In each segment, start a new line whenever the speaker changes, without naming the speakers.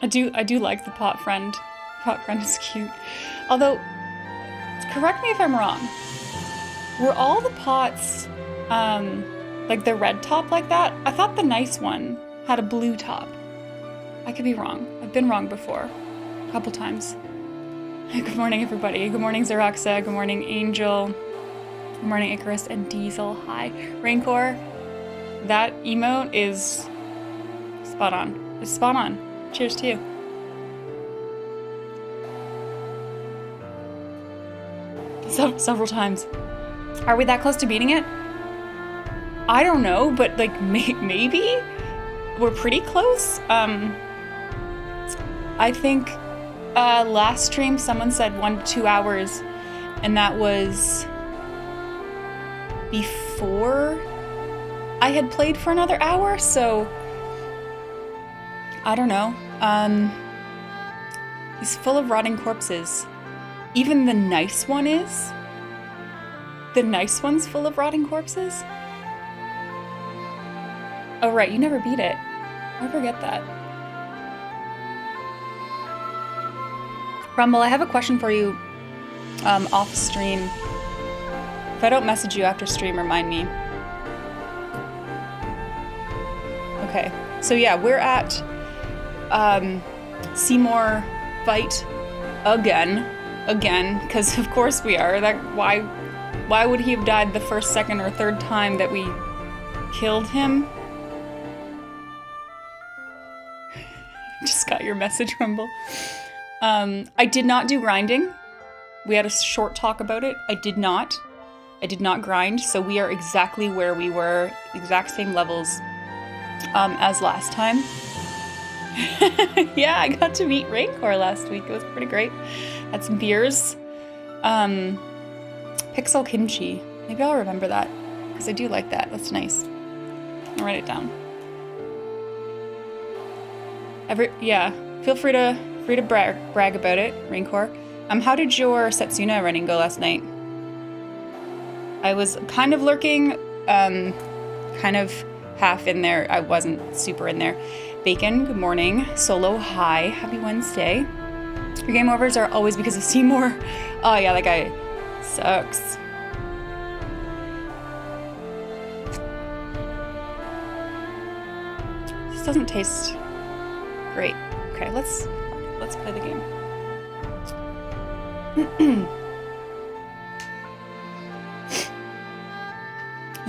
I do I do like the pot friend. Pot friend is cute. Although, correct me if I'm wrong. Were all the pots um like the red top like that? I thought the nice one had a blue top. I could be wrong. I've been wrong before. A couple times. Good morning everybody. Good morning Zeraxa. Good morning Angel. Good morning Icarus and Diesel. Hi. Rancor. That emote is spot on. It's spot on. Cheers to you. Se- several times. Are we that close to beating it? I don't know, but like may- maybe we're pretty close. Um, I think uh, last stream someone said one to two hours, and that was before I had played for another hour. So I don't know. Um, he's full of rotting corpses. Even the nice one is. The nice one's full of rotting corpses. Oh right, you never beat it. I forget that. Rumble, I have a question for you um, off stream. If I don't message you after stream, remind me. Okay, so yeah, we're at um, Seymour fight again, again, because of course we are. That why, why would he have died the first, second, or third time that we killed him? Just got your message, Rumble. Um, I did not do grinding. We had a short talk about it. I did not. I did not grind, so we are exactly where we were, exact same levels um, as last time. yeah, I got to meet Rancor last week. It was pretty great. Had some beers. Um, Pixel Kimchi. Maybe I'll remember that because I do like that. That's nice. I'll write it down. Every yeah, feel free to free to brag brag about it, Rancor. Um, how did your Setsuna running go last night? I was kind of lurking, um, kind of half in there. I wasn't super in there. Bacon, good morning. Solo, hi. Happy Wednesday. Your game overs are always because of Seymour. Oh yeah, that guy sucks. This doesn't taste great. Okay, let's let's play the game.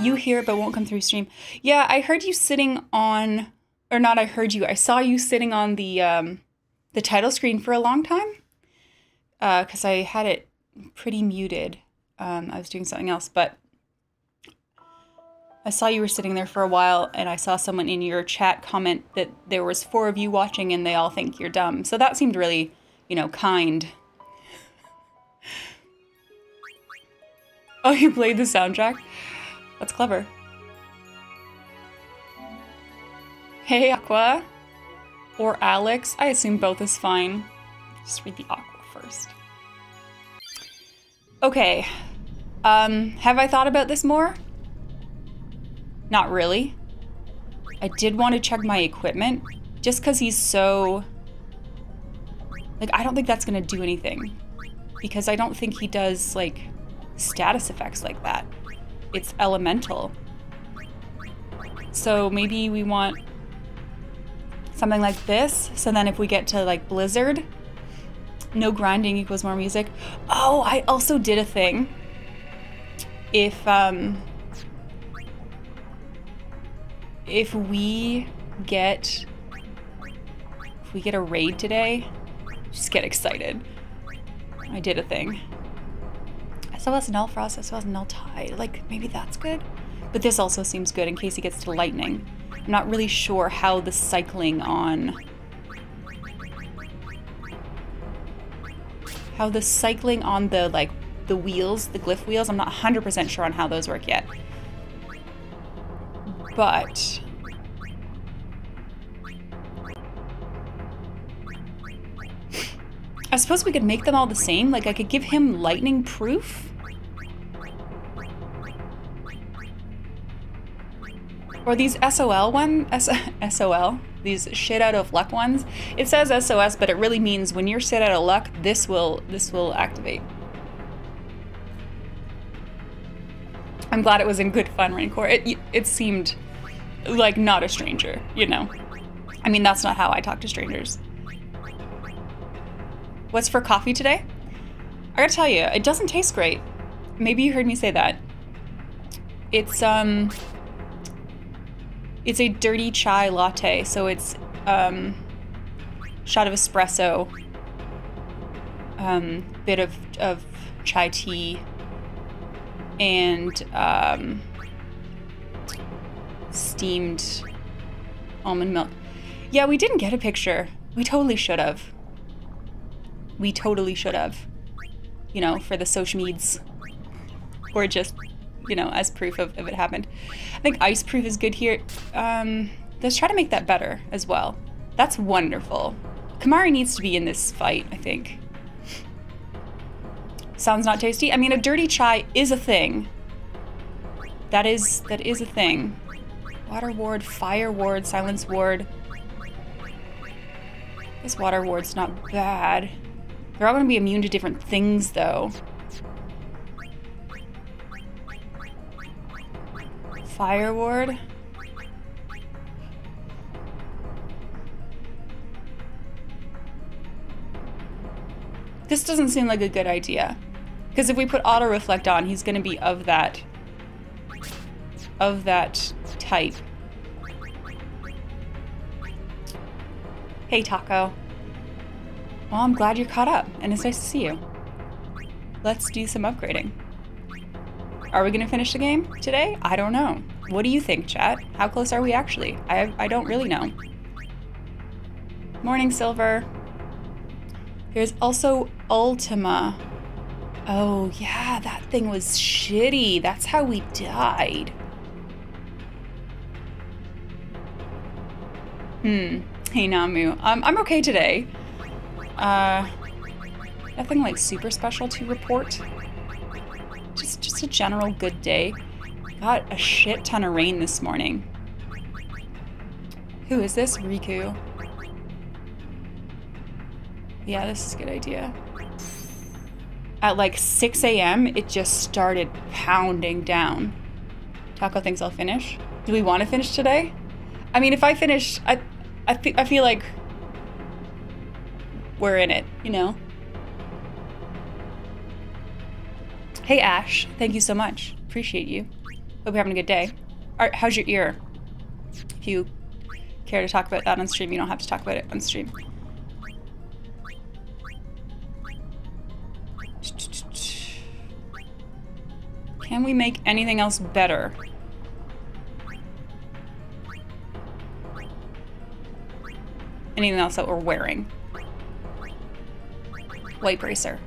you hear it but won't come through stream. Yeah, I heard you sitting on or not I heard you. I saw you sitting on the um the title screen for a long time. Uh cuz I had it pretty muted. Um I was doing something else, but I saw you were sitting there for a while and I saw someone in your chat comment that there was four of you watching and they all think you're dumb. So that seemed really, you know, kind. Oh, you played the soundtrack? That's clever. Hey, Aqua. Or Alex. I assume both is fine. Just read the Aqua first. Okay. Um, have I thought about this more? Not really. I did want to check my equipment, just because he's so... Like, I don't think that's going to do anything. Because I don't think he does, like, status effects like that. It's elemental. So maybe we want something like this. So then if we get to, like, Blizzard, no grinding equals more music. Oh, I also did a thing. If, um if we get if we get a raid today, just get excited. I did a thing. SOS Null Frost, SOS Null Tide. Like, maybe that's good? But this also seems good in case he gets to lightning. I'm not really sure how the cycling on... How the cycling on the, like, the wheels, the glyph wheels, I'm not 100% sure on how those work yet. But... I suppose we could make them all the same. Like, I could give him lightning proof. Or these SOL one, S SOL, these shit out of luck ones. It says SOS, but it really means when you're shit out of luck, this will this will activate. I'm glad it was in good fun, Rancor. It it seemed like not a stranger, you know. I mean, that's not how I talk to strangers. What's for coffee today? I gotta tell you, it doesn't taste great. Maybe you heard me say that. It's um it's a dirty chai latte, so it's um shot of espresso, um bit of of chai tea and um steamed almond milk. Yeah, we didn't get a picture. We totally should have. We totally should have. You know, for the social meds. Or just, you know, as proof of, of it happened. I think ice proof is good here. Um, let's try to make that better as well. That's wonderful. Kimahri needs to be in this fight, I think. Sounds not tasty. I mean, a dirty chai is a thing. That is that is a thing. Water ward, fire ward, silence ward. This water ward's not bad. They're all going to be immune to different things, though. Fire ward. This doesn't seem like a good idea. Because if we put auto reflect on, he's going to be of that of that type. Hey, Taco. Well, I'm glad you're caught up, and it's nice to see you. Let's do some upgrading. Are we going to finish the game today? I don't know. What do you think, chat? How close are we actually? I, I don't really know. Morning, Silver. There's also Ultima. Oh, yeah, that thing was shitty. That's how we died. Hmm. Hey, Namu. Um, I'm okay today. Uh, nothing like super special to report. Just, a general good day. Got a shit ton of rain this morning. Who is this? Rikku. Yeah, this is a good idea. At like 6 a.m., it just started pounding down. Taco thinks I'll finish. Do we want to finish today? I mean, if I finish, I, I, I feel like we're in it, you know? Hey, Ash. Thank you so much. Appreciate you. Hope you're having a good day. Right, how's your ear? If you care to talk about that on stream, you don't have to talk about it on stream. Can we make anything else better? anything else that we're wearing. White bracer.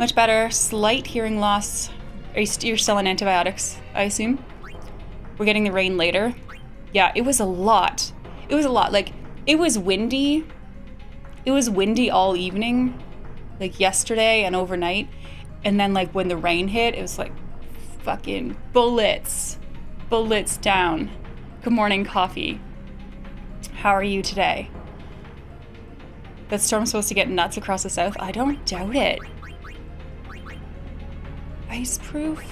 Much better. Slight hearing loss. Are you you're still on antibiotics, I assume? We're getting the rain later. Yeah, it was a lot. It was a lot. Like, it was windy. It was windy all evening. Like, yesterday and overnight. And then, like, when the rain hit, it was like fucking bullets. Bullets down. Good morning, coffee. How are you today? That storm's supposed to get nuts across the south? I don't doubt it. Ice proof?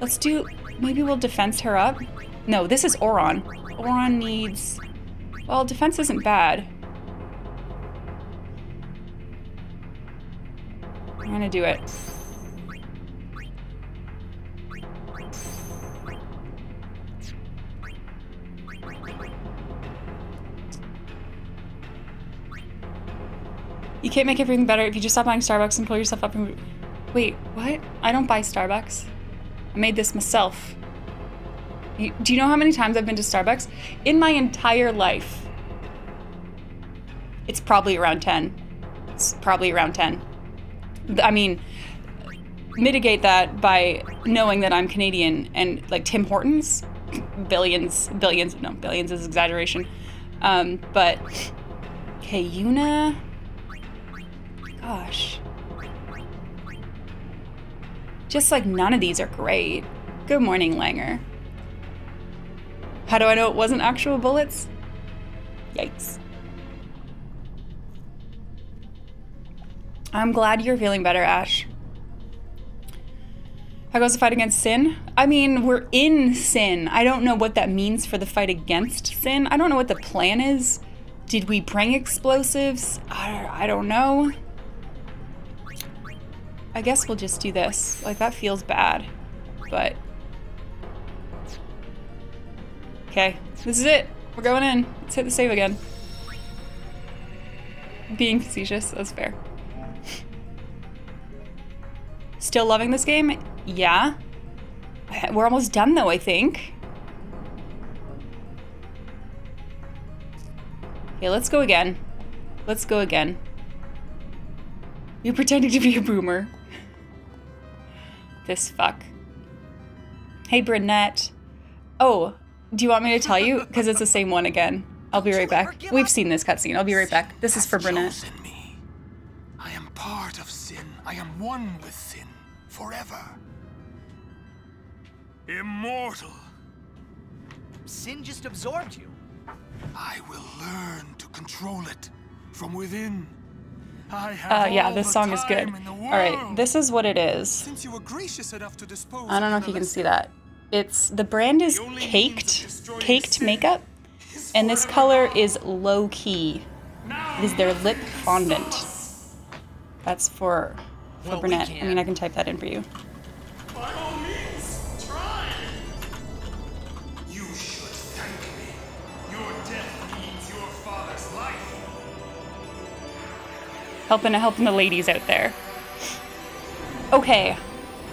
Let's do... Maybe we'll defense her up? No, this is Auron. Auron needs... Well, defense isn't bad. I'm gonna do it. You can't make everything better if you just stop buying Starbucks and pull yourself up and... Wait, what? I don't buy Starbucks. I made this myself. You, do you know how many times I've been to Starbucks? In my entire life. It's probably around 10. It's probably around 10. I mean, mitigate that by knowing that I'm Canadian and like Tim Hortons, billions, billions, no, billions is exaggeration. Um, but Kayuna, Gosh. Just like none of these are great. Good morning, Langer. How do I know it wasn't actual bullets? Yikes. I'm glad you're feeling better, Ash. How goes the fight against sin? I mean, we're in sin. I don't know what that means for the fight against sin. I don't know what the plan is. Did we bring explosives? I, I don't know. I guess we'll just do this. Like, that feels bad. But... Okay, this is it. We're going in. Let's hit the save again. Being facetious, that's fair. Still loving this game? Yeah. We're almost done though, I think. Okay, let's go again. Let's go again. You're pretending to be a boomer. This fuck. Hey, Brunette. Oh, do you want me to tell you? Because it's the same one again. I'll be right back. We've seen this cutscene. I'll be right back. This is for Brunette.
I am part of sin. I am one with sin forever. Immortal.
Sin just absorbed you.
I will learn to control it from within. I have
Uh, yeah, this song is good.
time in the
All right, this is what it is.
Since you were gracious enough to dispose
I don't know if you can see that. It's the brand is
The only means of
caked, caked makeup, and this
for
color is low key.
Now
It is their lip fondant. That's for for
Well,
brunette. I mean, I can type that in for you. Helping helping the ladies out there. Okay,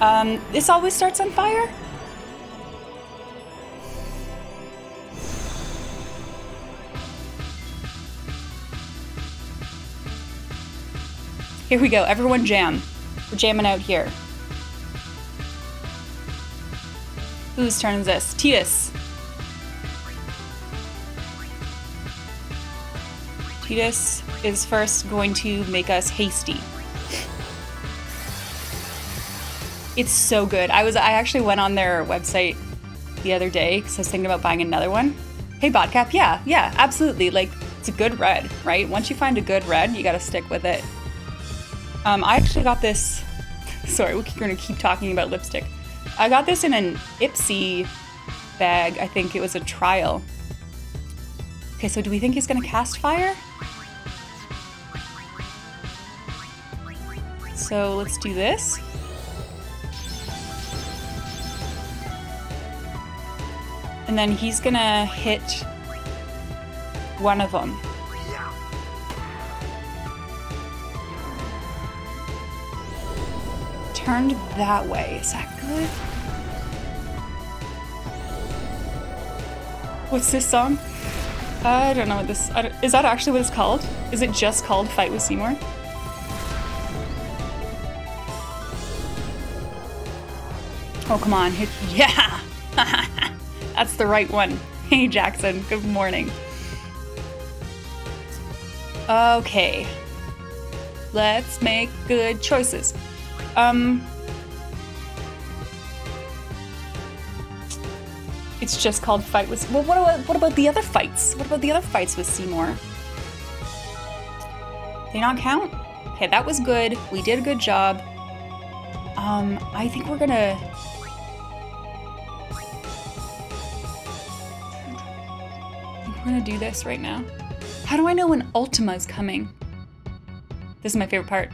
um, this always starts on fire. Here we go. Everyone jam. We're jamming out here. Whose turn is this? Tidus. Tidus is first going to make us hasty. It's so good. I was I actually went on their website the other day because I was thinking about buying another one. Hey Botcap, yeah, yeah, absolutely. Like it's a good red, right? Once you find a good red, you gotta stick with it. Um, I actually got this. Sorry, we're gonna keep talking about lipstick. I got this in an Ipsy bag. I think it was a trial. Okay, so do we think he's gonna cast fire? So let's do this. And then he's gonna hit one of them. Turned that way. Is that good? What's this song? I don't know what this. Is that actually what it's called? Is it just called Fight with Seymour? Oh, come on. Hit, yeah! That's the right one. Hey, Jackson. Good morning. Okay. Let's make good choices. Um. It's just called Fight with. Well, what about, what about the other fights? What about the other fights with Seymour? They not count? Okay, that was good. We did a good job. Um, I think we're gonna. Do this right now. How do I know when Ultima's coming? This is my favorite part.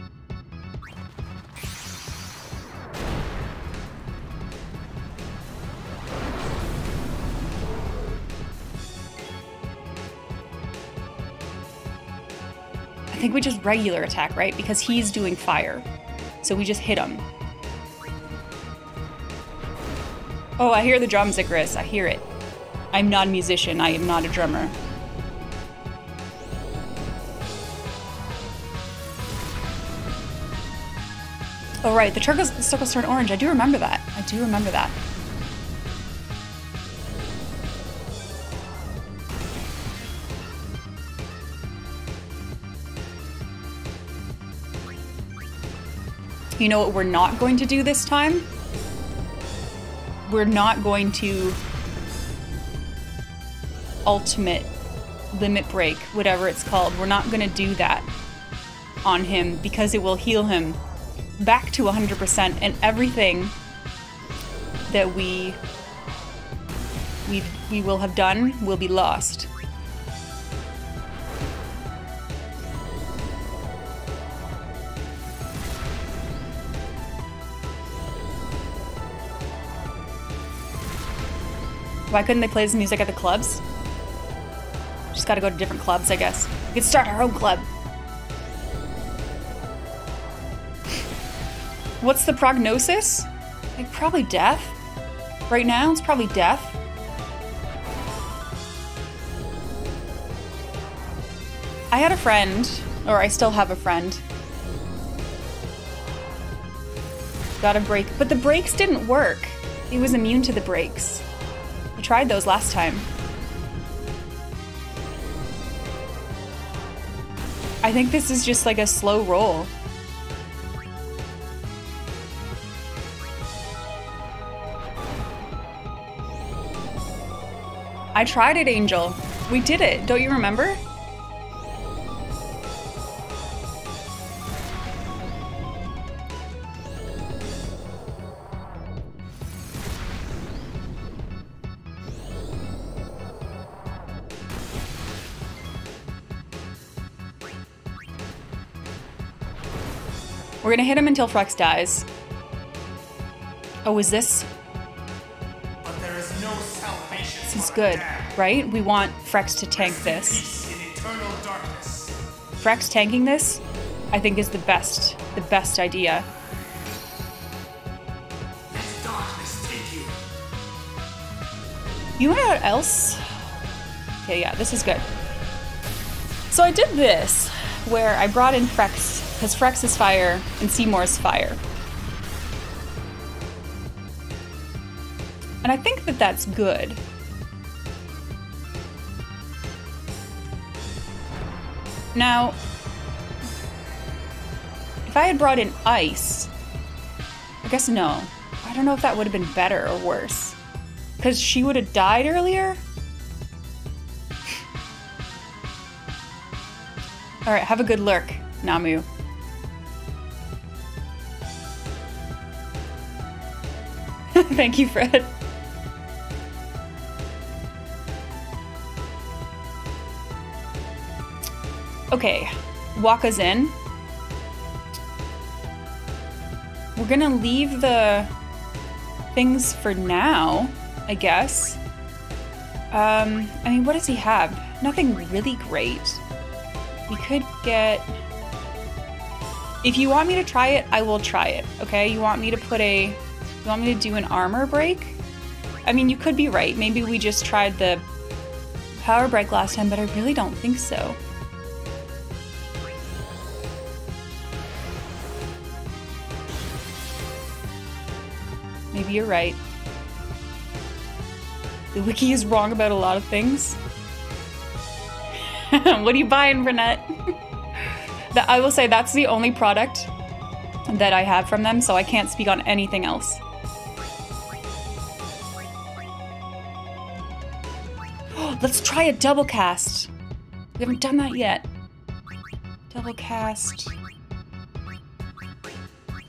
I think we just regular attack, right? Because he's doing fire. So we just hit him. Oh, I hear the drums, Icarus. I hear it. I'm not a musician. I am not a drummer. Oh, right. The circles, the circles turn orange. I do remember that. I do remember that. You know what we're not going to do this time? We're not going to ultimate limit break, whatever it's called. We're not going to do that on him because it will heal him back to 100% and everything that we we we will have done will be lost. Why couldn't they play this music at the clubs? Just gotta go to different clubs, I guess. We could start our own club. What's the prognosis? Like, probably death. Right now, it's probably death. I had a friend, or I still have a friend. Got a break, but the brakes didn't work. He was immune to the brakes. I tried those last time. I think this is just like a slow roll. I tried it, Angel. We did it. Don't you remember? We're gonna hit him until Frex dies. Oh, is this?
But there is no salvation
This is good, right? We want Frex to tank this.
In eternal darkness.
Frex tanking this, I think is the best, the best idea.
Let darkness take you.
You know what else? Okay, yeah, this is good. So I did this, where I brought in Frex, because Frex is fire and Seymour's fire. And I think that that's good. Now, if I had brought in ice, I guess no. I don't know if that would have been better or worse. Because she would have died earlier? Alright, have a good lurk, Namu. Thank you, Fred. Okay, Wakka's in. We're gonna leave the things for now, I guess. Um, I mean, what does he have? Nothing really great. We could get. If you want me to try it, I will try it. Okay? You want me to put a. You want me to do an armor break? I mean, you could be right. Maybe we just tried the power break last time, but I really don't think so. Maybe you're right. The wiki is wrong about a lot of things. what are you buying, Renette? I will say that's the only product that I have from them, so I can't speak on anything else. Let's try a double cast. We haven't done that yet. Double cast.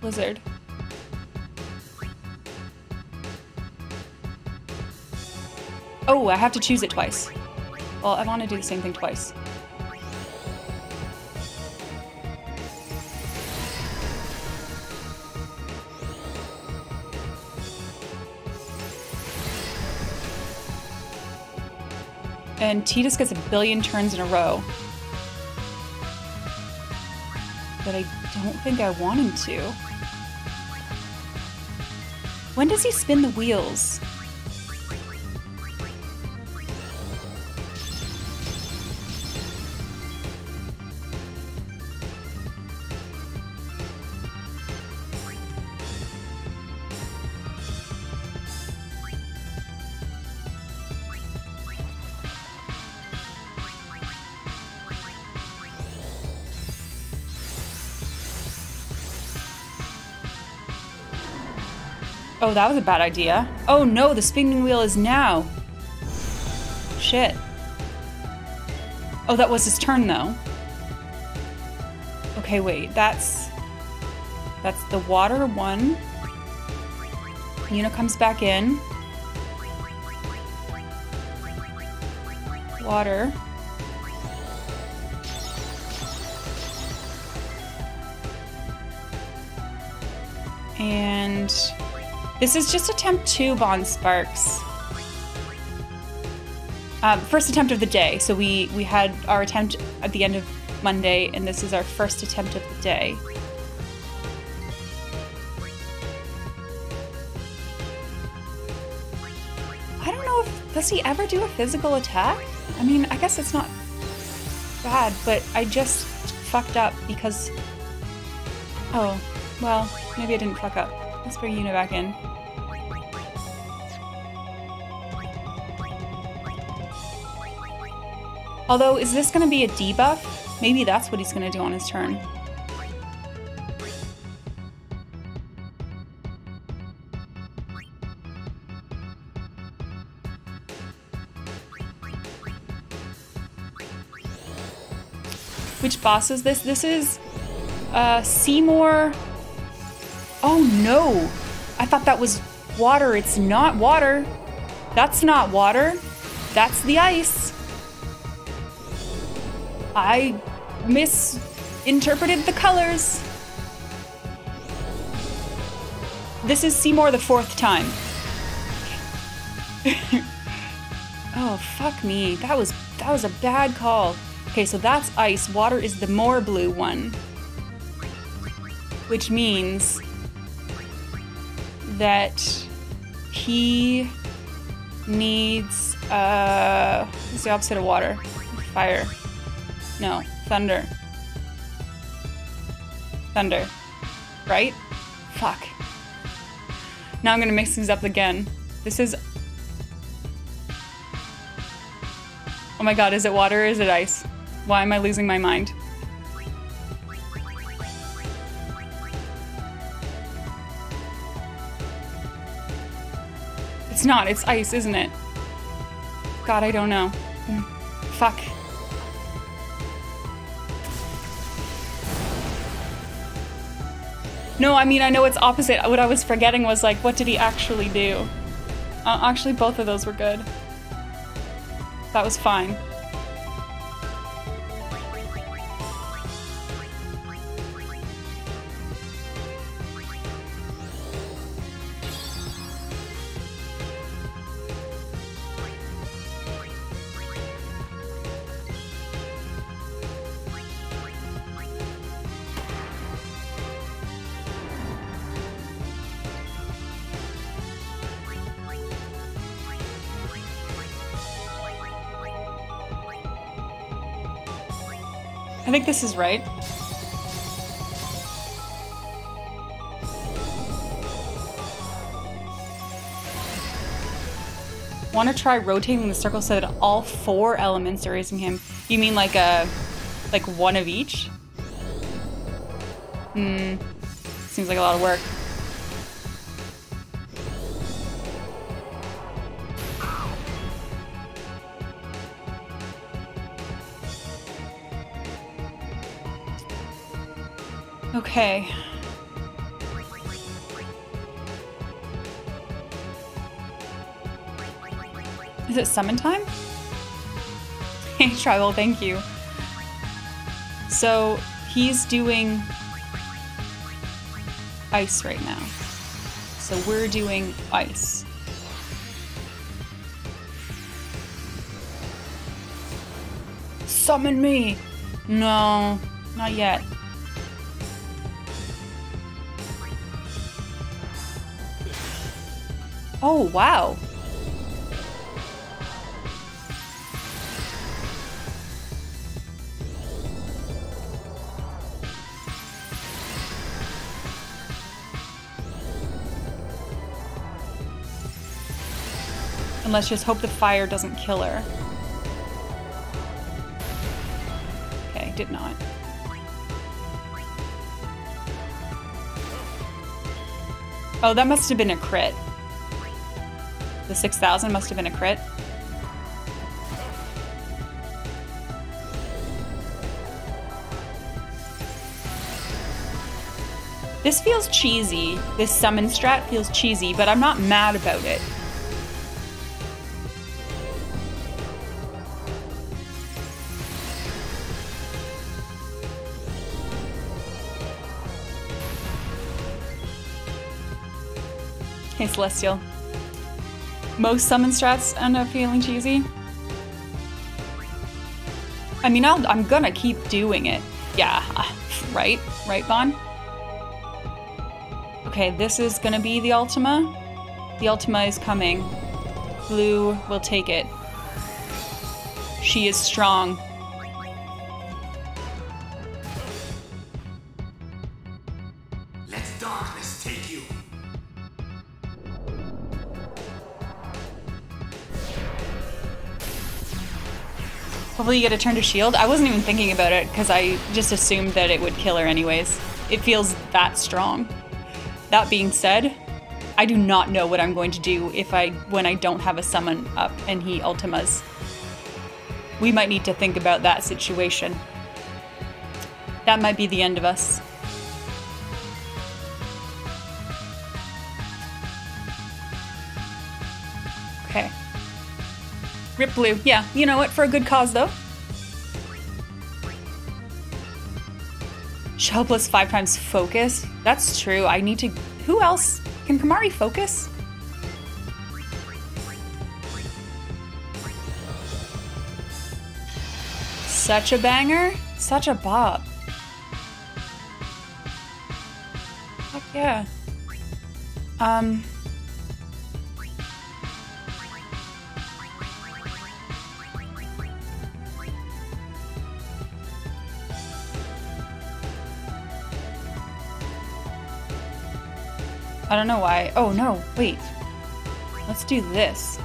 Blizzard. Oh, I have to choose it twice. Well, I want to do the same thing twice. And Tidus gets a billion turns in a row. But I don't think I want him to. When does he spin the wheels? Oh, that was a bad idea. Oh no, the spinning wheel is now. Shit. Oh, that was his turn though. Okay, wait. That's that's the water one. Yuna comes back in. Water. This is just attempt two Bond Sparks. Um, first attempt of the day. So we we had our attempt at the end of Monday, and this is our first attempt of the day. I don't know if does he ever do a physical attack? I mean, I guess it's not bad, but I just fucked up because. Oh, well, maybe I didn't fuck up. Let's bring Yuna back in. Although, is this going to be a debuff? Maybe that's what he's going to do on his turn. Which boss is this? This is uh, Seymour. Oh no! I thought that was water. It's not water. That's not water. That's the ice. I misinterpreted the colors. This is Seymour the fourth time. oh fuck me. That was that was a bad call. Okay, so that's ice. Water is the more blue one. Which means that he needs uh what's the opposite of water? Fire. No, thunder. Thunder. Right? Fuck. Now I'm gonna mix things up again. This is. Oh my god, is it water or is it ice? Why am I losing my mind? It's not, it's ice, isn't it? God, I don't know. Mm, Fuck. No, I mean, I know it's opposite. What I was forgetting was like, what did he actually do? Uh, actually, both of those were good. That was fine. I think this is right. Want to try rotating the circle so that all four elements are raising him? You mean like a, like one of each? Hmm. Seems like a lot of work. Okay. Is it summon time? Hey, Tribal, thank you. So he's doing ice right now. So we're doing ice. Summon me! No, not yet. Oh, wow. And let's just hope the fire doesn't kill her. Okay, did not. Oh, that must have been a crit. The 6,000 must have been a crit. This feels cheesy. This summon strat feels cheesy, but I'm not mad about it. Hey, Celestial. Most summon strats end up feeling cheesy. I mean, I'll, I'm gonna keep doing it. Yeah, uh, right? Right, Bon? Okay, this is gonna be the Ultima. The Ultima is coming. Blue will take it. She is strong.
You
get a turn to shield. I wasn't even thinking about it because I just assumed that it would kill her anyways. It feels that strong. That being said, I do not know what I'm going to do if I when I don't have a summon up and he ultimas. We might need to think about that situation. That might be the end of us. Rip blue. Yeah, you know what? For a good cause, though. Shell plus five times focus. That's true. I need to. Who else? Can Kimahri focus? Such a banger. Such a bop. Fuck yeah. Um. I don't know why. Oh no, wait. Let's do this.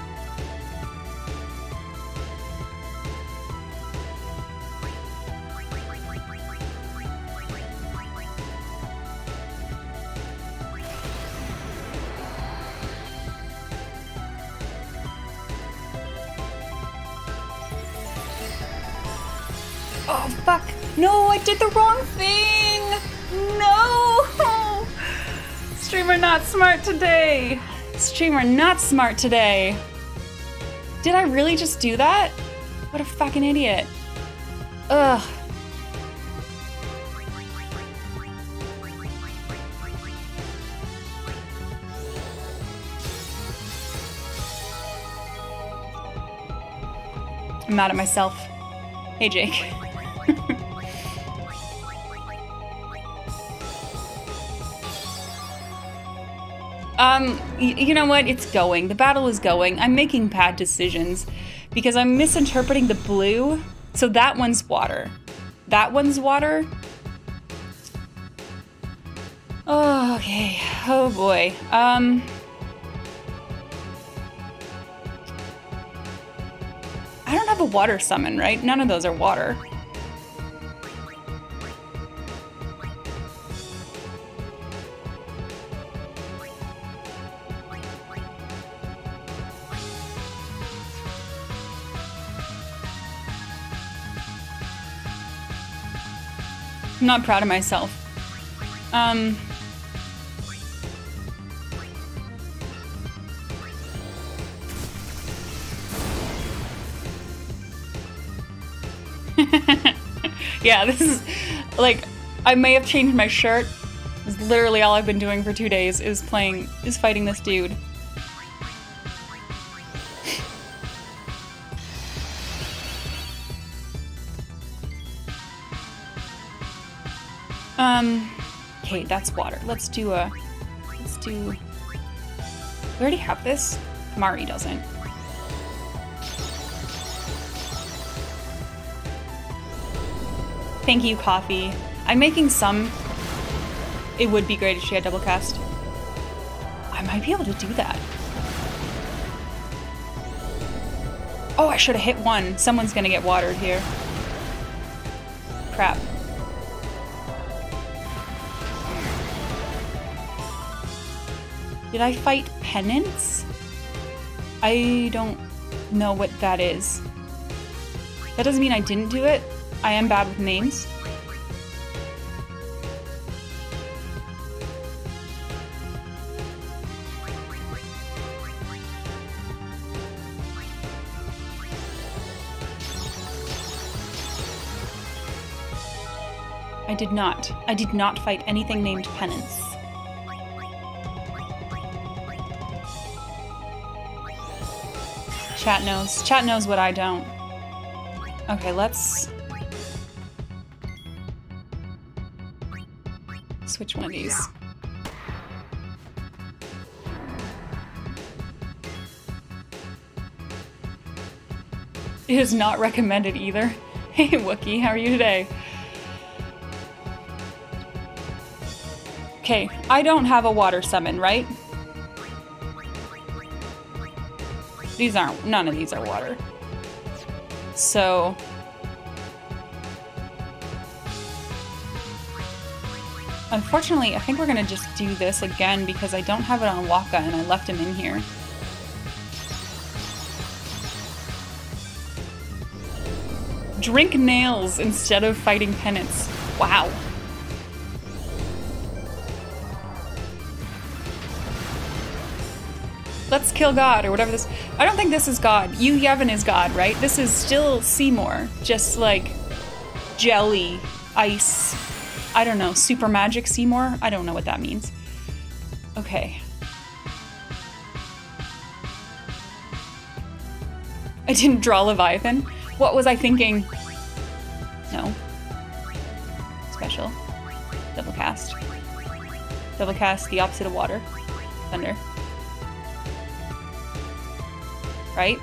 Oh fuck! No, I did the wrong thing! No! Streamer not smart today! Streamer not smart today! Did I really just do that? What a fucking idiot. Ugh. I'm mad at myself. Hey, Jake. um, you know what? It's going. The battle is going. I'm making bad decisions because I'm misinterpreting the blue. So that one's water. That one's water. Oh, okay. Oh boy. Um. I don't have a water summon, right? None of those are water. I'm not proud of myself. Um. yeah, this is like I may have changed my shirt. It's literally all I've been doing for two days is playing is fighting this dude. Um okay, that's water. Let's do a let's do we already have this? Mari doesn't. Thank you, Coffee. I'm making some. It would be great if she had double cast. I might be able to do that. Oh, I should have hit one. Someone's gonna get watered here. Crap. Did I fight penance? I don't know what that is. That doesn't mean I didn't do it. I am bad with names. I did not. I did not fight anything named Penance. Chat knows. Chat knows what I don't. Okay, let's... Switch one of these. It is not recommended either. Hey Wookie, how are you today? Okay, I don't have a water summon, right? These aren't, none of these are water. So... Unfortunately, I think we're gonna just do this again because I don't have it on Wakka and I left him in here. Drink nails instead of fighting penance. Wow. Let's kill God or whatever this. I don't think this is God. Yu Yevon is God, right? This is still Seymour, just like jelly, ice. I don't know. Super magic Seymour. I don't know what that means. Okay. I didn't draw Leviathan. What was I thinking? No. Special. Double cast. Double cast the opposite of water. Thunder. Right?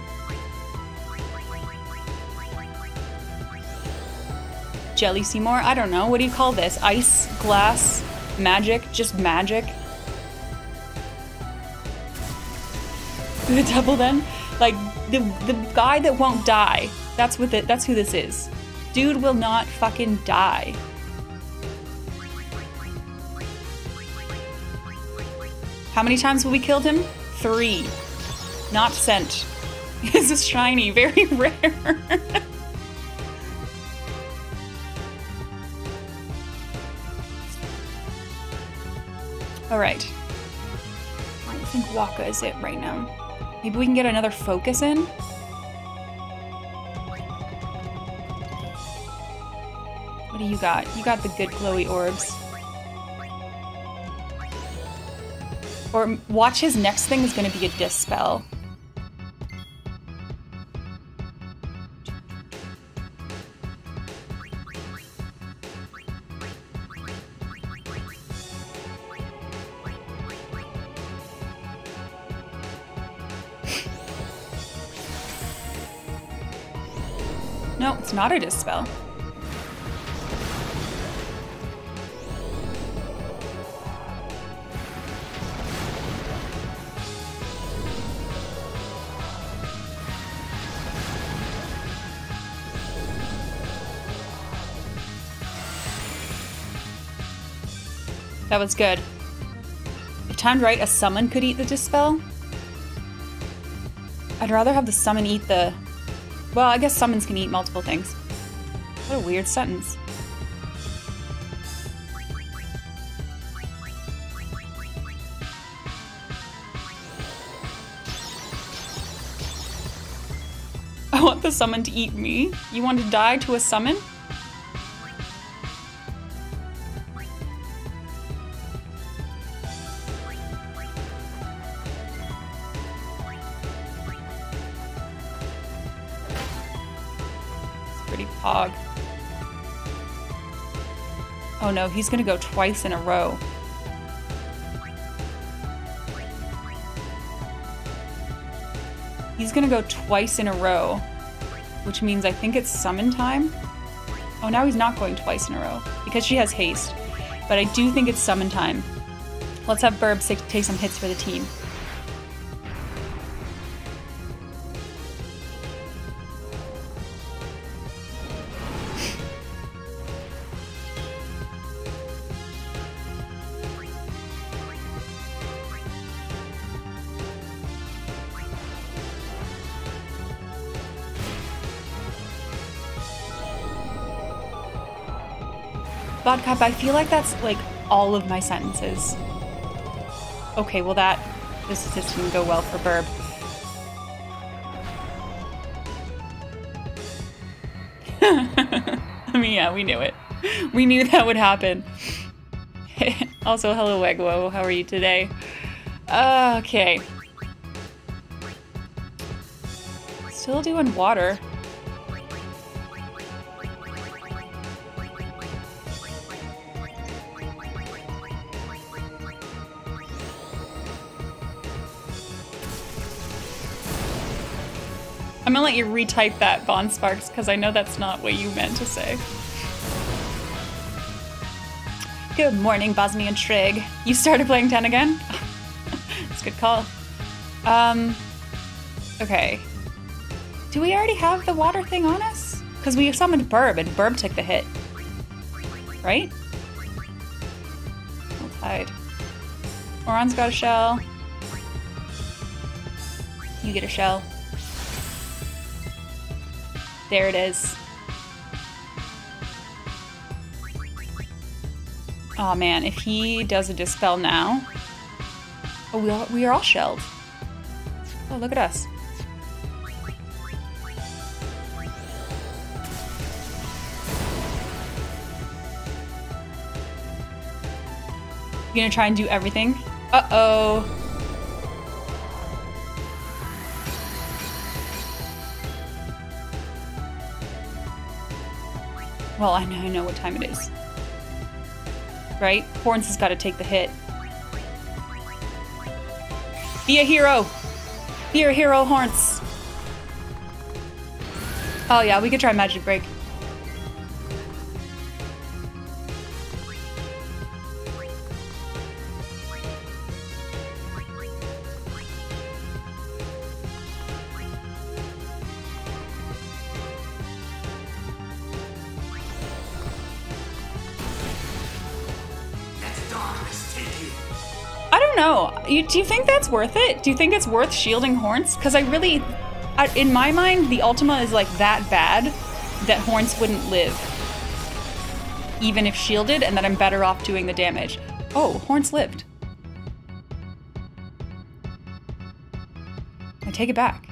Jelly Seymour? I don't know. What do you call this? Ice, glass, magic? Just magic? The double then? Like the the guy that won't die. That's what the, that's who this is. Dude will not fucking die. How many times have we killed him? Three. Not sent. This is shiny, very rare. Alright. I think Wakka is it right now. Maybe we can get another focus in? What do you got? You got the good glowy orbs. Or watch his next thing is going to be a dispel. Not a dispel. That was good. If timed right, a summon could eat the dispel. I'd rather have the summon eat the well, I guess summons can eat multiple things. What a weird sentence. I want the summon to eat me? You want to die to a summon? Oh no, he's gonna go twice in a row. He's gonna go twice in a row, which means I think it's summon time. Oh, now he's not going twice in a row because she has haste. But I do think it's summon time. Let's have Burb take some hits for the team. Vodka, I feel like that's like all of my sentences. Okay, well that, this just didn't go well for Burb. I mean, yeah, we knew it. we knew that would happen. also, hello, Wegwo. How are you today? okay. Still doing water. Gonna let you retype that, Bond Sparks, because I know that's not what you meant to say. Good morning, Bosnian Trig. You started playing 10 again? It's a good call. Um, okay. Do we already have the water thing on us? Because we summoned Burb, and Burb took the hit. Right? Well, tied. Auron's got a shell. You get a shell. There it is. Oh man, if he does a dispel now, oh, we, we are all shelled. Oh, look at us. You gonna try and do everything? Uh-oh. Well, I know, I know what time it is. Right? Horns has got to take the hit. Be a hero! Be a hero, Horns! Oh yeah, we could try Magic Break. Don't know. You, do you think that's worth it? Do you think it's worth shielding Horns? Because I really, I, in my mind, the Ultima is like that bad that Horns wouldn't live. Even if shielded, and that I'm better off doing the damage. Oh, Horns lived. I take it back.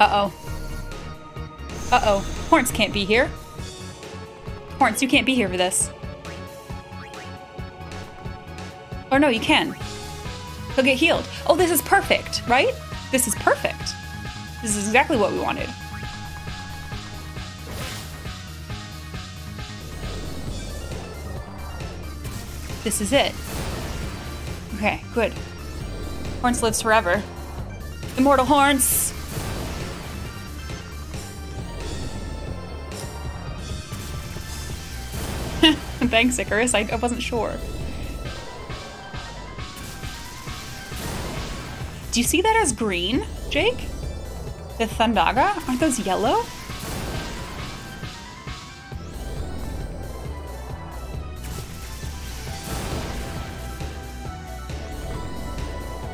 Uh-oh. Uh-oh. Horns can't be here. Horns, you can't be here for this. Or no, you can. He'll get healed. Oh, this is perfect, right? This is perfect. This is exactly what we wanted. This is it. Okay, good. Horns lives forever. Immortal Horns! Thanks, Icarus. I, wasn't sure. Do you see that as green, Jake? The Thundaga? Aren't those yellow?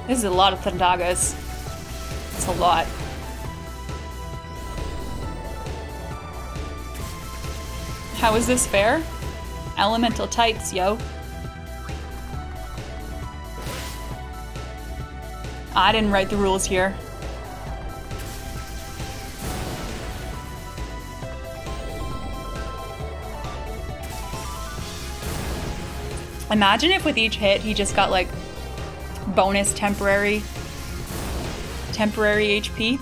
This is a lot of Thundagas. It's a lot. How is this fair? Elemental types, yo. I didn't write the rules here. Imagine if with each hit he just got like bonus temporary temporary HP.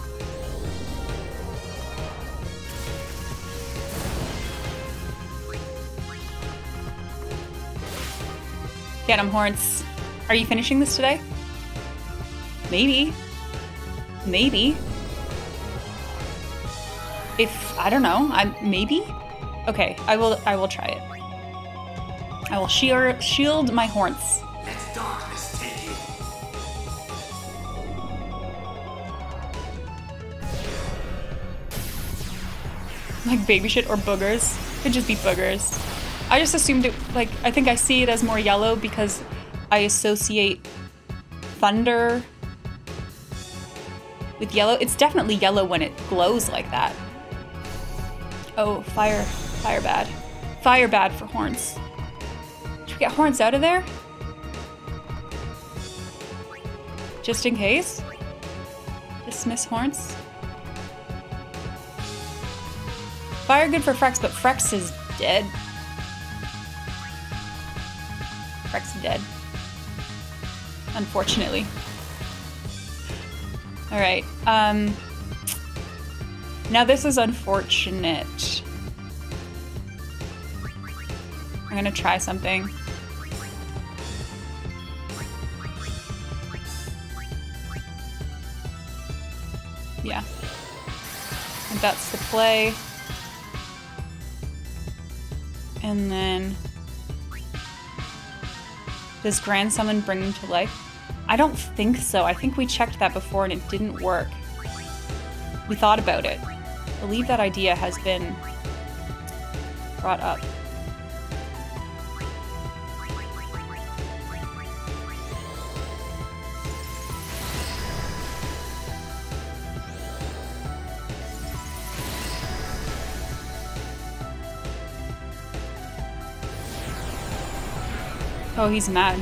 Get him, Horns. Are you finishing this today? Maybe. Maybe. If I don't know, I'm maybe. Okay, I will. I will try it. I will shear, shield my horns.
Let darkness take you.
Like baby shit or boogers. Could just be boogers. I just assumed it. Like I think I see it as more yellow because I associate thunder with yellow. It's definitely yellow when it glows like that. Oh, fire. Fire bad. Fire bad for horns. Should we get horns out of there? Just in case? Dismiss horns. Fire good for Frex, but Frex is dead. Is dead. Unfortunately. Alright, um... Now this is unfortunate. I'm gonna try something. Yeah. And that's the play. And then... Does Grand Summon bring him to life? I don't think so. I think we checked that before and it didn't work. We thought about it. I believe that idea has been brought up. Oh, he's mad.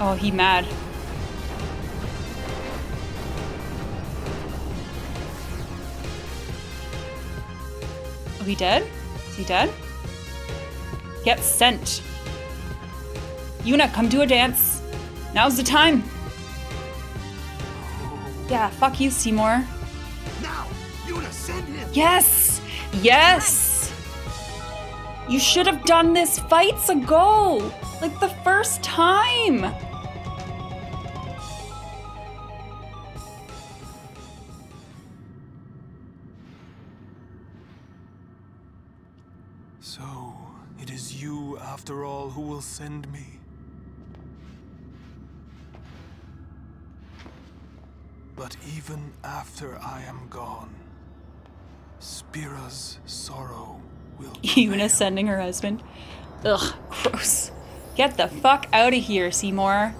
Oh, he mad. Oh, he dead? Is he dead? Get sent. Yuna, come to a dance. Now's the time. Yeah, fuck you, Seymour.
Now, Yuna, send him.
Yes! Yes! You should have done this fights ago! Like the first time!
So, it is you, after all, who will send me. But even after I am gone, Spira's sorrow
Yuna sending her husband. Ugh, gross. Get the fuck out of here, Seymour.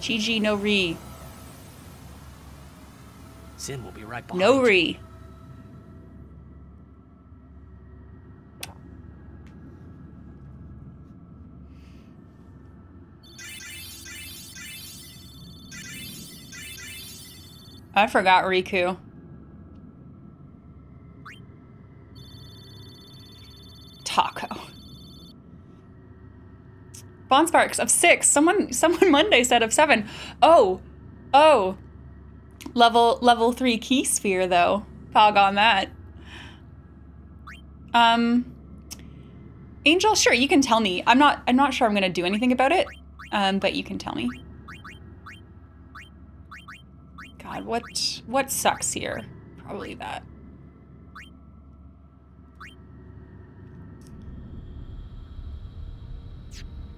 GG, no re.
Sin will be right behind
No re. I forgot Rikku. Taco. Bond Sparks of six. Someone someone Monday said of seven. Oh. Oh. Level level three key sphere though. Pog on that. Um Angel, sure, you can tell me. I'm not I'm not sure I'm gonna do anything about it. Um, but you can tell me. God, what what sucks here? Probably that.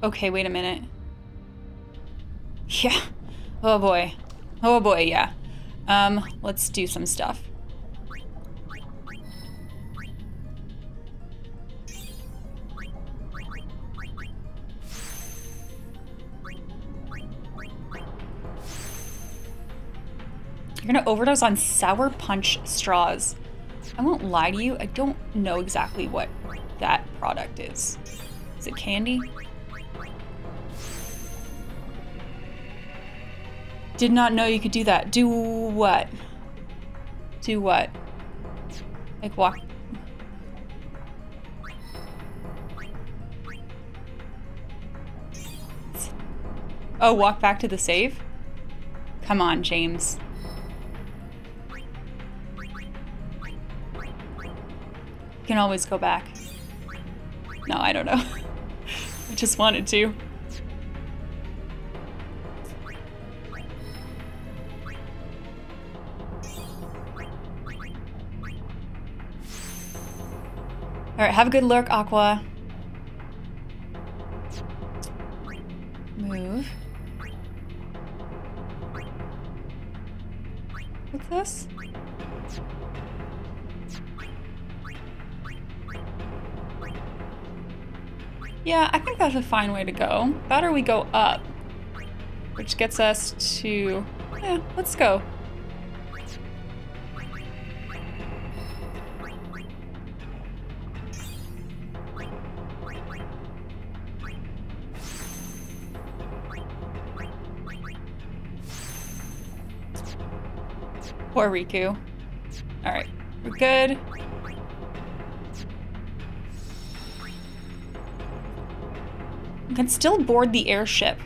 Okay, wait a minute. Yeah. Oh boy. Oh boy, yeah. Um, let's do some stuff. You're gonna overdose on sour punch straws. I won't lie to you, I don't know exactly what that product is. Is it candy? Did not know you could do that. Do what? Do what? Like walk. Oh, walk back to the save? Come on, James. You can always go back. No, I don't know. I just wanted to. Alright, have a good lurk, Aqua. Move. What's this? Yeah, I think that's a fine way to go. Better we go up. Which gets us to... Yeah, let's go. Poor Rikku. Alright, we're good. We can still board the airship.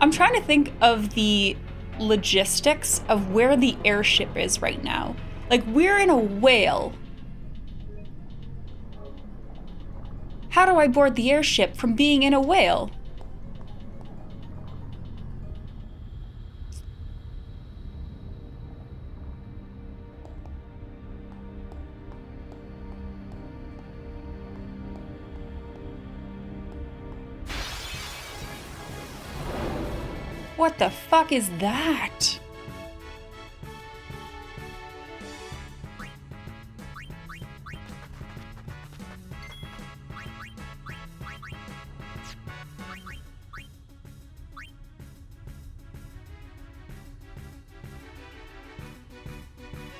I'm trying to think of the logistics of where the airship is right now. Like, we're in a whale. How do I board the airship from being in a whale? The fuck is that?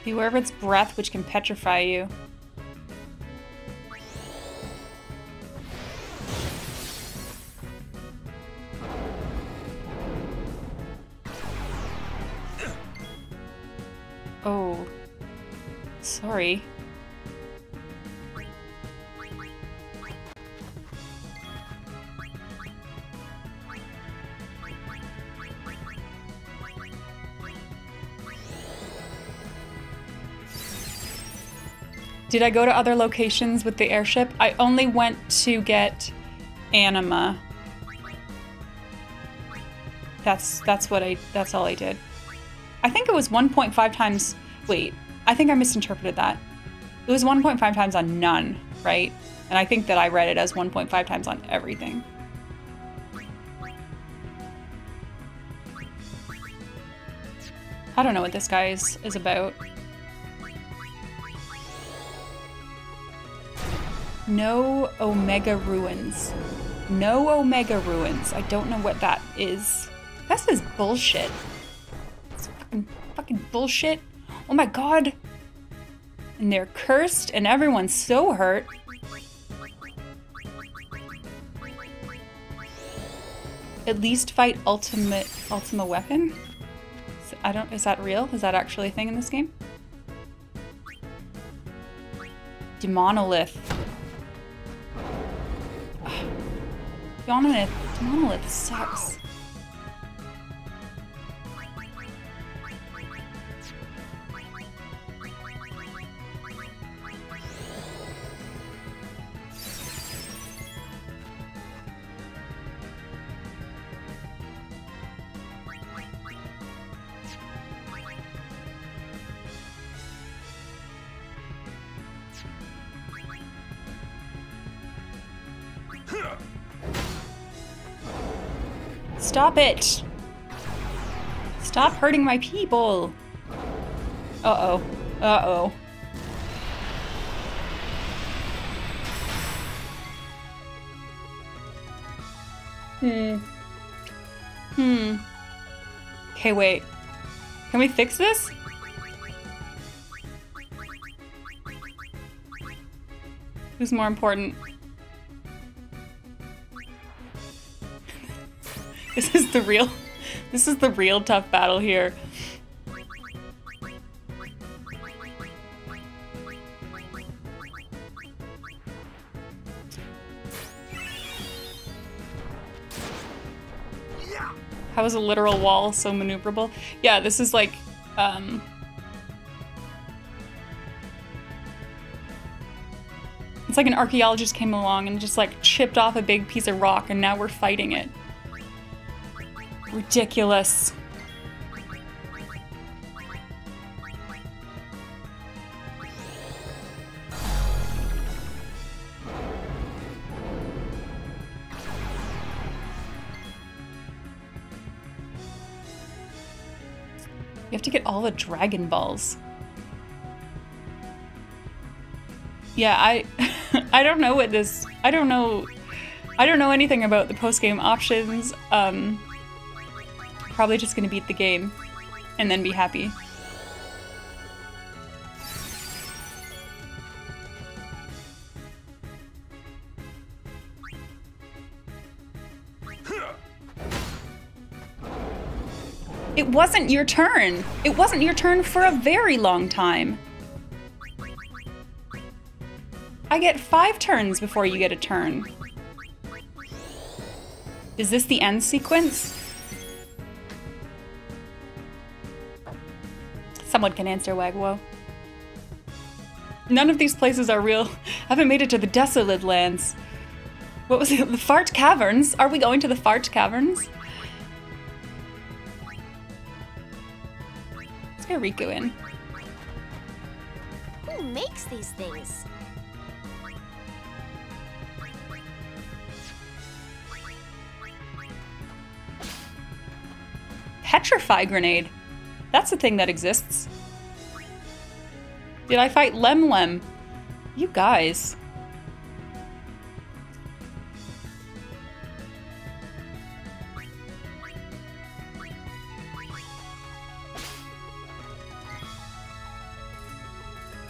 Beware of its breath, which can petrify you. Did I go to other locations with the airship? I only went to get anima. That's that's what I that's all I did. I think it was 1.5 times. Wait, I think I misinterpreted that. It was 1.5 times on none, right? And I think that I read it as 1.5 times on everything. I don't know what this guy is, is about. No Omega Ruins. No Omega Ruins. I don't know what that is. That's just bullshit. It's fucking, fucking bullshit. Oh my god. And they're cursed and everyone's so hurt. At least fight ultimate ultima weapon? I don't is that real? Is that actually a thing in this game? Demonolith. Demonolith, Demonolith sucks. Stop it! Stop hurting my people! Uh-oh. Uh-oh. Hmm. Hmm. Okay, wait. Can we fix this? Who's more important? This is the real, this is the real tough battle here. How is a literal wall so maneuverable? Yeah, this is like, um... It's like an archaeologist came along and just like chipped off a big piece of rock and now we're fighting it. Ridiculous. You have to get all the Dragon Balls. Yeah, I I don't know what this I don't know I don't know anything about the post-game options. Um Probably just gonna beat the game and then be happy. It wasn't your turn. It wasn't your turn for a very long time. I get five turns before you get a turn. Is this the end sequence? Someone can answer, Wagwo. None of these places are real. I haven't made it to the Desolate Lands. What was it? The Fart Caverns? Are we going to the Fart Caverns? Let's get Rikku in.
Who makes these things?
Petrify Grenade. That's a thing that exists. Did I fight Lem Lem? You guys.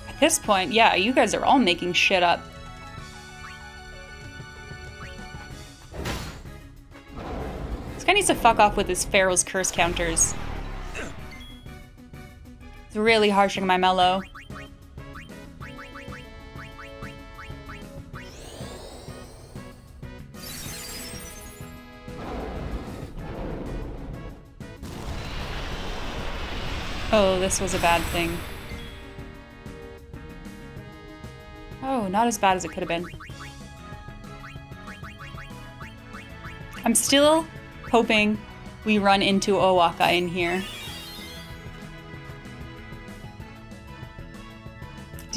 At this point, yeah, you guys are all making shit up. This guy needs to fuck off with his Pharaoh's curse counters. It's really harshing my mellow. Oh, this was a bad thing. Oh, not as bad as it could have been. I'm still hoping we run into O'aka in here.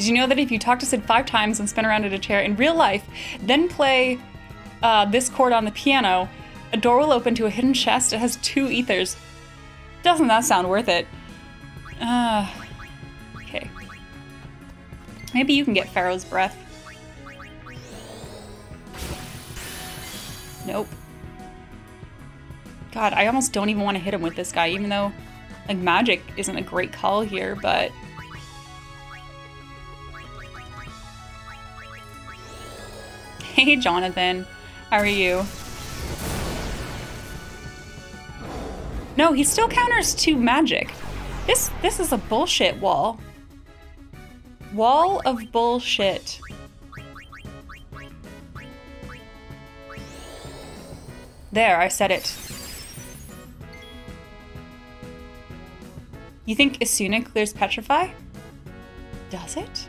Did you know that if you talk to Cid five times and spin around in a chair in real life, then play uh, this chord on the piano, a door will open to a hidden chest that has two ethers? Doesn't that sound worth it? Uh, okay. Maybe you can get Pharaoh's breath. Nope. God, I almost don't even want to hit him with this guy, even though, like, magic isn't a great call here, but... Hey, Jonathan. How are you? No, he still counters to magic. This this is a bullshit wall. Wall of bullshit. There, I said it. You think Esuna clears Petrify? Does it?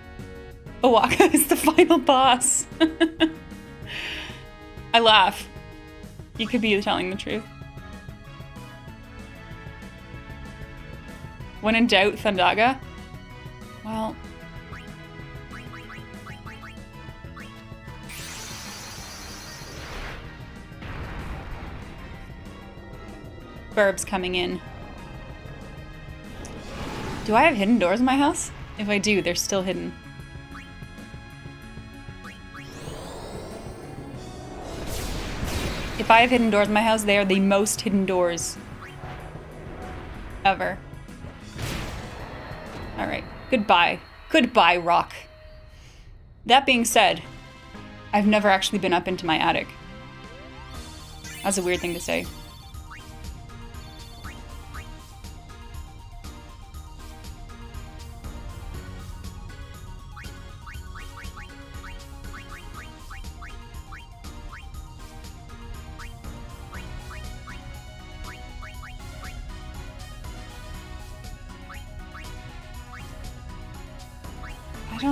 O'aka is the final boss. I laugh. You could be telling the truth. When in doubt, Thundaga? Well... Burbs coming in. Do I have hidden doors in my house? If I do, they're still hidden. If I have hidden doors in my house, they are the most hidden doors ever. Alright. Goodbye. Goodbye, Rock. That being said, I've never actually been up into my attic. That's a weird thing to say.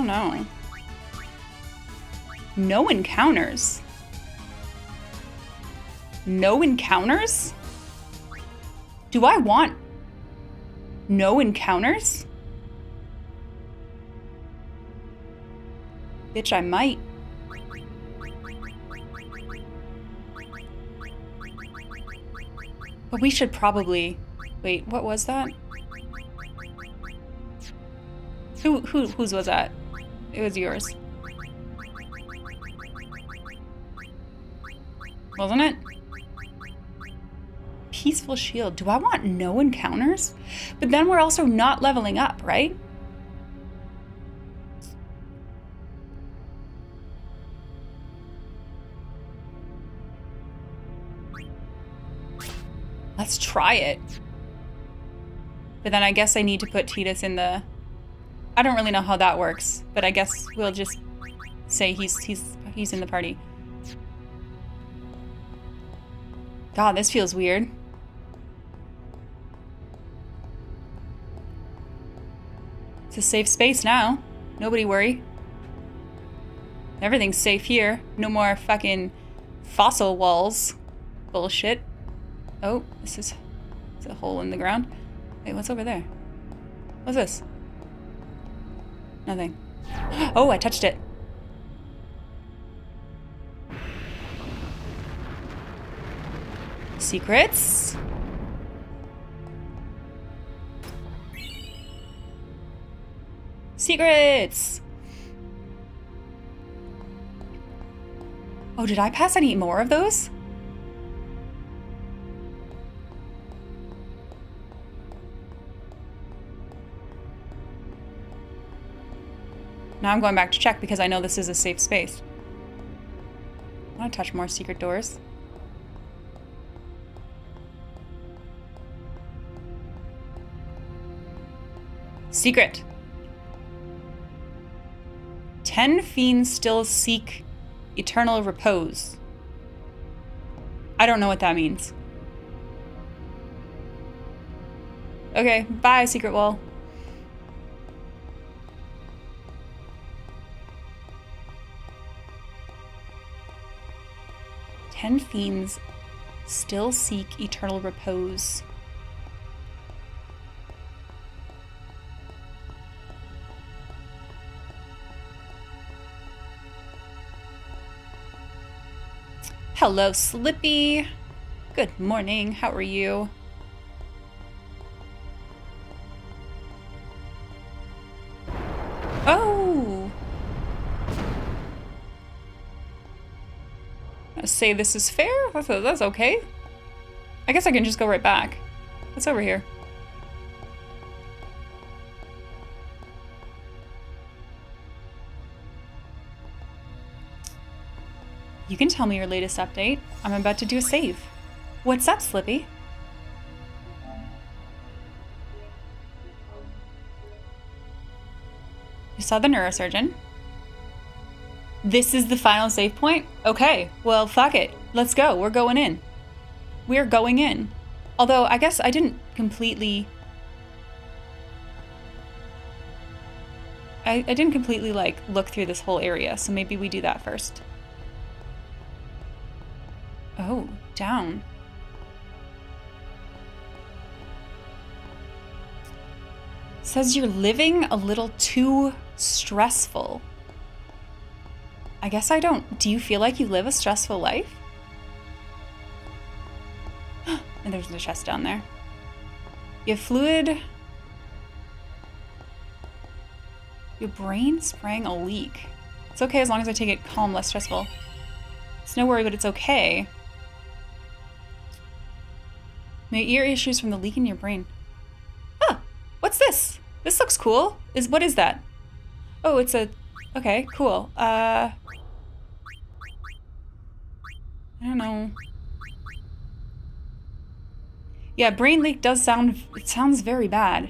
Don't know. No encounters. No encounters? Do I want no encounters? Bitch, I might. But we should probably... Wait, what was that? Who, who, whose was that? It was yours. Wasn't it? Peaceful shield. Do I want no encounters? But then we're also not leveling up, right? Let's try it. But then I guess I need to put Tidus in the... I don't really know how that works, but I guess we'll just say he's he's he's in the party. God, this feels weird. It's a safe space now. Nobody worry. Everything's safe here. No more fucking fossil walls. Bullshit. Oh, this is, is a hole in the ground. Wait, what's over there? What's this? Nothing. Oh, I touched it. Secrets? Secrets! Oh, did I pass any more of those? Now I'm going back to check because I know this is a safe space. I want to touch more secret doors. Secret. Ten fiends still seek eternal repose. I don't know what that means. Okay, bye, secret wall. Ten fiends still seek eternal repose. Hello, Slippy. Good morning. How are you? Oh! Say this is fair? That's, that's okay. I guess I can just go right back. What's over here? You can tell me your latest update. I'm about to do a save. What's up, Slippy? You saw the neurosurgeon. This is the final save point? Okay, well, fuck it. Let's go. We're going in. We're going in. Although, I guess I didn't completely... I, I didn't completely, like, look through this whole area, so maybe we do that first. Oh, down. Says you're living a little too stressful. I guess I don't. Do you feel like you live a stressful life? and there's the chest down there. You have fluid. Your brain sprang a leak. It's okay as long as I take it calm, less stressful. It's no worry, but it's okay. My ear issues from the leak in your brain. Ah, what's this? This looks cool. Is what is that? Oh, it's a. Okay, cool. Uh, I don't know. Yeah, brain leak does sound. It sounds very bad.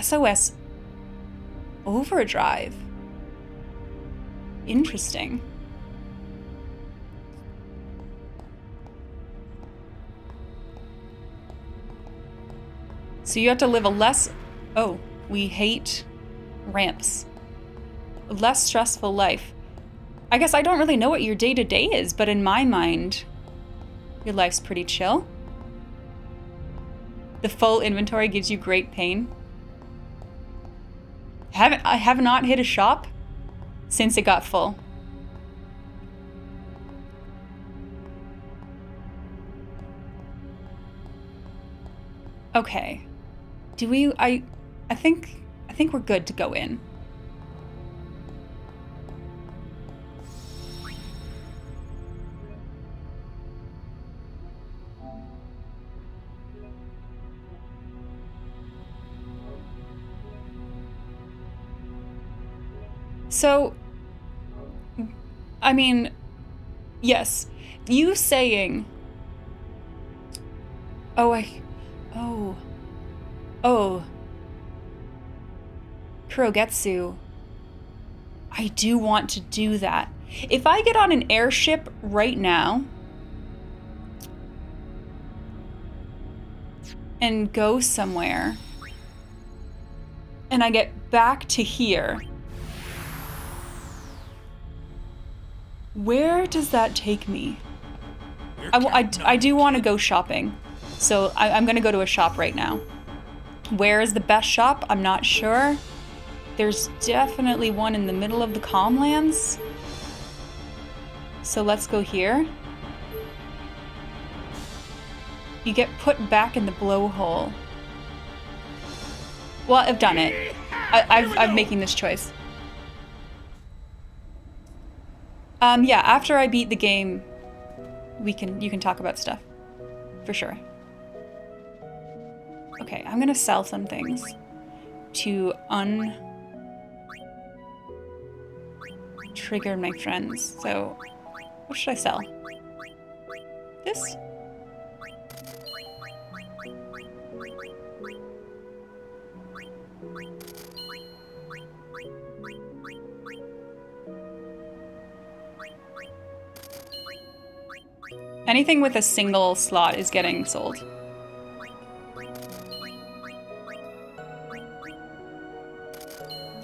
SOS overdrive. Interesting. So you have to live a less... Oh, we hate ramps. Less stressful life. I guess I don't really know what your day-to-day is, but in my mind, your life's pretty chill. The full inventory gives you great pain. Haven't I have not hit a shop since it got full. Okay. Do we I I think I think we're good to go in. So, I mean, yes, you saying, oh, I, oh, Oh. Kurogetsu. I do want to do that. If I get on an airship right now and go somewhere and I get back to here, where does that take me? I I do want to go shopping. So I, I'm going to go to a shop right now. Where is the best shop? I'm not sure. There's definitely one in the middle of the Calmlands. So let's go here. You get put back in the blowhole. Well, I've done it. I, I've, I'm making this choice. Um, yeah, after I beat the game, we can you can talk about stuff. For sure. Okay, I'm gonna sell some things to un trigger my friends. So what should I sell? This? Anything with a single slot is getting sold.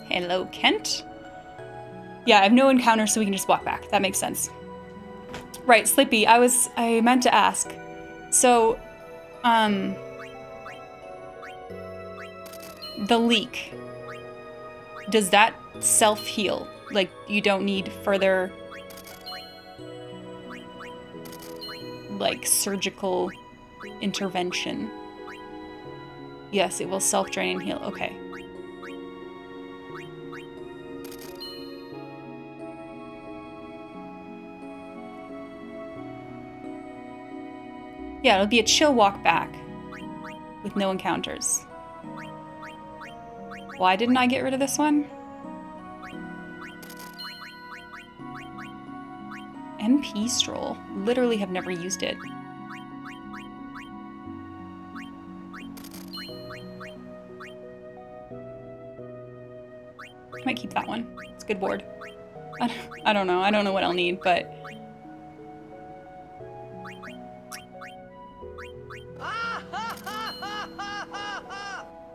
Hello, Kent. Yeah, I have no encounter, so we can just walk back. That makes sense. Right, Slippy, I was I meant to ask. So, um the leak. Does that self-heal? Like you don't need further like surgical intervention. Yes, it will self-drain and heal. Okay. Yeah, it'll be a chill walk back with no encounters. Why didn't I get rid of this one? MP Stroll. Literally have never used it. I might keep that one. It's a good board. I, I don't know. I don't know what I'll need, but...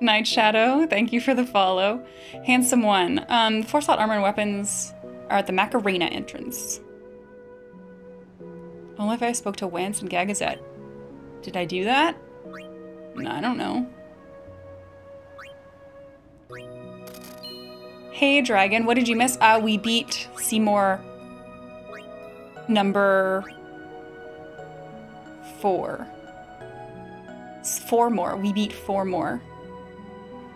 Night Shadow, thank you for the follow. Handsome one. Um, four slot armor and weapons are at the Macalania entrance. Only if I spoke to Wantz and Gagazet. Did I do that? No, I don't know. Hey, Dragon, what did you miss? Uh, we beat Seymour number four. It's four more. We beat four more.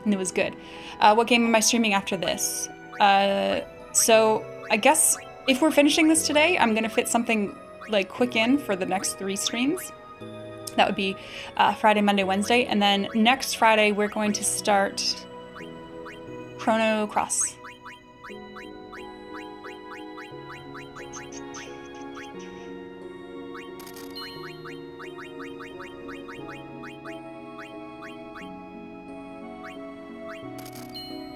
And it was good. Uh, what game am I streaming after this? Uh, so, I guess if we're finishing this today, I'm going to fit something like quick in for the next three streams. That would be uh, Friday, Monday, Wednesday, and then next Friday we're going to start Chrono Cross.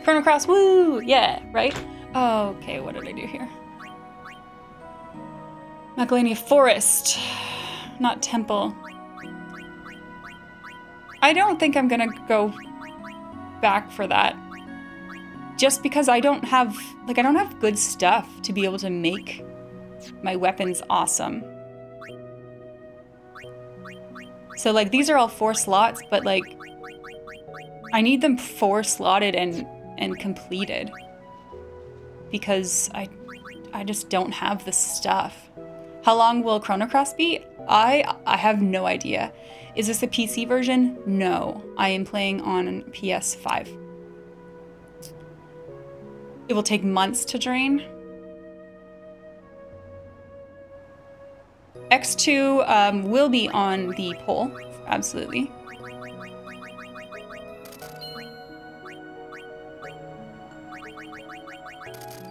Chrono Cross, woo! Yeah, right? okay, what did I do here? Macalania Forest, not Temple. I don't think I'm gonna go back for that. Just because I don't have, like, I don't have good stuff to be able to make my weapons awesome. So, like, these are all four slots, but, like, I need them four slotted and, and completed. Because I, I just don't have the stuff. How long will Chrono Cross be? I I have no idea. Is this a PC version? No. I am playing on PS5. It will take months to drain. X2 um, will be on the poll, absolutely.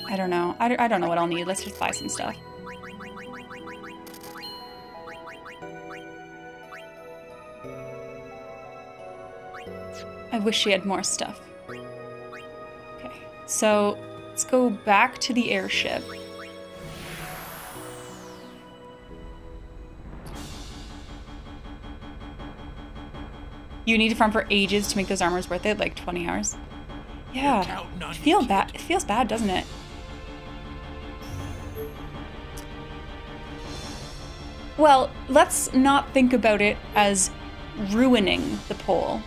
I don't know. I, I don't know what I'll need. Let's just buy some stuff. I wish she had more stuff. Okay, so let's go back to the airship. You need to farm for ages to make those armors worth it, like 20 hours. Yeah, it feel bad. It feels bad, doesn't it? Well, let's not think about it as ruining the poll,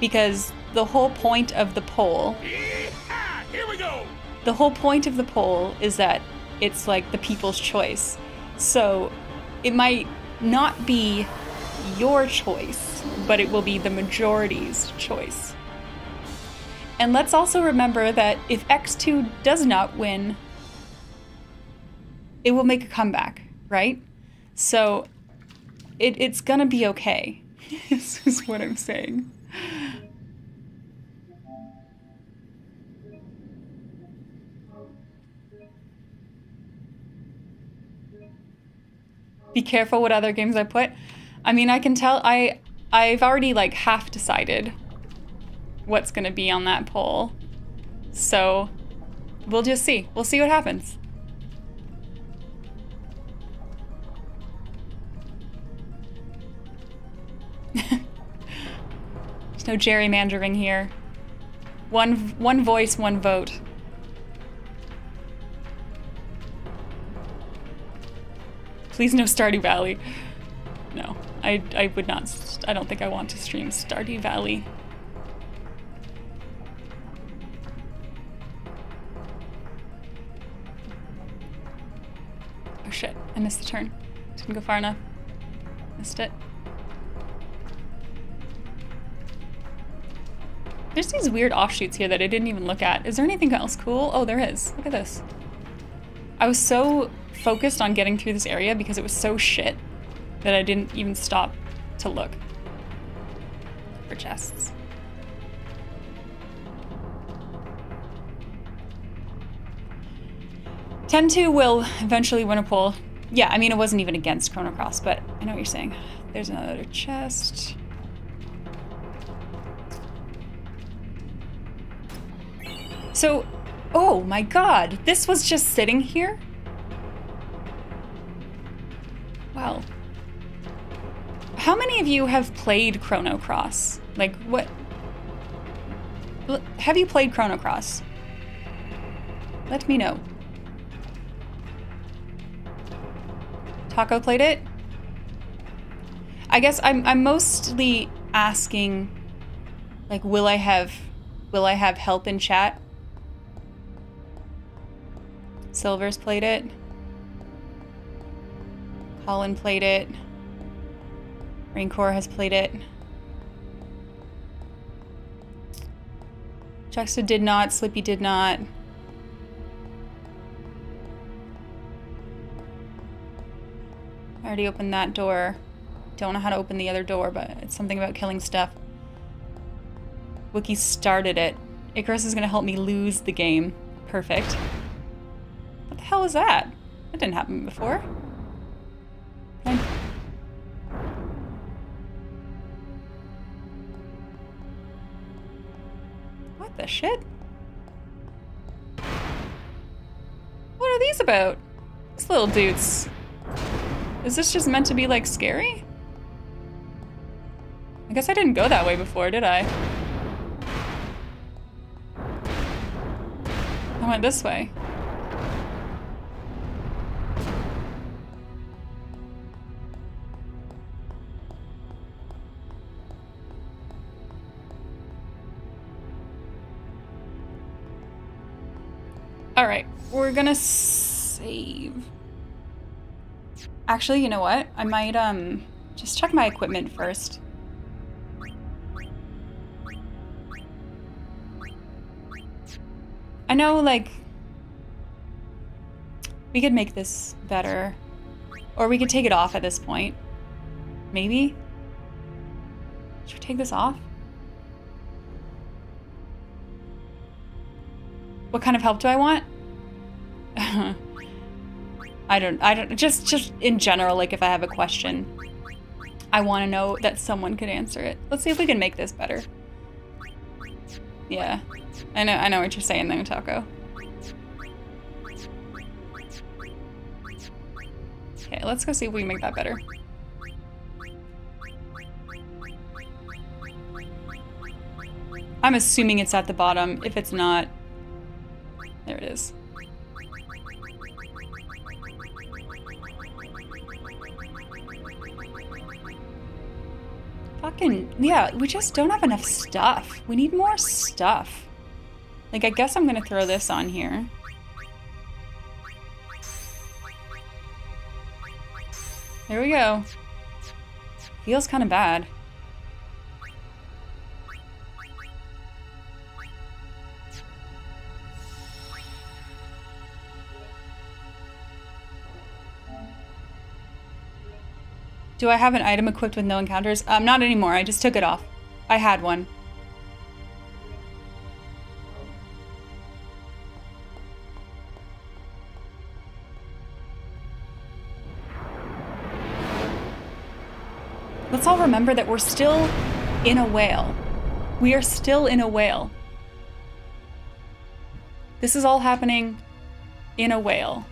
because the whole point of the poll,
Here we go!
the whole point of the poll is that it's like the people's choice. So it might not be your choice, but it will be the majority's choice. And let's also remember that if X2 does not win, it will make a comeback, right? So it, it's gonna be okay. this is what I'm saying. Be careful what other games I put. I mean, I can tell I I've already like half decided what's going to be on that poll. So, we'll just see. We'll see what happens. There's no gerrymandering here. One one voice, one vote. Please no Stardew Valley. No, I, I would not. I don't think I want to stream Stardew Valley. Oh shit, I missed the turn. Didn't go far enough. Missed it. There's these weird offshoots here that I didn't even look at. Is there anything else cool? Oh, there is. Look at this. I was so focused on getting through this area because it was so shit that I didn't even stop to look for chests. Ten two will eventually win a poll. Yeah, I mean it wasn't even against Chrono Cross, but I know what you're saying. There's another chest. So, oh my god, this was just sitting here? Wow. How many of you have played Chrono Cross? Like, what? Have you played Chrono Cross? Let me know. Taco played it? I guess I'm, I'm mostly asking, like, will I have, will I have help in chat? Silver's played it. Colin played it. Raincore has played it. Juxta did not. Slippy did not. I already opened that door. Don't know how to open the other door, but it's something about killing stuff. Wiki started it. Icarus is gonna help me lose the game. Perfect. What the hell is that? That didn't happen before. I- What the shit? What are these about? These little dudes. Is this just meant to be like scary? I guess I didn't go that way before, did I? I went this way. All right, we're gonna save. Actually, you know what? I might um just check my equipment first. I know, like, we could make this better. Or we could take it off at this point. Maybe? Should we take this off? What kind of help do I want? I don't I don't just just in general like if I have a question. I want to know that someone could answer it. Let's see if we can make this better. Yeah. I know I know what you're saying though, Taco. Okay, let's go see if we can make that better. I'm assuming it's at the bottom. If it's not, there it is. Yeah, we just don't have enough stuff. We need more stuff. Like, I guess I'm gonna throw this on here. There we go. Feels kind of bad. Do I have an item equipped with no encounters? Um, not anymore. I just took it off. I had one. Let's all remember that we're still in a whale. We are still in a whale. This is all happening in a whale.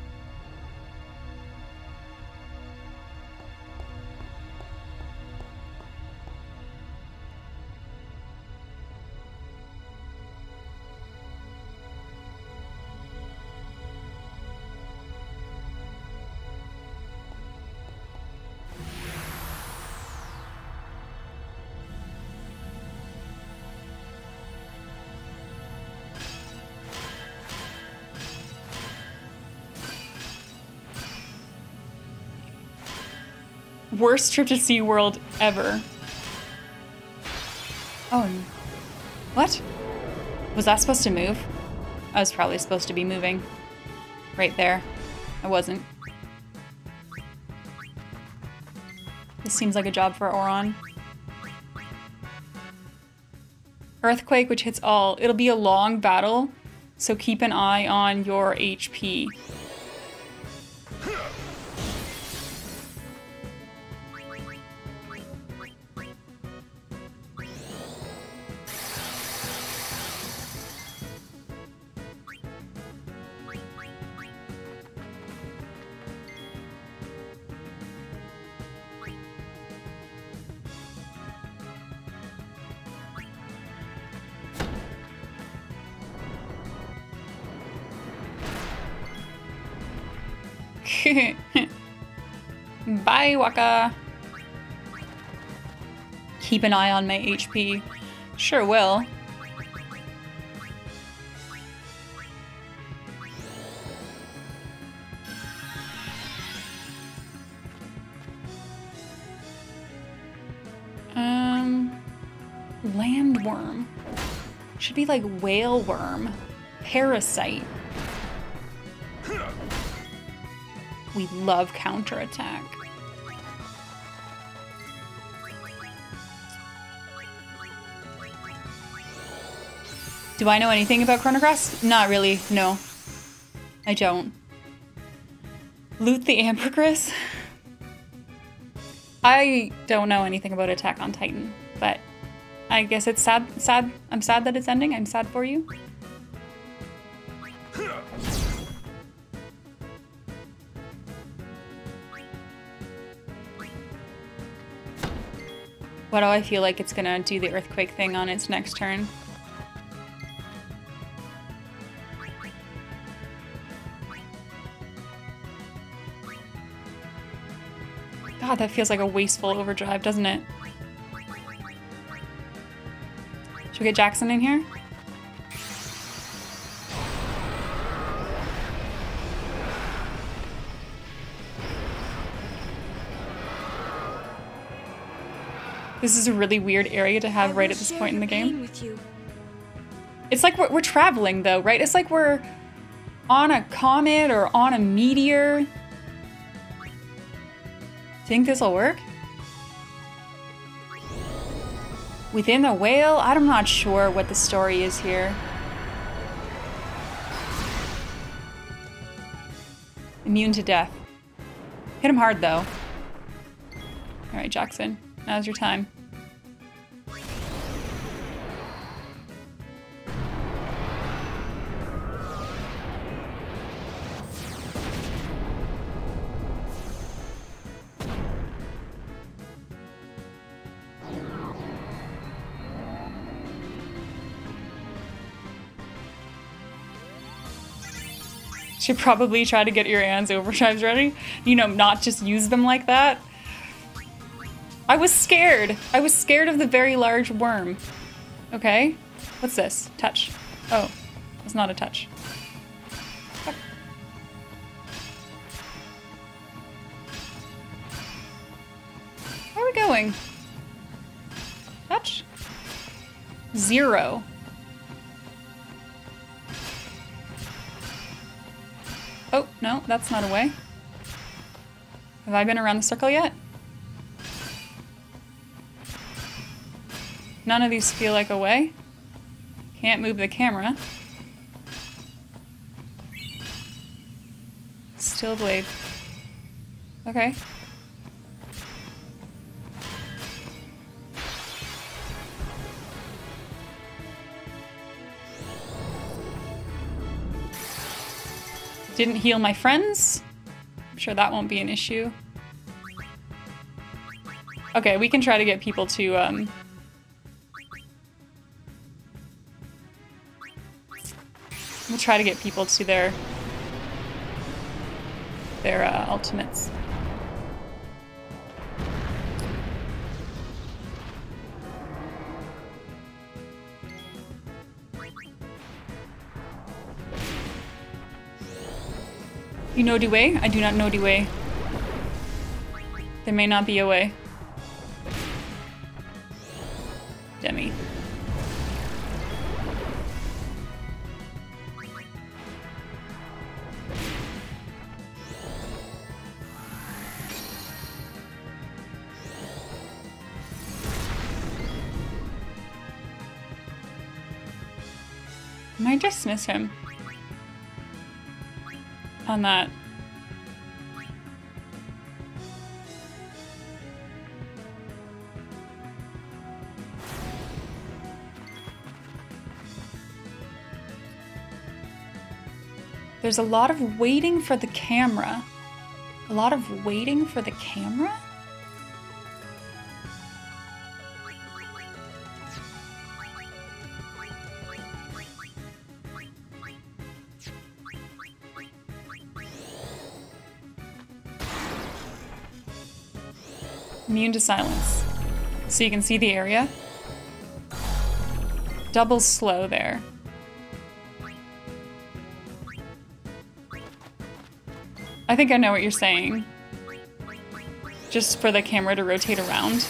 Worst trip to SeaWorld ever. Oh, what? Was that supposed to move? I was probably supposed to be moving. Right there. I wasn't. This seems like a job for Auron. Earthquake, which hits all. It'll be a long battle, so keep an eye on your HP. Wakka. Keep an eye on my HP. Sure will. Um, landworm. Should be like whale worm. Parasite. We love counterattack. Do I know anything about Chrono Cross? Not really, no. I don't. Loot the Ambergris? I don't know anything about Attack on Titan, but I guess it's sad sad I'm sad that it's ending. I'm sad for you. Why do I feel like it's gonna do the earthquake thing on its next turn? God, that feels like a wasteful overdrive, doesn't it? Should we get Jackson in here? This is a really weird area to have right at this point in the game. It's like we're, we're traveling though, right? It's like we're on a comet or on a meteor. Think this'll work? Within the whale? I'm not sure what the story is here. Immune to death. Hit him hard though. Alright, Jackson. Now's your time. Should probably try to get your hands overdrives ready. You know, not just use them like that. I was scared. I was scared of the very large worm. Okay? What's this? Touch. Oh, it's not a touch. Where are we going? Touch? Zero. Oh, no, that's not a way. Have I been around the circle yet? None of these feel like a way. Can't move the camera. Still blade. Okay. Didn't heal my friends. I'm sure that won't be an issue. Okay, we can try to get people to, um... We'll try to get people to their... their, uh, ultimates. You know the way? I do not know the way. There may not be a way. Demi. I might dismiss him on that. There's a lot of waiting for the camera. A lot of waiting for the camera? Immune to silence. So you can see the area. Double slow there. I think I know what you're saying. Just for the camera to rotate around.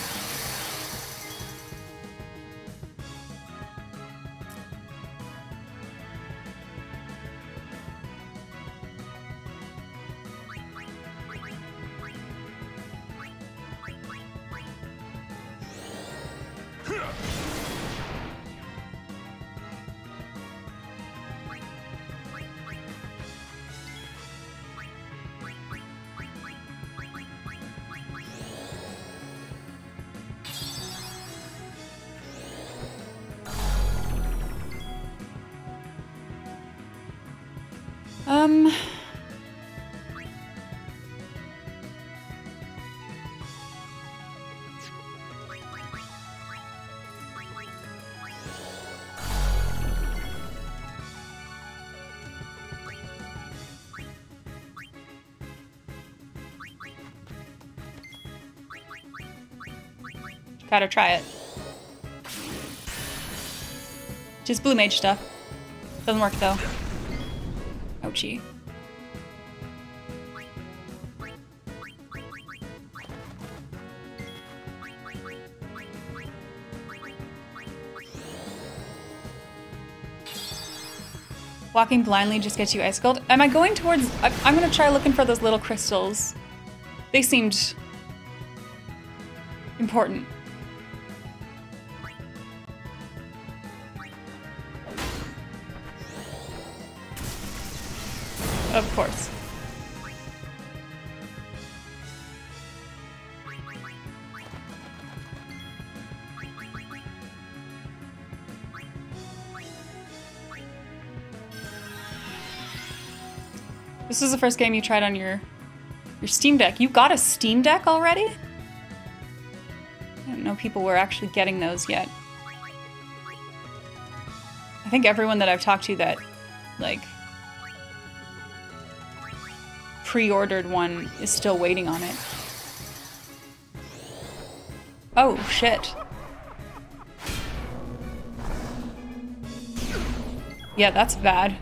Gotta try it. Just blue mage stuff. Doesn't work though. Ouchie. Walking blindly just gets you icicled. Am I going towards... I'm gonna try looking for those little crystals. They seemed... important. This is the first game you tried on your your Steam Deck. You got a Steam Deck already? I didn't know people were actually getting those yet. I think everyone that I've talked to that like pre-ordered one is still waiting on it. Oh shit. Yeah, that's bad.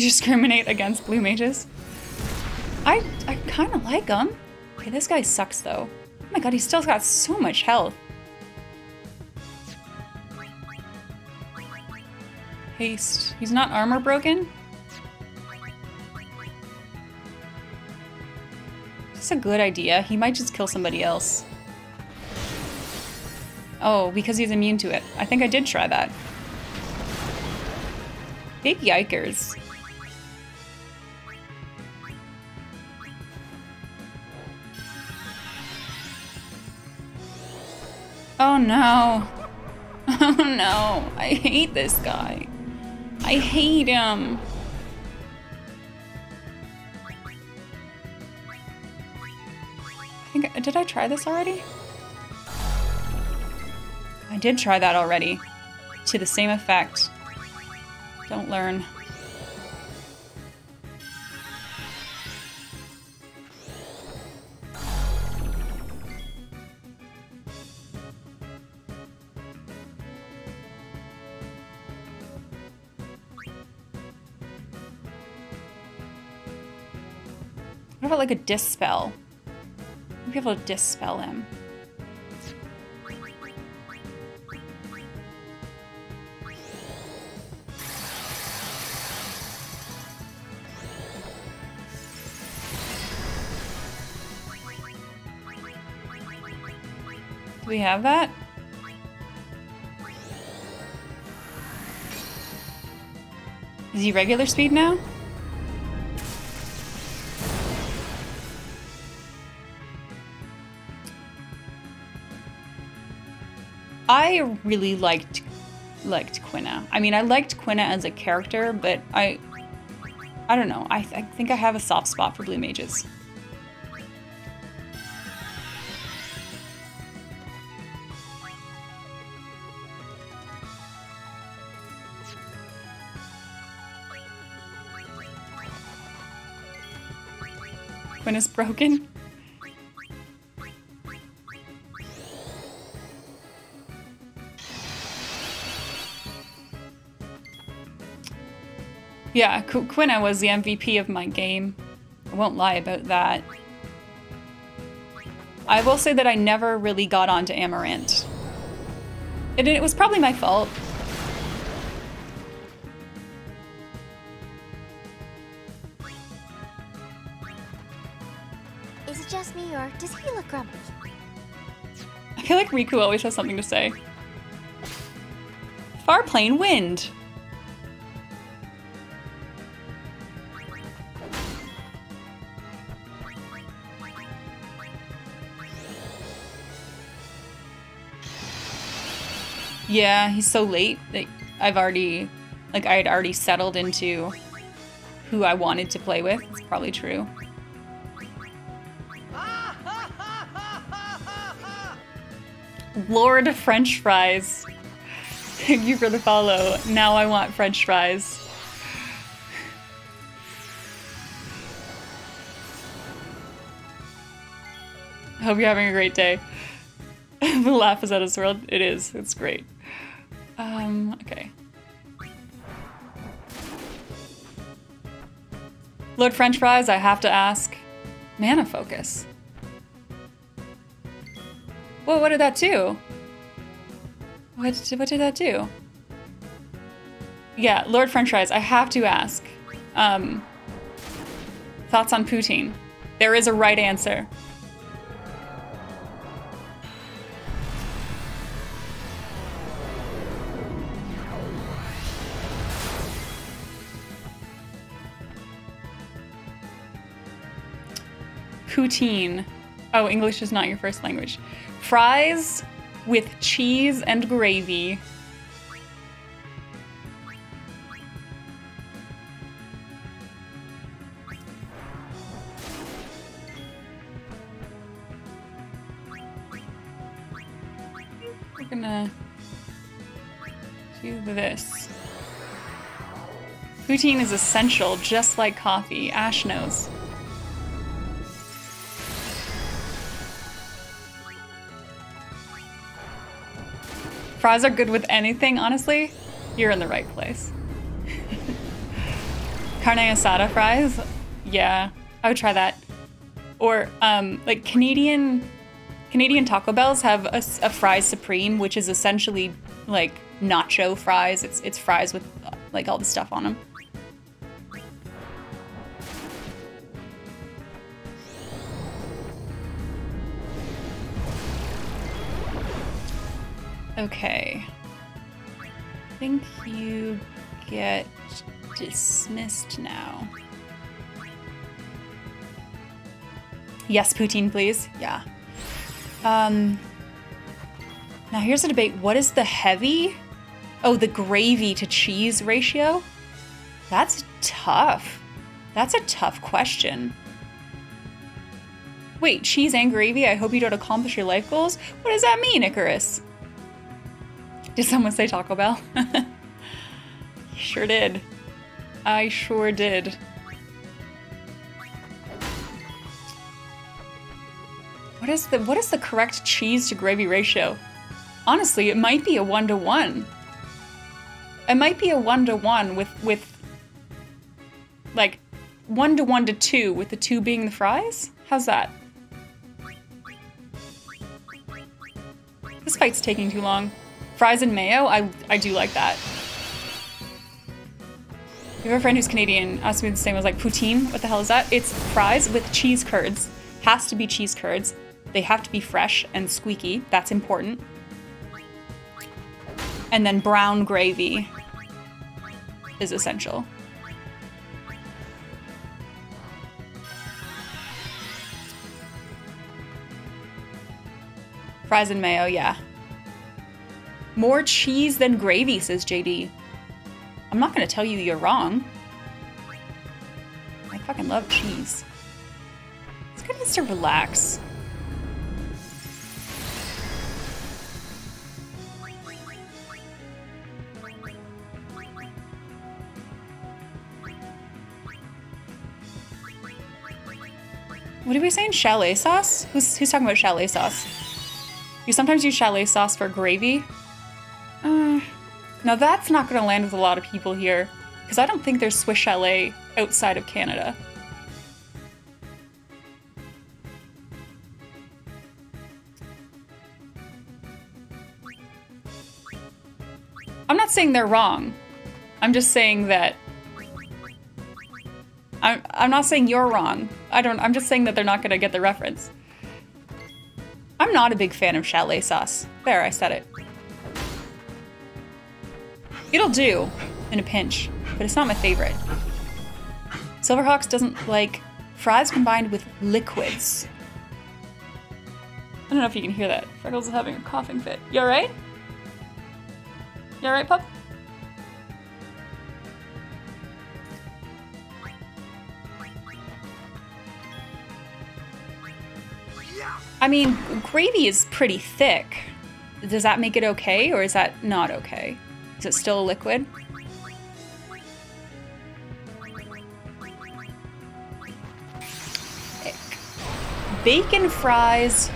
Discriminate against blue mages? I I kind of like them. Okay, this guy sucks though. Oh my god, he's still got so much health. Haste. He's not armor broken? That's a good idea. He might just kill somebody else. Oh, because he's immune to it. I think I did try that. Big yikers. No. Oh no. I hate this guy. I hate him. I think, did I try this already? I did try that already. To the same effect. Don't learn. Like a dispel? Be able to dispel him. Do we have that? Is he regular speed now? I really liked liked Quina. I mean, I liked Quina as a character, but I I don't know. I, th I think I have a soft spot for blue mages. Quina's broken. Yeah, Qu Quina was the MVP of my game. I won't lie about that. I will say that I never really got onto Amarant. It, it was probably my fault.
Is it just me, or does he look grumpy?
I feel like Rikku always has something to say. Farplane Wind. Yeah, he's so late that I've already, like, I had already settled into who I wanted to play with. It's probably true. Lord French fries. Thank you for the follow. Now I want French fries. Hope you're having a great day. the laugh is out of this world. It is. It's great. Um, okay. Lord French fries, I have to ask. Mana focus. Whoa, what did that do? What, what did that do? Yeah, Lord French fries, I have to ask. Um, thoughts on poutine? There is a right answer. Poutine. Oh, English is not your first language. Fries with cheese and gravy. We're gonna do this. Poutine is essential, just like coffee. Ash knows. Fries are good with anything, honestly. You're in the right place. Carne asada fries? Yeah, I would try that. Or um, like Canadian Canadian Taco Bells have a fries supreme, which is essentially like nacho fries. It's it's fries with like all the stuff on them. Okay. I think you get dismissed now. Yes, poutine, please. Yeah. Um. Now here's a debate. What is the heavy? Oh, the gravy to cheese ratio? That's tough. That's a tough question. Wait, cheese and gravy? I hope you don't accomplish your life goals? What does that mean, Icarus? Did someone say Taco Bell? sure did. I sure did. What is the what is the correct cheese to gravy ratio? Honestly, it might be a one to one. It might be a one to one with with like one to one to two, with the two being the fries. How's that? This fight's taking too long. Fries and mayo, I I do like that. We have a friend who's Canadian asked me the same. I was like, poutine? What the hell is that? It's fries with cheese curds. Has to be cheese curds. They have to be fresh and squeaky. That's important. And then brown gravy is essential. Fries and mayo, yeah. More cheese than gravy, says JD. I'm not gonna tell you you're wrong. I fucking love cheese. Guy needs to relax. What are we saying? Chalet sauce? Who's, who's talking about chalet sauce? You sometimes use chalet sauce for gravy? Uh, now that's not going to land with a lot of people here, because I don't think there's Swiss chalet outside of Canada. I'm not saying they're wrong. I'm just saying that I'm, I'm not saying you're wrong. I don't I'm just saying that they're not going to get the reference. I'm not a big fan of chalet sauce. There, I said it. It'll do in a pinch, but it's not my favorite. Silverhawks doesn't like fries combined with liquids. I don't know if you can hear that. Freckles is having a coughing fit. You alright? You alright, pup? I mean, gravy is pretty thick. Does that make it okay, or is that not okay? Is it still a liquid? Thick. Bacon fries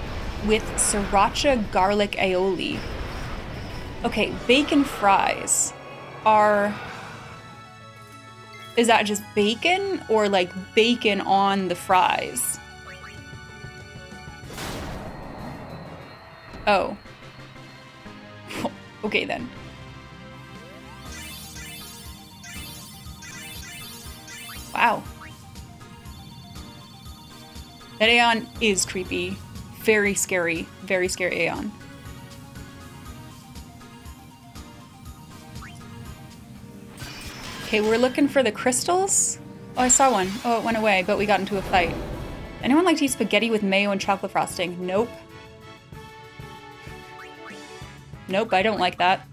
with sriracha garlic aioli. Okay, bacon fries are. Is that just bacon or like bacon on the fries? Oh. okay then. Wow. That Aeon is creepy. Very scary. Very scary Aeon. Okay, we're looking for the crystals. Oh, I saw one. Oh, it went away, but we got into a fight. Anyone like to eat spaghetti with mayo and chocolate frosting? Nope. Nope, I don't like that.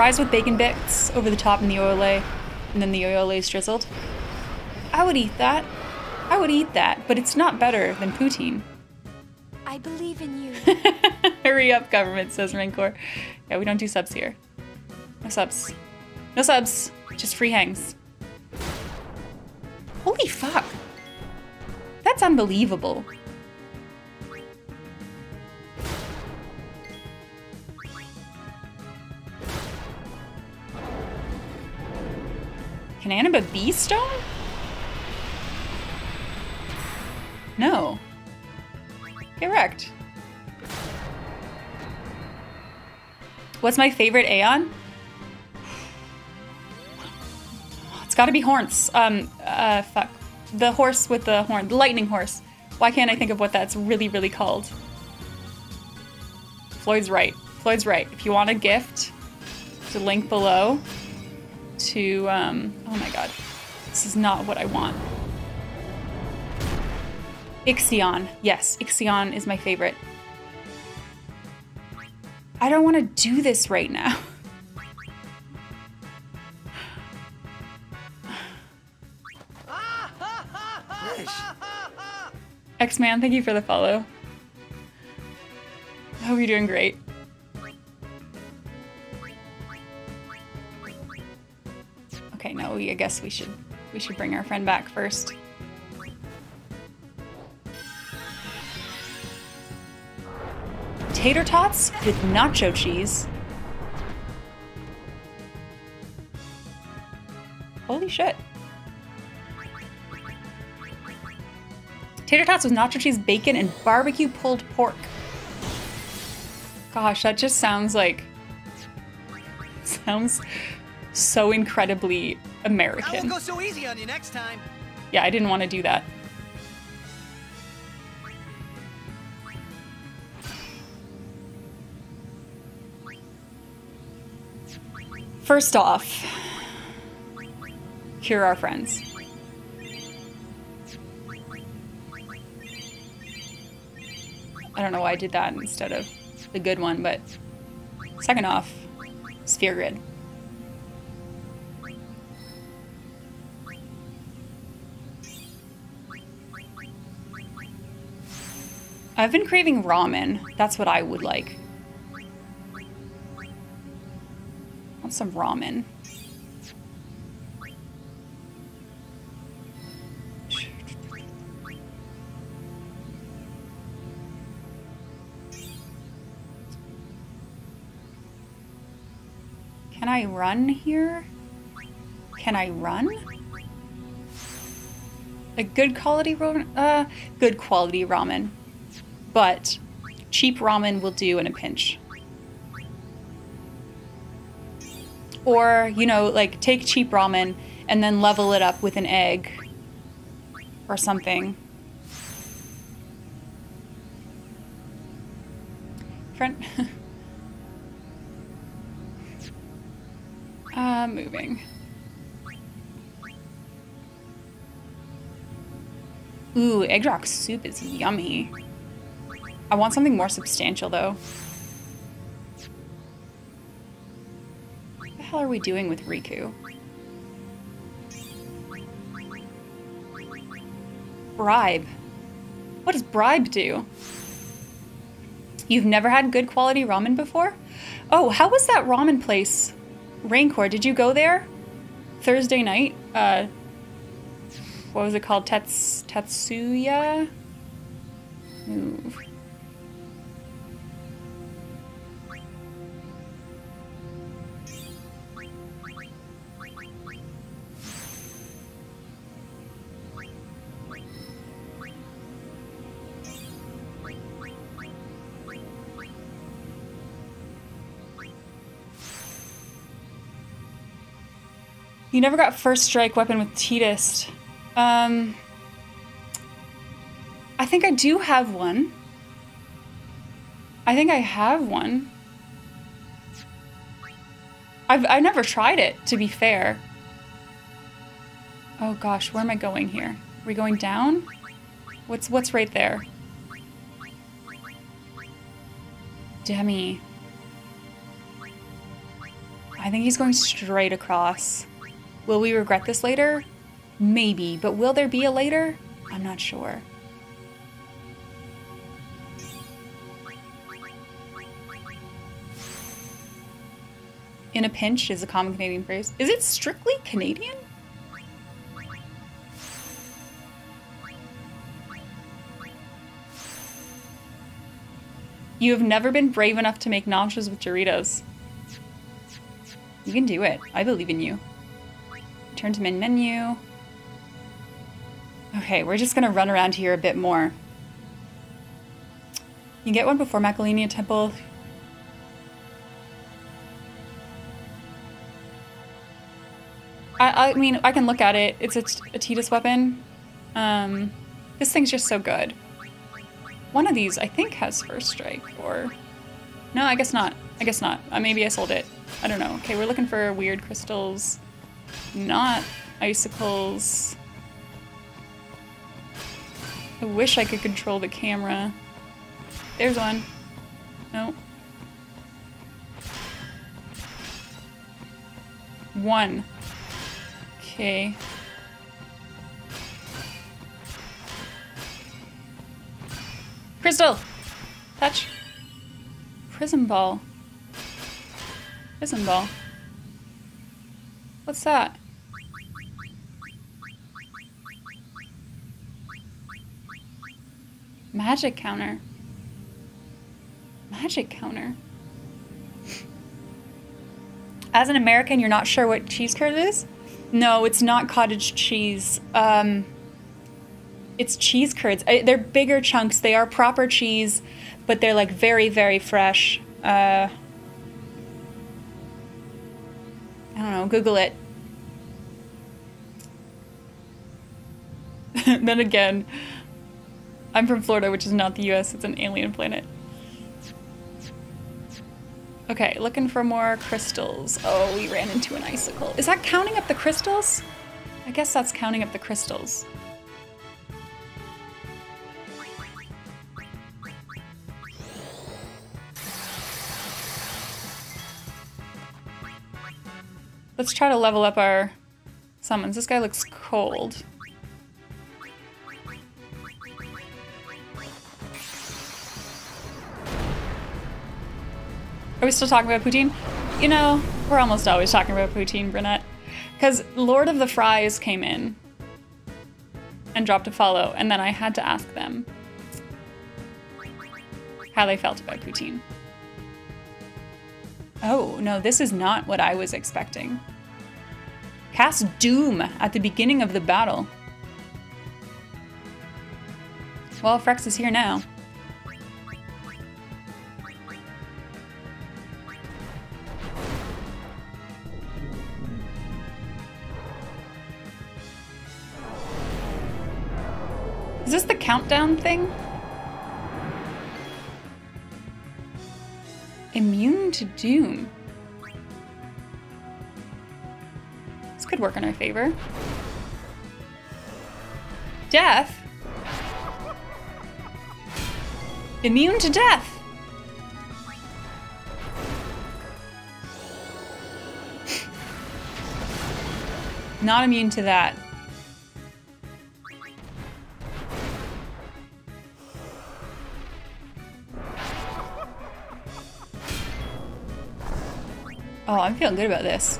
Fries with bacon bits over the top in the oile, and then the oile is drizzled. I would eat that. I would eat that, but it's not better than poutine.
I believe in you.
Hurry up, government, says Rancor. Yeah, we don't do subs here. No subs. No subs. Just free hangs. Holy fuck. That's unbelievable. Annabeth be stone? No. Correct. What's my favorite Aeon? It's gotta be Horns. Um, uh, fuck. The horse with the horn. The lightning horse. Why can't I think of what that's really, really called? Floyd's right. Floyd's right. If you want a gift, a link below to, um, oh my god. This is not what I want. Ixion. Yes, Ixion is my favorite. I don't want to do this right now. X-Man, thank you for the follow. I hope you're doing great. Okay, no, we, I guess we should we should bring our friend back first. Tater tots with nacho cheese. Holy shit. Tater tots with nacho cheese, bacon, and barbecue pulled pork. Gosh, that just sounds like sounds so incredibly American.
I won't go so easy on you next time.
Yeah, I didn't want to do that. First off, cure our friends. I don't know why I did that instead of the good one, but second off, sphere grid. I've been craving ramen. That's what I would like. Want some ramen. Can I run here? Can I run? A good quality ramen? Uh, good quality ramen but cheap ramen will do in a pinch. Or, you know, like take cheap ramen and then level it up with an egg or something. Friend. uh, moving. Ooh, egg rock soup is yummy. I want something more substantial, though. What the hell are we doing with Rikku? Bribe. What does bribe do? You've never had good quality ramen before? Oh, how was that ramen place? Rancor, did you go there? Thursday night? Uh, what was it called? Tets Tetsuya? Move. You never got first strike weapon with Tidus. Um, I think I do have one. I think I have one. I've I never tried it, to be fair. Oh gosh, where am I going here? Are we going down? What's what's right there? Demi. I think he's going straight across. Will we regret this later? Maybe, but will there be a later? I'm not sure. In a pinch is a common Canadian phrase. Is it strictly Canadian? You have never been brave enough to make nachos with Doritos. You can do it. I believe in you. Turn to main menu. Okay, we're just gonna run around here a bit more. You get one before Macalania Temple. I, I mean, I can look at it. It's a, a Tidus weapon. Um, this thing's just so good. One of these, I think, has first strike, or... No, I guess not. I guess not. Uh, maybe I sold it. I don't know. Okay, we're looking for weird crystals. Not icicles. I wish I could control the camera. There's one. No. One. Okay. Crystal! Touch. Prism ball. Prism ball. What's that? Magic counter. Magic counter. As an American, you're not sure what cheese curd is? No, it's not cottage cheese. Um, it's cheese curds. I, they're bigger chunks. They are proper cheese, but they're like very, very fresh. Uh, I don't know. Google it. then again, I'm from Florida, which is not the US. It's an alien planet. Okay, looking for more crystals. Oh, we ran into an icicle. Is that counting up the crystals? I guess that's counting up the crystals. Let's try to level up our summons. This guy looks cold. Are we still talking about poutine? You know, we're almost always talking about poutine, Brunette. Because Lord of the Fries came in and dropped a follow, and then I had to ask them how they felt about poutine. Oh, no, this is not what I was expecting. Cast Doom at the beginning of the battle. Well, Frex is here now. Is this the countdown thing? Immune to doom. This could work in our favor. Death? Immune to death! Not immune to that. Oh, I'm feeling good about this.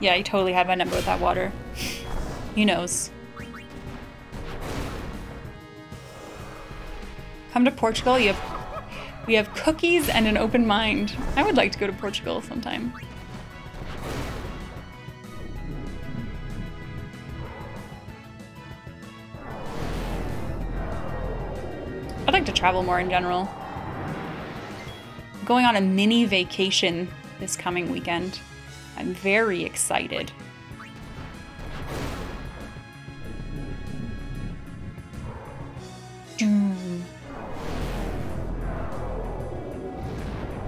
Yeah, he totally had my number with that water. He knows. Come to Portugal, you have we have cookies and an open mind. I would like to go to Portugal sometime. I'd like to travel more in general. I'm going on a mini vacation this coming weekend. I'm very excited.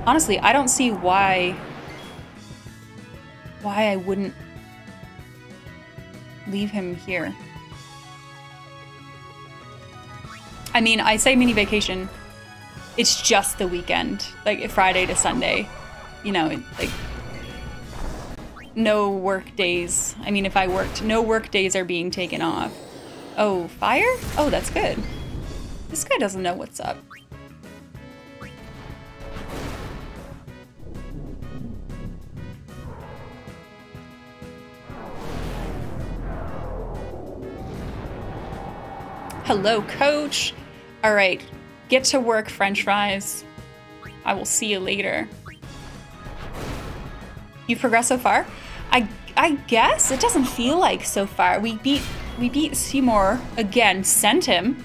Honestly, I don't see why why I wouldn't leave him here. I mean, I say mini vacation. It's just the weekend, like Friday to Sunday. You know, like no work days. I mean, if I worked, no work days are being taken off. Oh, fire? Oh, that's good. This guy doesn't know what's up. Hello, coach. All right, get to work, french fries. I will see you later. You progressed so far? I I guess it doesn't feel like so far. We beat we beat Seymour again, sent him.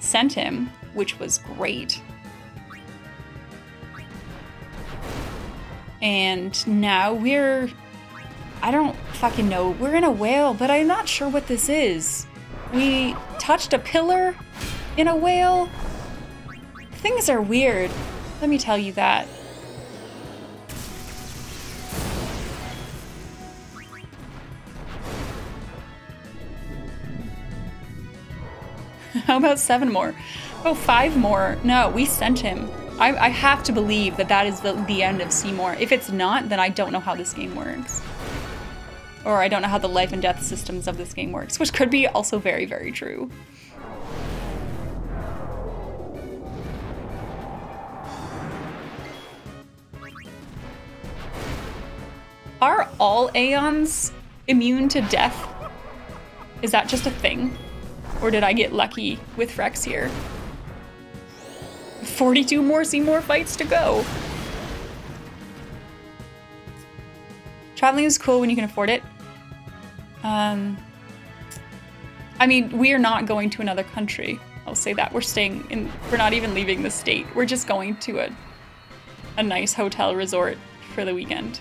Sent him, which was great. And now we're I don't fucking know. We're in a whale, but I'm not sure what this is. We touched a pillar in a whale. Things are weird. Let me tell you that. How about seven more? Oh, five more. No, we sent him. I, I have to believe that that is the, the end of Seymour. If it's not, then I don't know how this game works. Or I don't know how the life and death systems of this game works, which could be also very, very true. Are all Aeons immune to death? Is that just a thing? Or did I get lucky with Frex here? 42 more Seymour fights to go. Traveling is cool when you can afford it. Um, I mean, we are not going to another country. I'll say that. We're staying in, we're not even leaving the state. We're just going to a, a nice hotel resort for the weekend.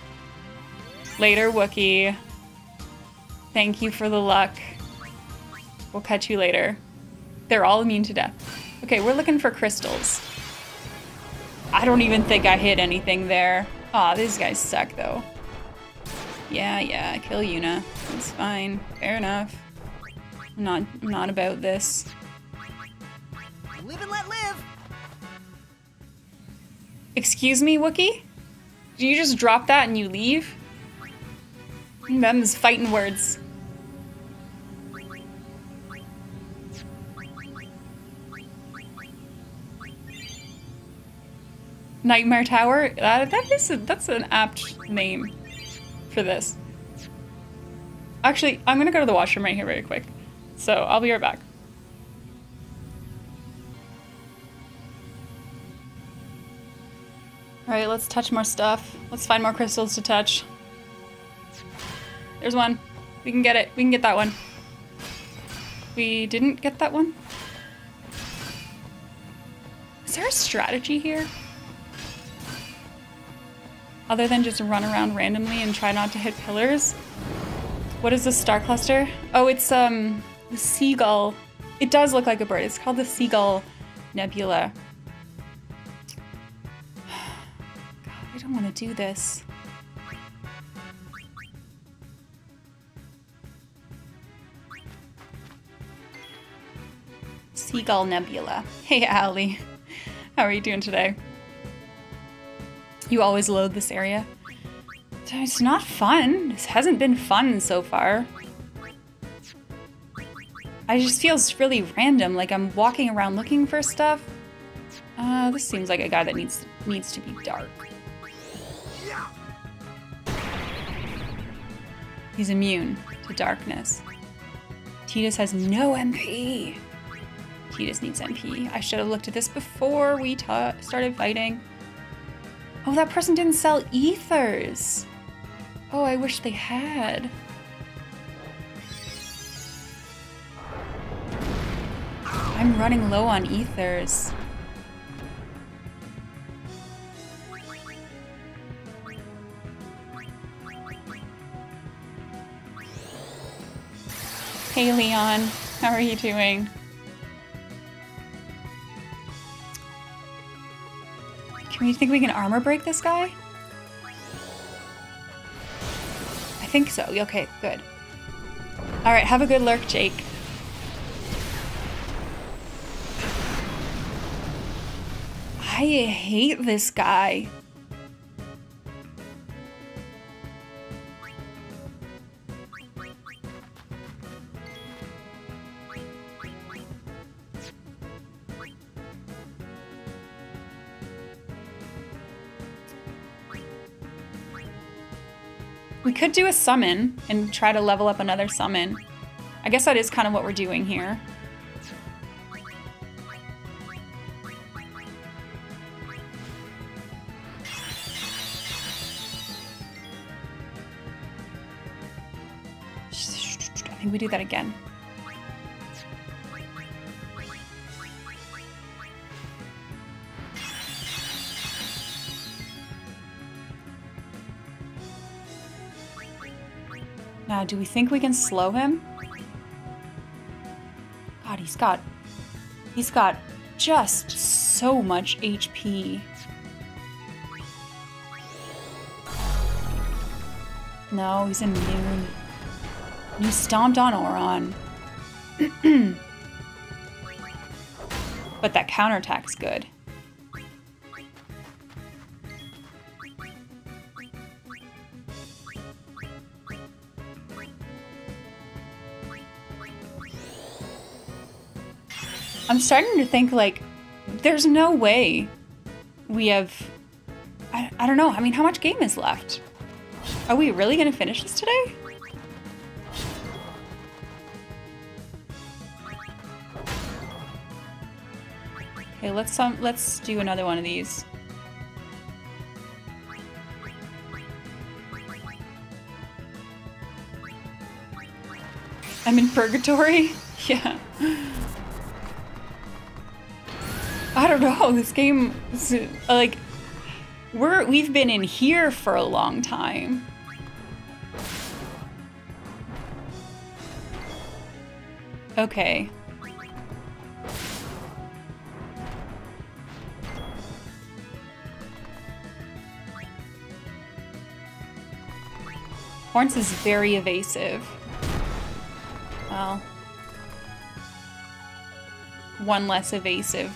Later, Wookie. Thank you for the luck. We'll catch you later. They're all immune to death. Okay, we're looking for crystals. I don't even think I hit anything there. Aw, oh, these guys suck though. Yeah, yeah, kill Yuna. It's fine. Fair enough. I'm not I'm not about this.
Live and let live.
Excuse me, Wookie? Do you just drop that and you leave? Them's fighting words. Nightmare Tower? Uh, that is a, that's an apt name for this. Actually, I'm gonna go to the washroom right here very quick. So I'll be right back. Alright, let's touch more stuff. Let's find more crystals to touch. There's one. We can get it. We can get that one. We didn't get that one? Is there a strategy here? Other than just run around randomly and try not to hit pillars? What is this star cluster? Oh, it's um the seagull. It does look like a bird. It's called the Seagull Nebula. God, I don't want to do this. Seagull Nebula. Hey, Allie. How are you doing today? You always load this area? It's not fun. This hasn't been fun so far. I just feels really random, like I'm walking around looking for stuff. Uh, this seems like a guy that needs needs to be dark. He's immune to darkness. Tidus has no MP. Tidus needs MP. I should have looked at this before we started fighting. Oh, that person didn't sell ethers. Oh, I wish they had. I'm running low on ethers. Hey Leon, how are you doing? We think we can armor break this guy? I think so. Okay, good. All right, have a good lurk, Jake. I hate this guy. We could do a summon and try to level up another summon. I guess that is kind of what we're doing here. I think we do that again. Now, do we think we can slow him? God, he's got... He's got just so much HP. No, he's immune. He stomped on Auron. but that counterattack's good. I'm starting to think like there's no way we have I, I don't know. I mean, how much game is left? Are we really going to finish this today? Okay, let's um let's do another one of these. I'm in purgatory? Yeah. I don't know. This game, is, like, we're we've been in here for a long time. Okay. Horns is very evasive. Well, one less evasive.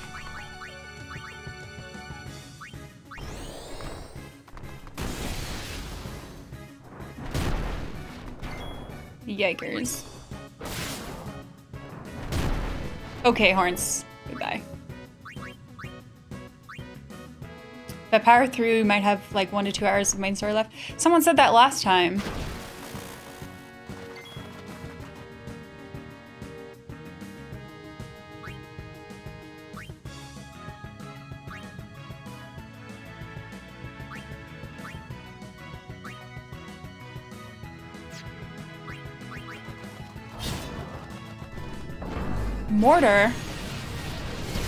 Yikers. Okay, Horns. Goodbye. If I power through, we might have like one to two hours of main story left. Someone said that last time. Mortar?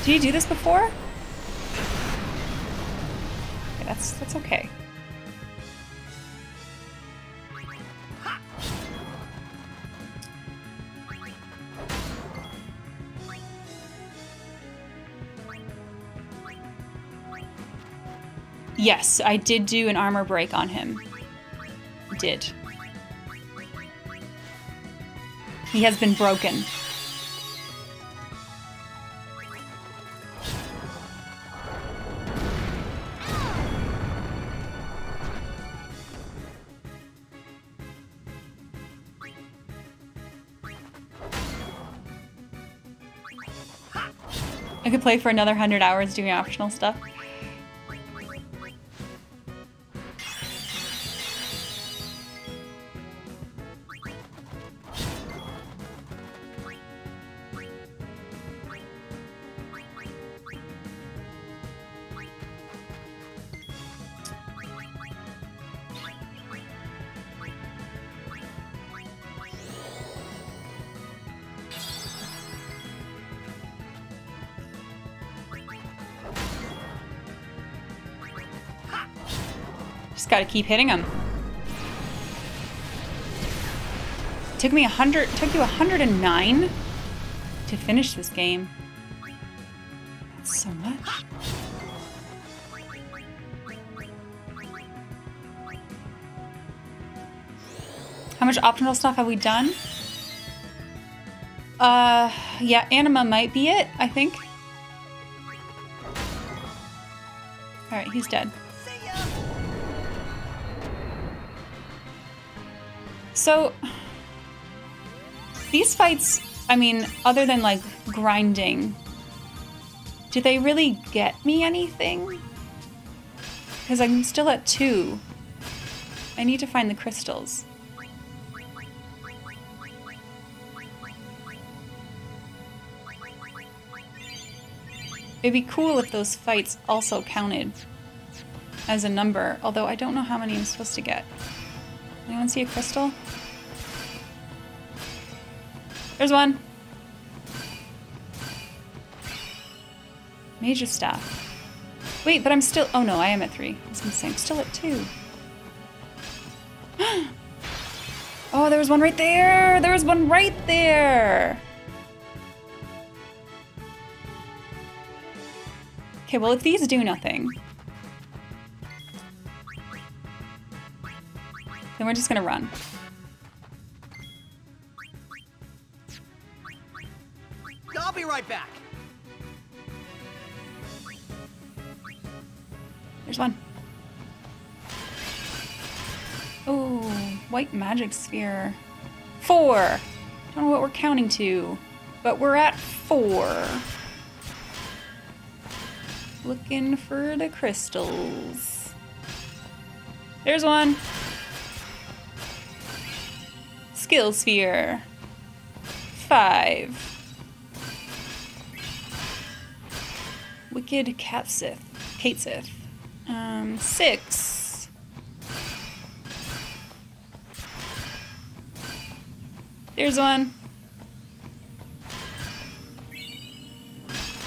Did you do this before? Okay, that's that's okay. Yes, I did do an armor break on him. Did. He has been broken. Play for another 100 hours doing optional stuff. Gotta keep hitting them. Took me a hundred, took you 109 to finish this game. That's so much. How much optional stuff have we done? Uh, yeah, Anima might be it, I think. Alright, he's dead. So, these fights, I mean, other than like grinding, do they really get me anything? Because I'm still at two. I need to find the crystals. It'd be cool if those fights also counted as a number, although I don't know how many I'm supposed to get. Anyone see a crystal? There's one. Major staff. Wait, but I'm still. Oh no, I am at three. I was gonna say I'm still at two. oh, there was one right there. There was one right there. Okay, well, if these do nothing, then we're just gonna run. Magic sphere. Four. Don't know what we're counting to, but we're at four. Looking for the crystals. There's one. Skill sphere. Five. Wicked Cat Sith. Um, six. There's one.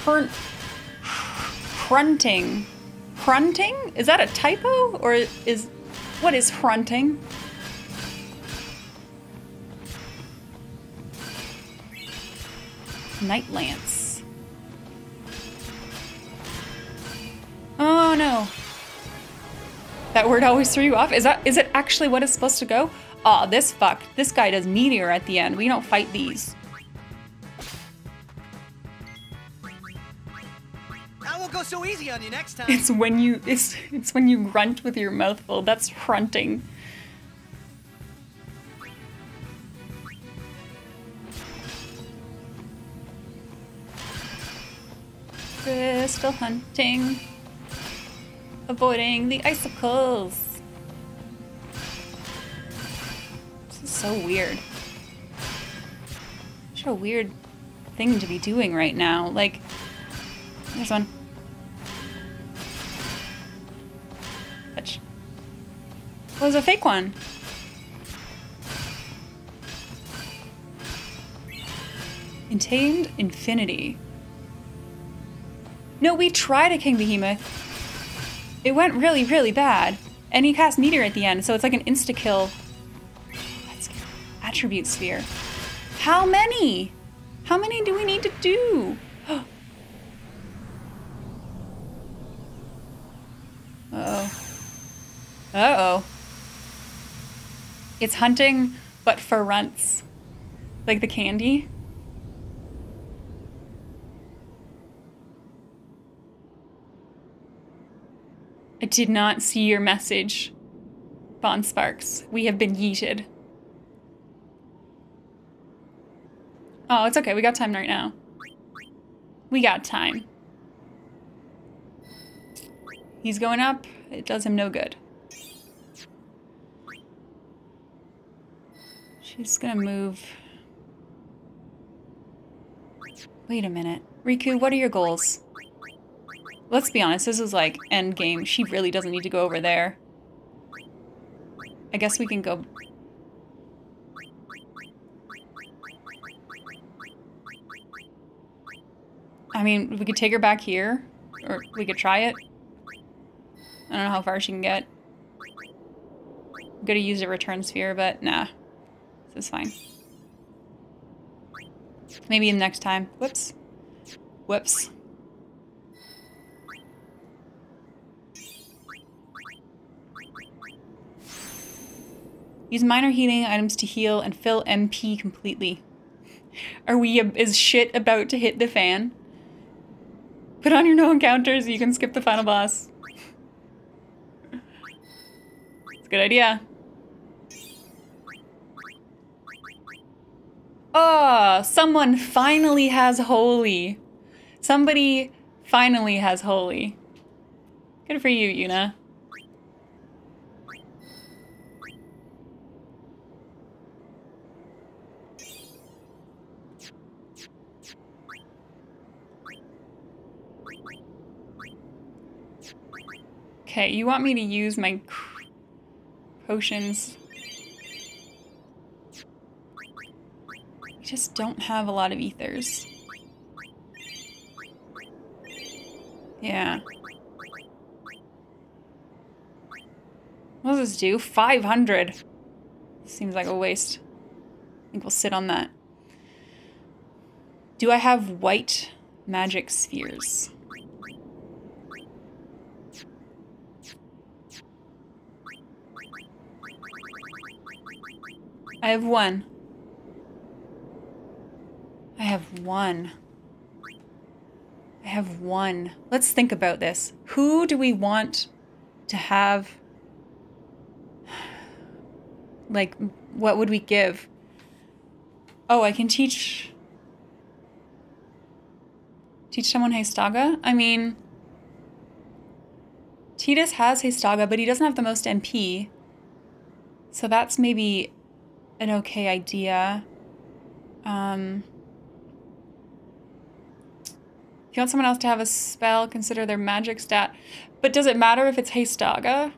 Prun- Prunting. Prunting? Is that a typo? Or is. What is fronting? Night Lance. Oh no. That word always threw you off? Is that is it actually what it's supposed to go? Aw, this fuck. This guy does meteor at the end. We don't fight these.
I won't go so easy on you next time.
It's when you it's it's when you grunt with your mouth full. That's fronting. Crystal hunting. Avoiding the icicles. So weird. Such a weird thing to be doing right now. Like, there's one. Touch. Well, oh, there's a fake one. Intamed Infinity. No, we tried a King Behemoth. It went really, really bad. And he cast Meteor at the end, so it's like an insta-kill. Attribute Sphere. How many? How many do we need to do? Uh-oh. Uh-oh. It's hunting, but for runts. Like the candy. I did not see your message, Bond Sparks. We have been yeeted. Oh, it's okay. We got time right now. We got time. He's going up. It does him no good. She's gonna move. Wait a minute. Rikku, what are your goals? Let's be honest, this is like end game. She really doesn't need to go over there. I guess we can go. I mean, we could take her back here, or we could try it. I don't know how far she can get. I'm gonna use a return sphere, but nah. This is fine. Maybe next time. Whoops. Whoops. Use minor healing items to heal and fill MP completely. Are we is shit about to hit the fan? Put on your no encounters you can skip the final boss. It's a good idea. Oh, someone finally has holy. Somebody finally has holy. Good for you, Yuna. Okay, you want me to use my potions. I just don't have a lot of ethers. Yeah. What does this do? 500. Seems like a waste. I think we'll sit on that. Do I have white magic spheres? I have one. I have one. I have one. Let's think about this. Who do we want to have? Like, what would we give? Oh, I can teach. Teach someone Hastega? I mean. Tidus has Hastega, but he doesn't have the most MP. So that's maybe an okay idea. Um, if you want someone else to have a spell, consider their magic stat. But does it matter if it's Hastega?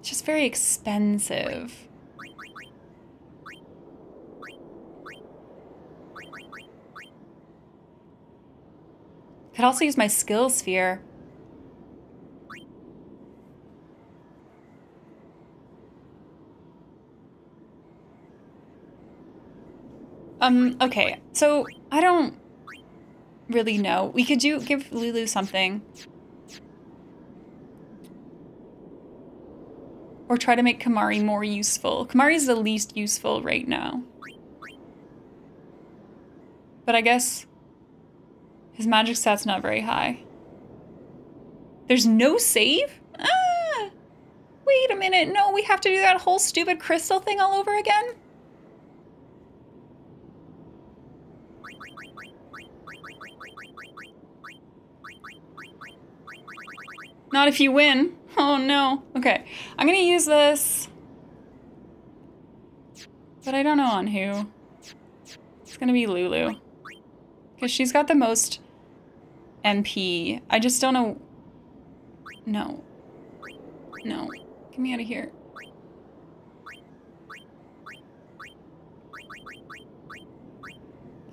It's just very expensive. Could also use my skill sphere. Um, okay, so I don't really know. We could do give Lulu something. Or try to make Kimahri more useful. Kimahri's the least useful right now. But I guess his magic stat's not very high. There's no save? Ah! Wait a minute. No, we have to do that whole stupid crystal thing all over again? Not if you win. Oh no. Okay. I'm gonna use this. But I don't know on who. It's gonna be Lulu. Because she's got the most MP. I just don't know. No. No. Get me out of here.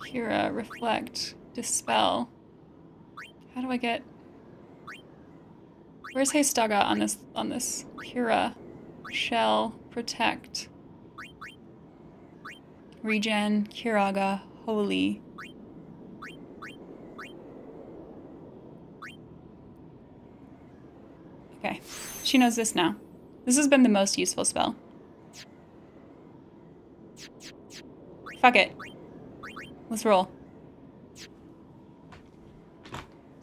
Cura, reflect, dispel. How do I get... Where's Hastega on this on this? Cura. Shell. Protect. Regen. Curaga. Holy. Okay. She knows this now. This has been the most useful spell. Fuck it. Let's roll.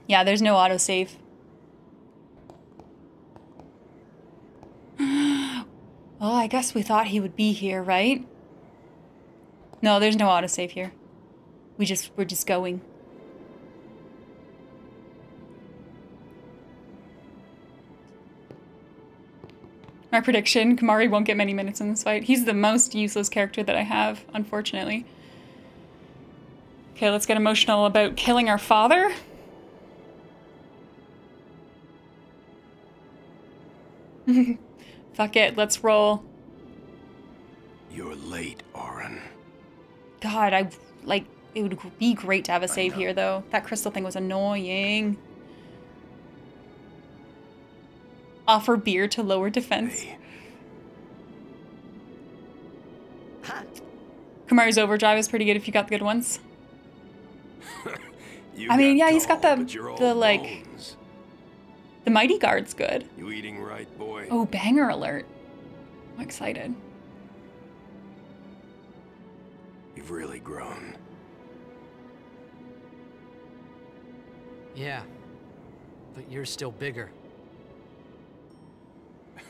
Yeah, there's no autosave. well, I guess we thought he would be here, right? No, there's no autosave here. We just, we're just going. My prediction, Kimahri won't get many minutes in this fight. He's the most useless character that I have, unfortunately. Okay, let's get emotional about killing our father. Fuck it, let's roll.
You're late, Auron.
God, I like it would be great to have a save here though. That crystal thing was annoying. Offer beer to lower defense.
Hey,
Kimahri's overdrive is pretty good if you got the good ones. I mean,
got
yeah, he's got
tall,
the-
but you're all
the, like-
bones.
The mighty guard's good.
You eating right, boy?
Oh, banger alert. I'm excited.
You've really grown.
Yeah. But you're still bigger.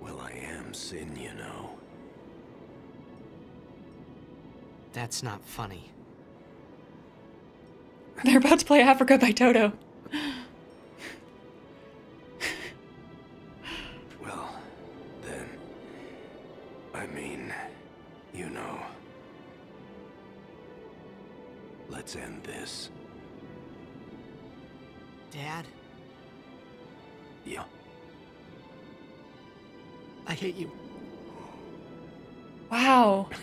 Well, I am Sin, you know.
That's not funny.
They're about to play Africa by Toto.
Well, then. I mean, you know. Let's end this.
Dad,
Yeah.
I hate you.
Wow.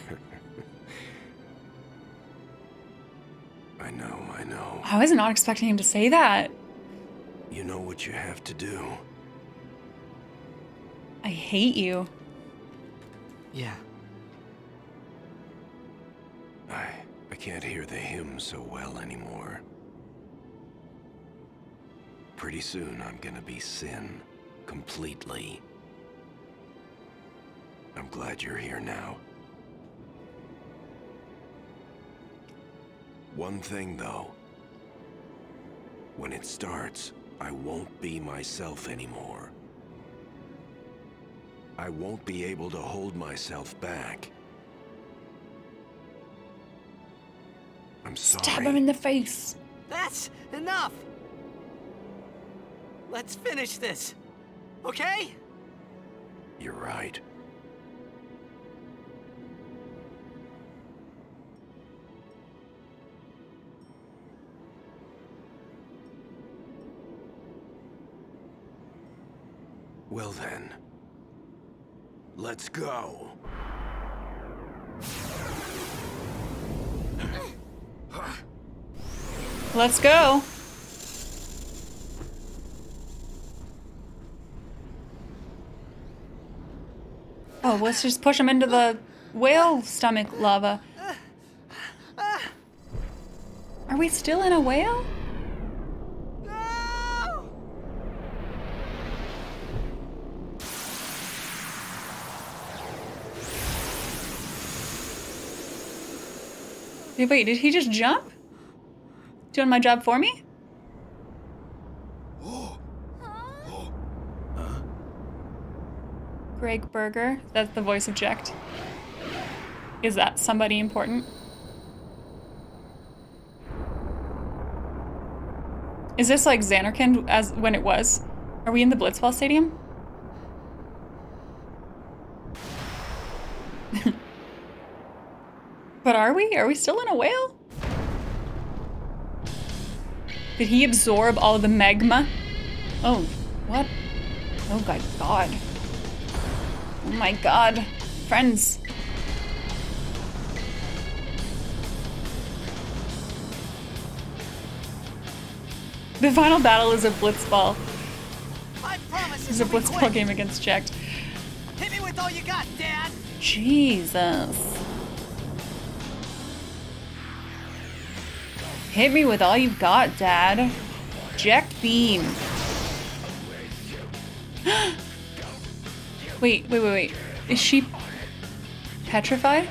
I know, I know.
I was not expecting him to say that.
You know what you have to do.
I hate you.
Yeah.
I I can't hear the hymn so well anymore. Pretty soon I'm gonna be sin. Completely. I'm glad you're here now. One thing though. When it starts, I won't be myself anymore. I won't be able to hold myself back. I'm sorry.
Stab him in the face.
That's enough! Let's finish this. Okay?
You're right. Well then, let's go.
Let's go. Oh, let's just push him into the whale stomach lava. Are we still in a whale? Wait, did he just jump? Doing my job for me? Gregg Berger, that's the voice of Jecht. Is that somebody important? Is this like Zanarkand as when it was? Are we in the Blitzball Stadium? But are we? Are we still in a whale? Did he absorb all the magma? Oh, what? Oh my god. Oh my god. Friends. The final battle is a blitzball. It's a blitzball game against Jecht.
Hit me with all you got, Dad.
Jesus. Hit me with all you've got, Dad. Jecht beam. wait, wait, wait, wait. Is she petrified?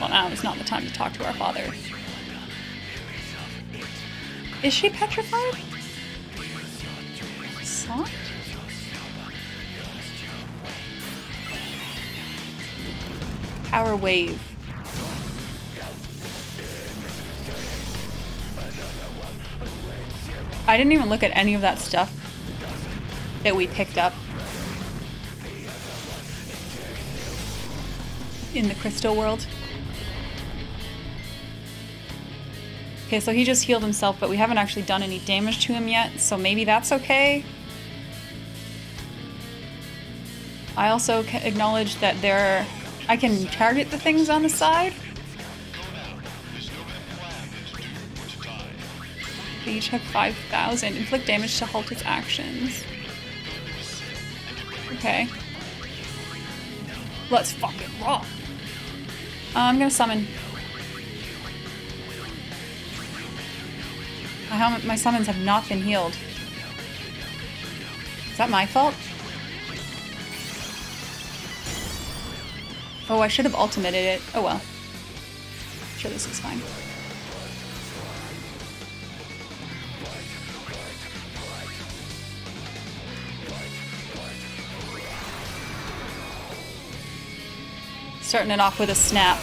Well, now is not the time to talk to our father. Is she petrified? Soft? Power wave. I didn't even look at any of that stuff that we picked up in the crystal world. Okay, so he just healed himself, but we haven't actually done any damage to him yet, so maybe that's okay. I also acknowledge that there I can target the things on the side. Each have 5,000. Inflict damage to halt its actions. Okay. Let's fucking rock. I'm gonna summon. My, my summons have not been healed. Is that my fault? Oh, I should have ultimated it. Oh well. Sure, this is fine. Starting it off with a snap.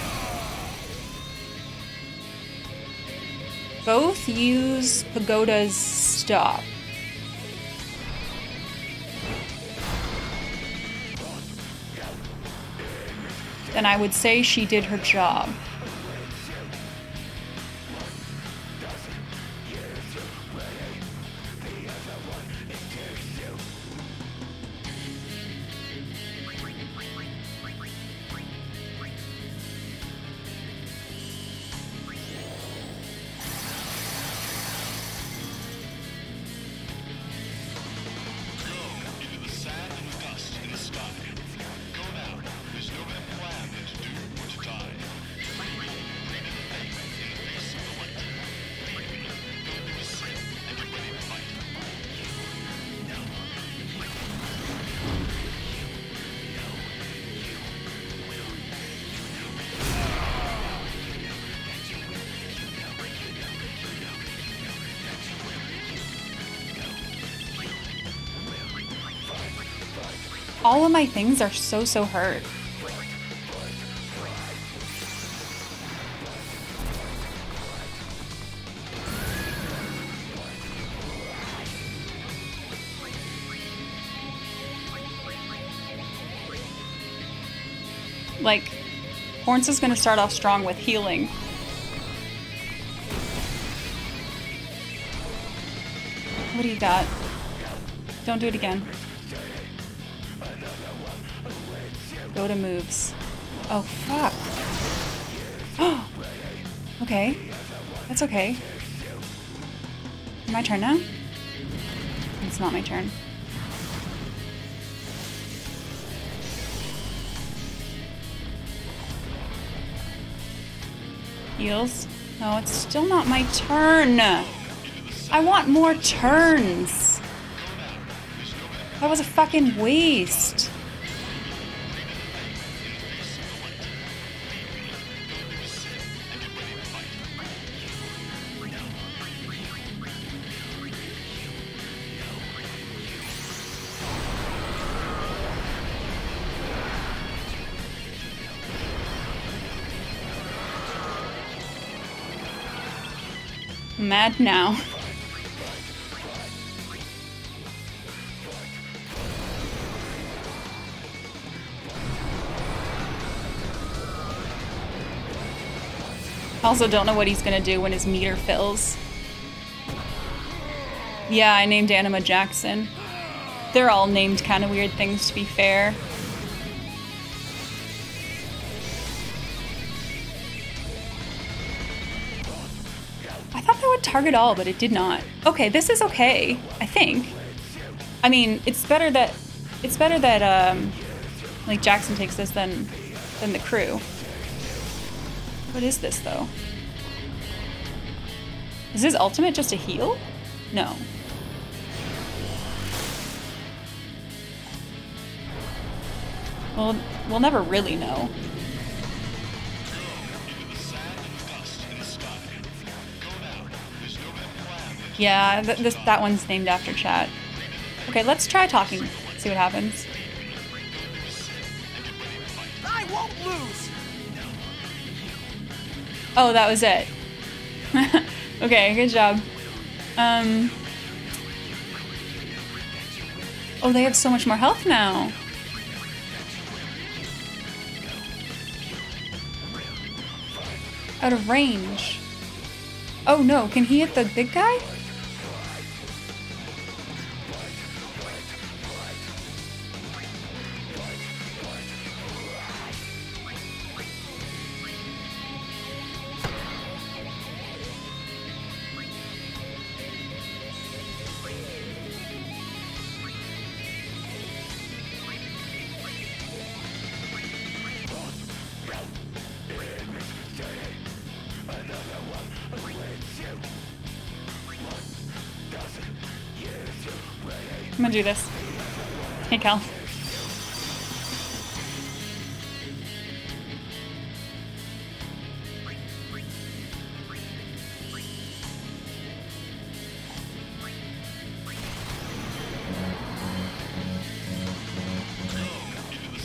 Both use Pagoda's stop. And I would say she did her job. My things are so, so hurt. Like, Horns is gonna start off strong with healing. What do you got? Don't do it again. Go to moves. Oh, fuck. Oh. okay. That's okay. My turn now? It's not my turn. Heals. No, it's still not my turn. I want more turns. That was a fucking waste. Mad now. Also don't know what he's gonna do when his meter fills. Yeah, I named Anima Jackson. They're all named kind of weird things to be fair. Target all, but it did not. Okay, this is okay, I think. I mean, it's better that it's better that um like Jackson takes this than than the crew. What is this though? Is his ultimate just a heal? No. Well, we'll never really know. Yeah, th this that one's named after chat. Okay, let's try talking. See what happens.
I won't lose.
Oh, that was it. okay, good job. Um. Oh, they have so much more health now. Out of range. Oh no, can he hit the big guy? do this. Hey, Cal.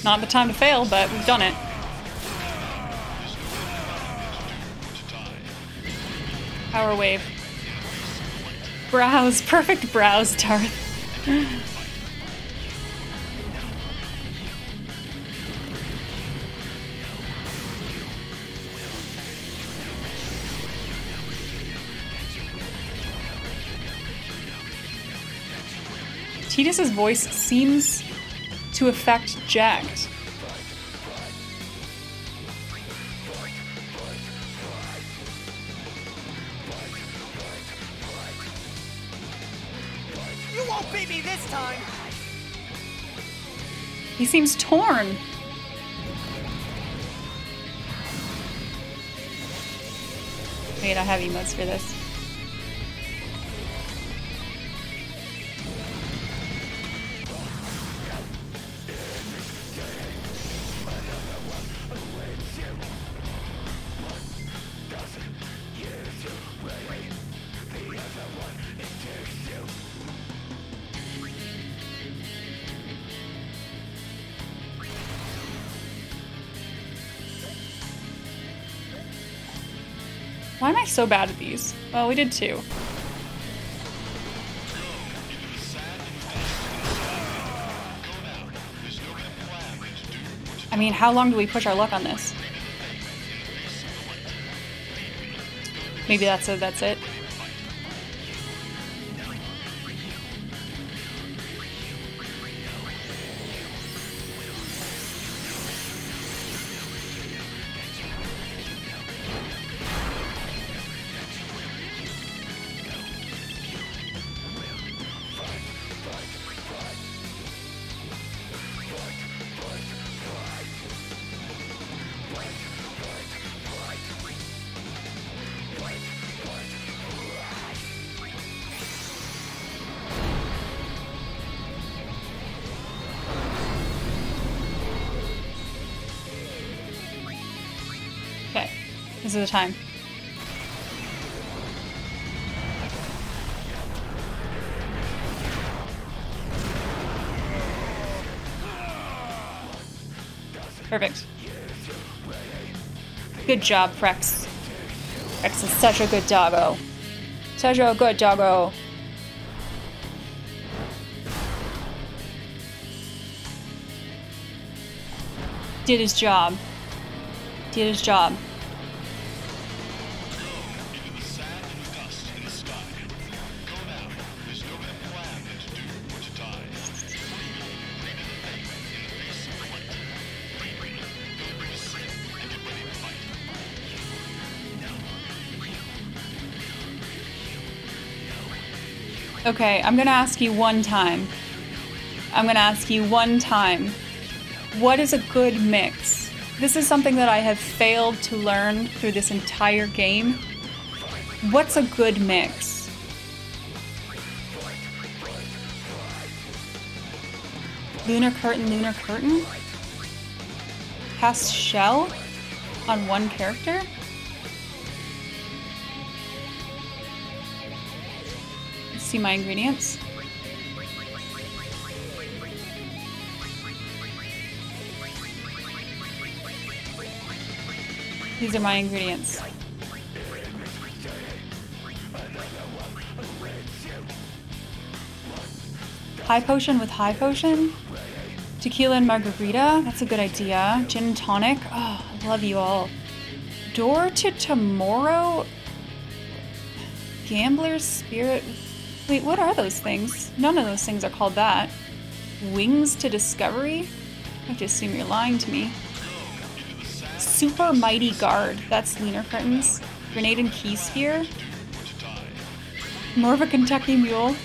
Not the time to fail, but we've done it. Power wave. Browse. Perfect browse, Darth. Tidus's voice seems to affect
Jecht.
He seems torn. Wait, I have emotes for this. So bad at these? Well, we did two. I mean, how long do we push our luck on this? Maybe that's it. That's it. Time. Perfect. Good job, Prex. Prex is such a good doggo. Such a good doggo. Did his job. Did his job. Okay, I'm gonna ask you one time. I'm gonna ask you one time. What is a good mix? This is something that I have failed to learn through this entire game. What's a good mix? Lunar curtain, lunar curtain? Cast shell on one character? See my ingredients. These are my ingredients. High potion with high potion? Tequila and margarita? That's a good idea. Gin and tonic? Oh, I love you all. Door to tomorrow? Gambler's spirit? Wait, what are those things? None of those things are called that. Wings to discovery? I just assume you're lying to me. Super Mighty Guard. That's Lunar Curtains. Grenade and Key Sphere. More of a Kentucky Mule.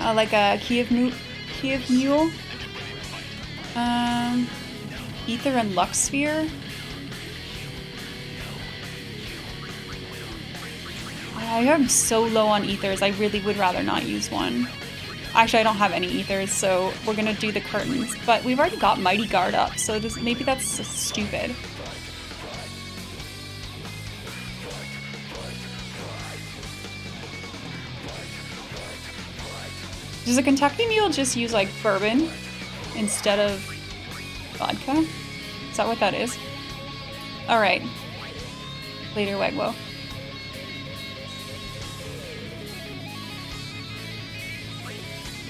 Uh, like a Kiev, Mu- Kiev Mule. Um, Ether and Luck Sphere. I am so low on ethers. I really would rather not use one. Actually, I don't have any ethers, so we're gonna do the curtains. But we've already got Mighty Guard up, so this, maybe that's stupid. Does a Kentucky Mule just use like bourbon instead of Vodka? Is that what that is? Alright. Later, Wegwo.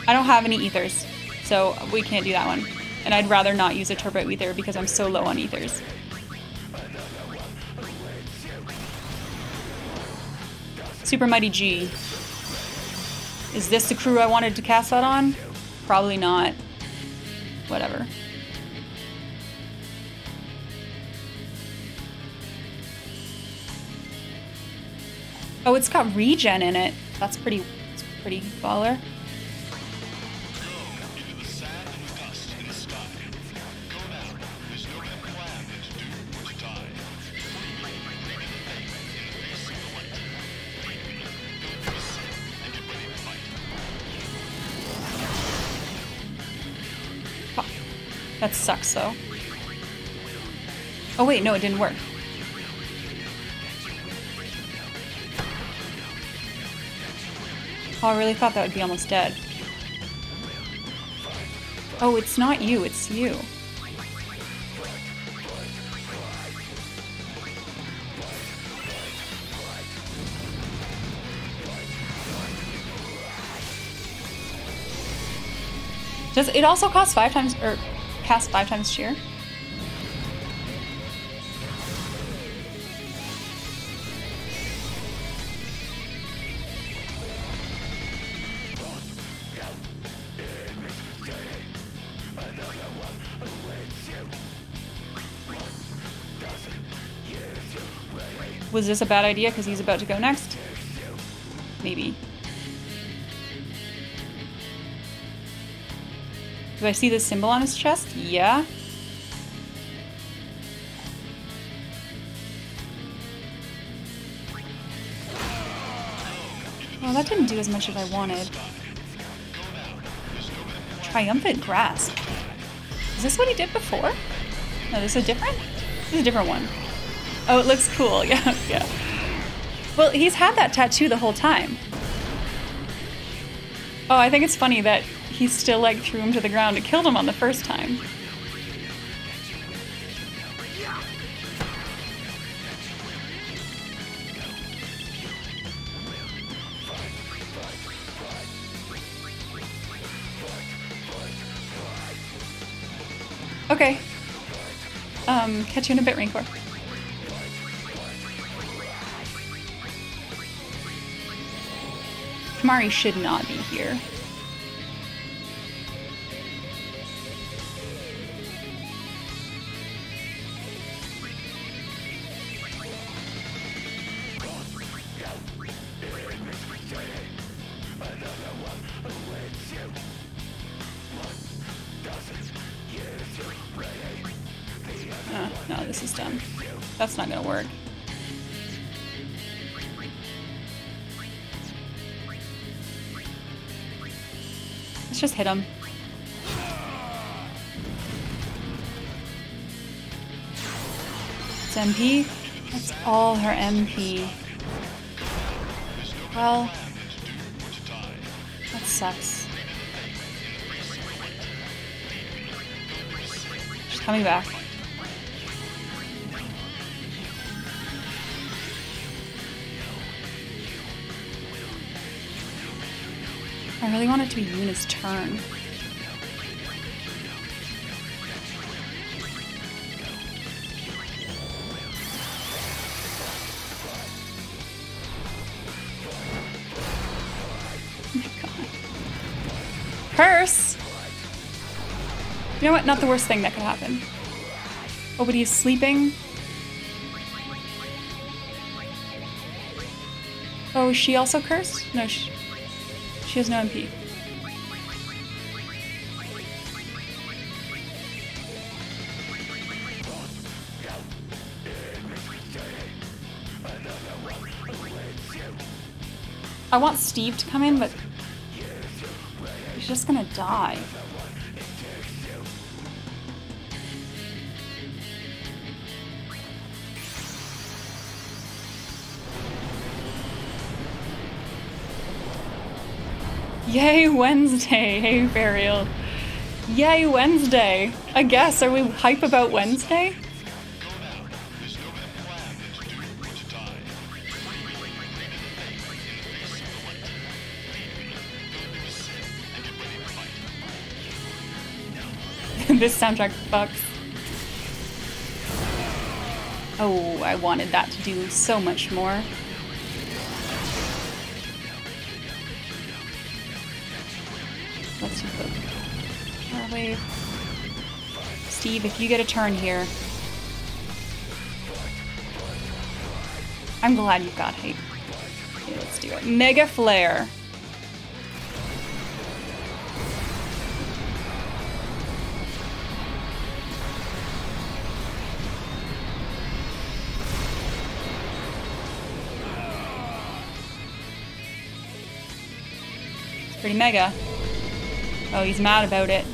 I don't have any ethers, so we can't do that one. And I'd rather not use a turbo ether because I'm so low on ethers. Super Mighty G. Is this the crew I wanted to cast that on? Probably not. Whatever. Oh, it's got regen in it. That's pretty, that's pretty baller. Sucks though. Oh wait, no, it didn't work. Oh, I really thought that would be almost dead. Oh, it's not you, it's you. Does it also cost five times or cast five times cheer? Was this a bad idea because he's about to go next? Maybe. Do I see the symbol on his chest? Yeah. Well, that didn't do as much as I wanted. Triumphant Grasp. Is this what he did before? No, this is different? This is a different one. Oh, it looks cool. Yeah, yeah. Well, he's had that tattoo the whole time. Oh, I think it's funny that he still like threw him to the ground. It killed him on the first time. Okay. Um, catch you in a bit, Rancor. Kimahri should not be here. All her MP. Well, that sucks. She's coming back. I really want it to be Yuna's turn. You know what? Not the worst thing that could happen. Oh, but he's sleeping. Oh, is she also cursed? No, she, she has no MP. I want Steve to come in, but he's just gonna die. Yay, Wednesday! Hey, Burial. Yay, Wednesday! I guess. Are we hype about Wednesday? this soundtrack fucks. Oh, I wanted that to do so much more. Steve, if you get a turn here. I'm glad you've got hype. Okay, let's do it. Mega Flare. It's pretty mega. Oh, he's mad about it.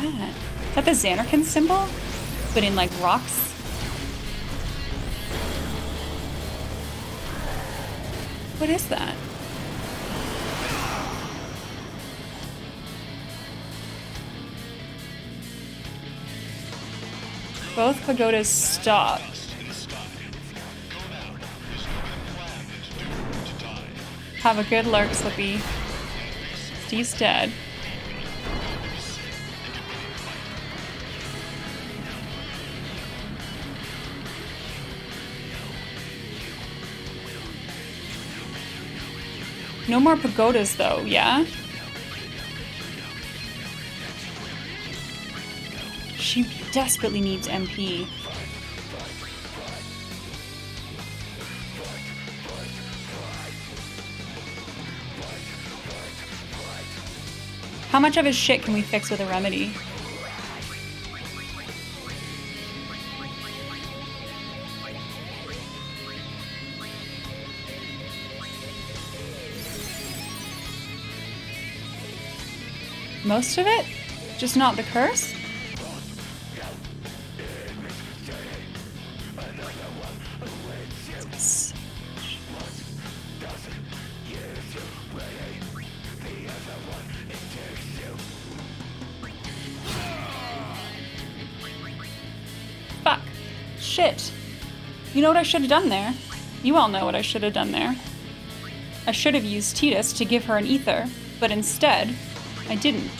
That? Is that the Zanarkand symbol? But in like rocks? What is that? Both pagodas stop. Have a good lurk, Slippy. Steve's dead. No more pagodas though, yeah? She desperately needs MP. How much of his shit can we fix with a remedy? Most of it? Just not the curse? Fuck. Shit. You know what I should have done there? You all know what I should have done there. I should have used Tidus to give her an ether, but instead, I didn't.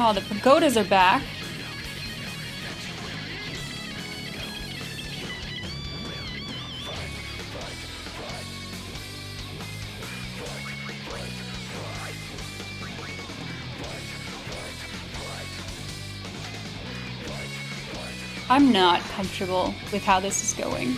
Oh, the pagodas are back. I'm not comfortable with how this is going.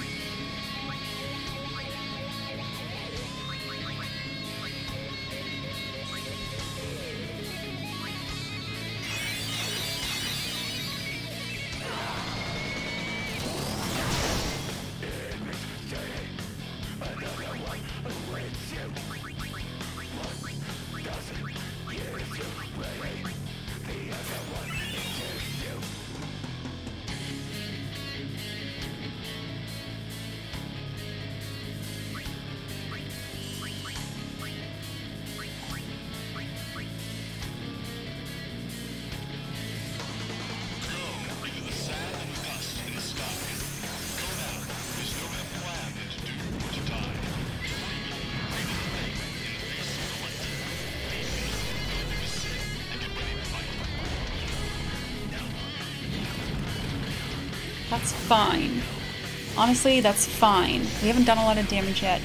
Honestly, that's fine. We haven't done a lot of damage yet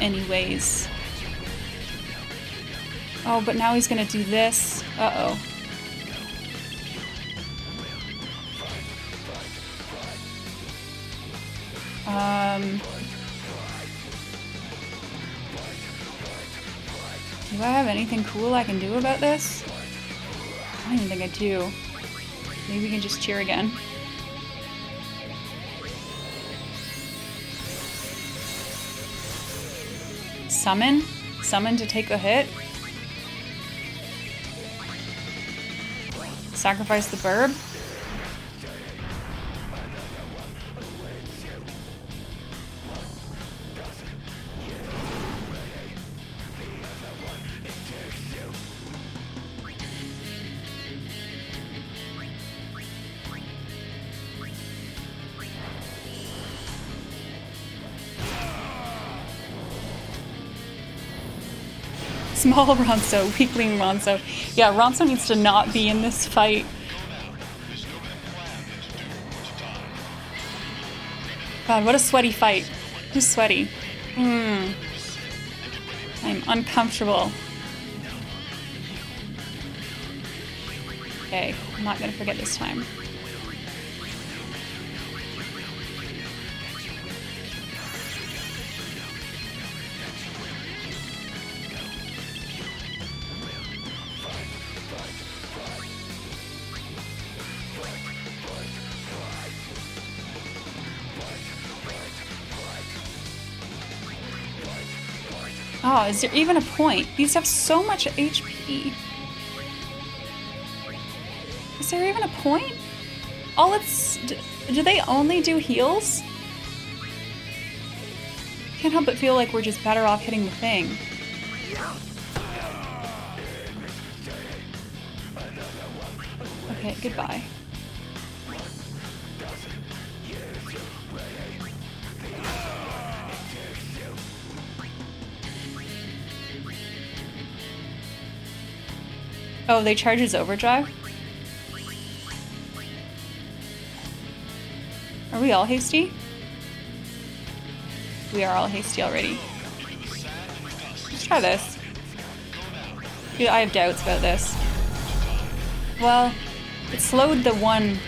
anyways. Oh, but now he's gonna do this. Uh-oh. Um... Do I have anything cool I can do about this? I don't even think I do. Maybe we can just cheer again. Summon? Summon to take a hit? Sacrifice the burb? Small Ronso, weakling Ronso. Yeah, Ronso needs to not be in this fight. God, what a sweaty fight. Who's sweaty? Hmm. I'm uncomfortable. Okay, I'm not gonna forget this time. Is there even a point? These have so much HP. Is there even a point? All it's... Do they only do heals? Can't help but feel like we're just better off hitting the thing. Oh, they charge his overdrive? Are we all hasty? We are all hasty already. Let's try this. Yeah, I have doubts about this. Well, it slowed the one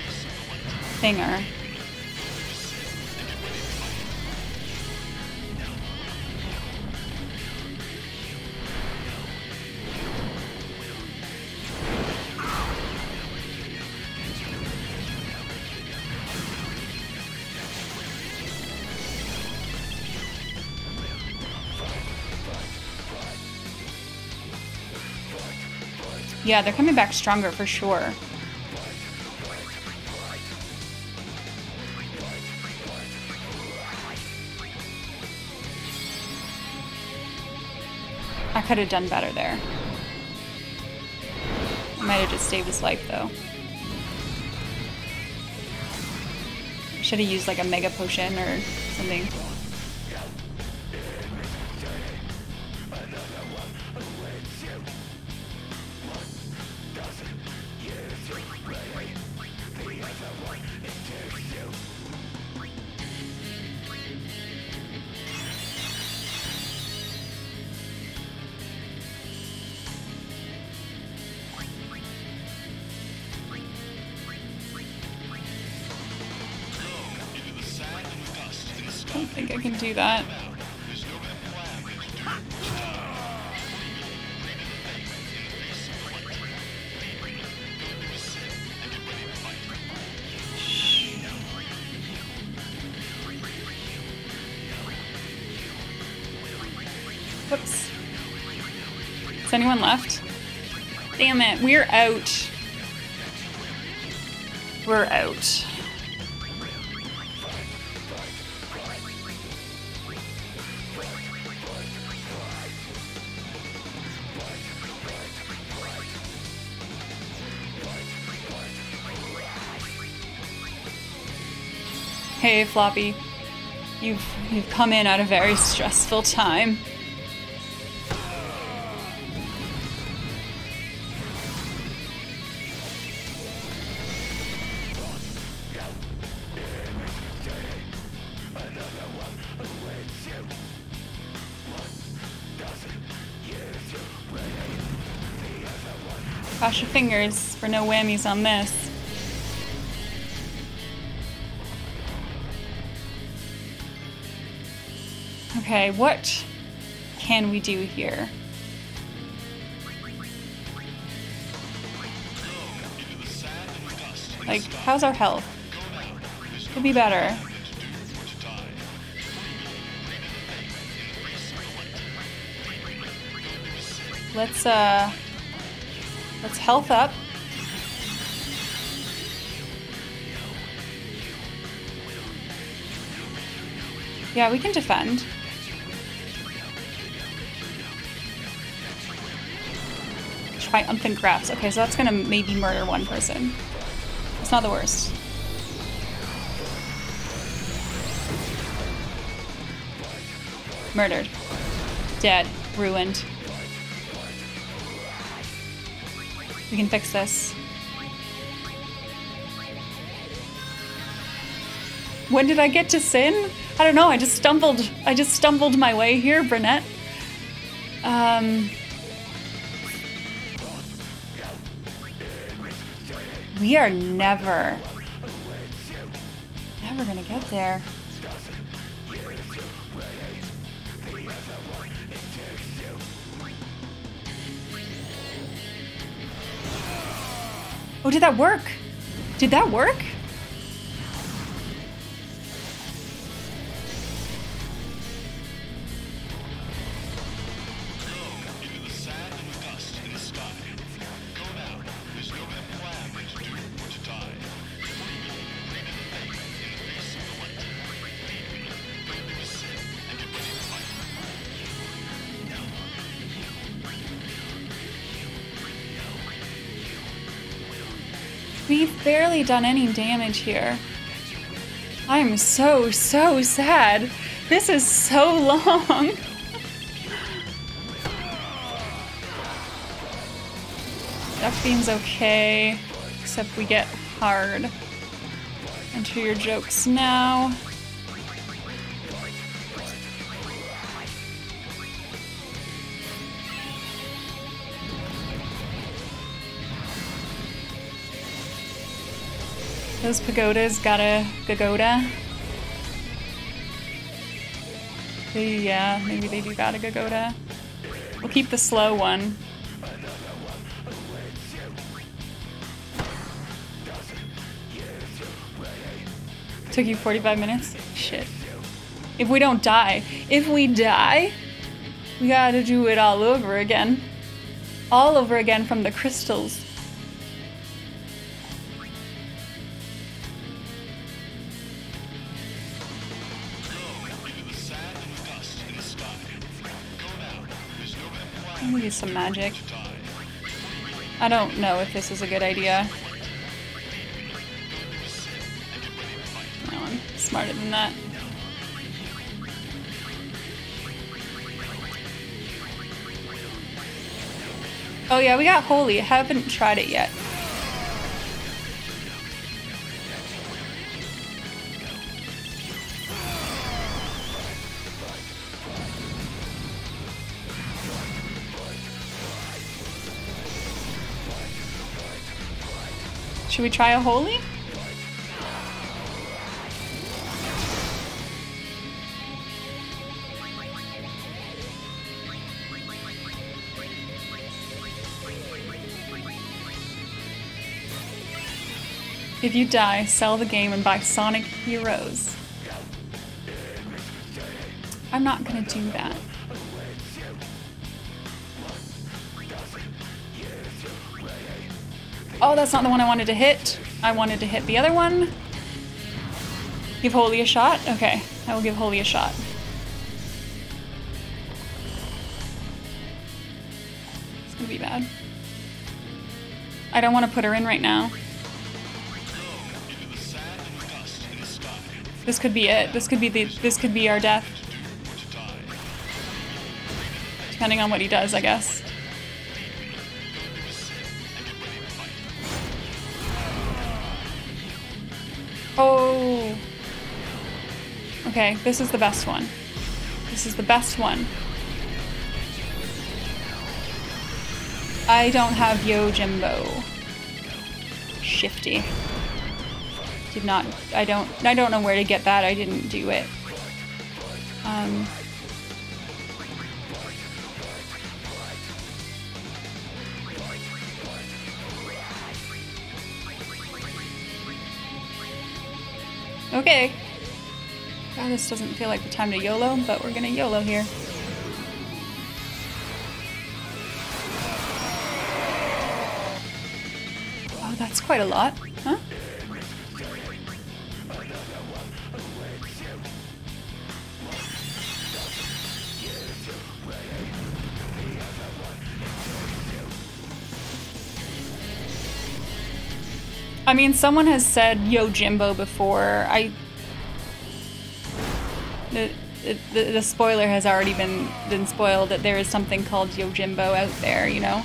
thinger. Yeah, they're coming back stronger for sure. I could have done better there. I might have just saved his life though. Should have used like a mega potion or something. Anyone left? Damn it, we're out. We're out. Hey, Floppy. You've you've come in at a very stressful time. Your fingers for no whammies on this. Okay, what can we do here? Like, how's our health? Could be better. Let's, uh... Let's health up. Yeah, we can defend. Triumphant grasp. Okay, so that's gonna maybe murder one person. It's not the worst. Murdered. Dead. Ruined. We can fix this. When did I get to sin? I don't know. I just stumbled. I just stumbled my way here, Brunette. Um. We are never, never gonna get there. Oh, did that work? Did that work? Done any damage here. I'm so, so sad. This is so long. Death Beam's okay, except we get hard. Enter your jokes now. Those pagodas got a Gagoda. Yeah, maybe they do got a Gagoda. We'll keep the slow one. Took you 45 minutes? Shit. If we don't die, if we die, we gotta do it all over again. All over again from the crystals. Use some magic. I don't know if this is a good idea. No, I'm smarter than that. Oh yeah, we got holy. Haven't tried it yet. Should we try a holy? If you die, sell the game and buy Sonic Heroes. I'm not gonna do that. Oh, that's not the one I wanted to hit. I wanted to hit the other one. Give Holy a shot? Okay, I will give Holy a shot. It's gonna be bad. I don't want to put her in right now. This could be it. This could be the this could be our death. Depending on what he does, I guess. Okay, this is the best one. This is the best one. I don't have Yo Yojimbo. Shifty. Did not I don't I don't know where to get that. I didn't do it. Um this doesn't feel like the time to YOLO, but we're gonna YOLO here. Oh, that's quite a lot, huh? I mean, someone has said Yojimbo before. I the, the spoiler has already been been spoiled that there is something called Yojimbo out there, you know.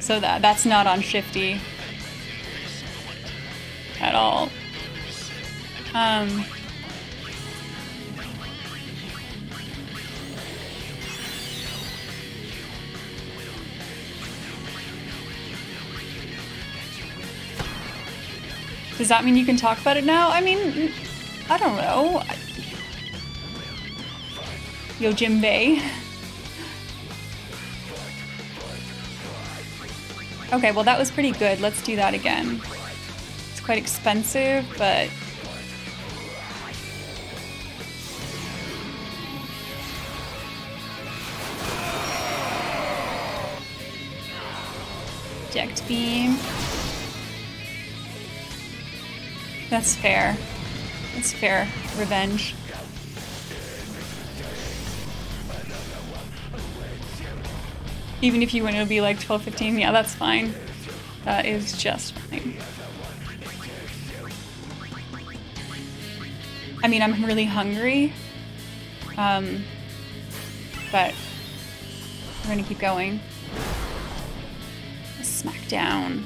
So that that's not on Shifty at all. Um. Does that mean you can talk about it now? I mean, I don't know. Yo Jimbei. Okay, well that was pretty good. Let's do that again. It's quite expensive, but... Jecht beam. That's fair. That's fair. Revenge. Even if you win, it'll be like 12, 15. Yeah, that's fine. That is just fine. I mean, I'm really hungry. Um, but we're gonna keep going. Smack down.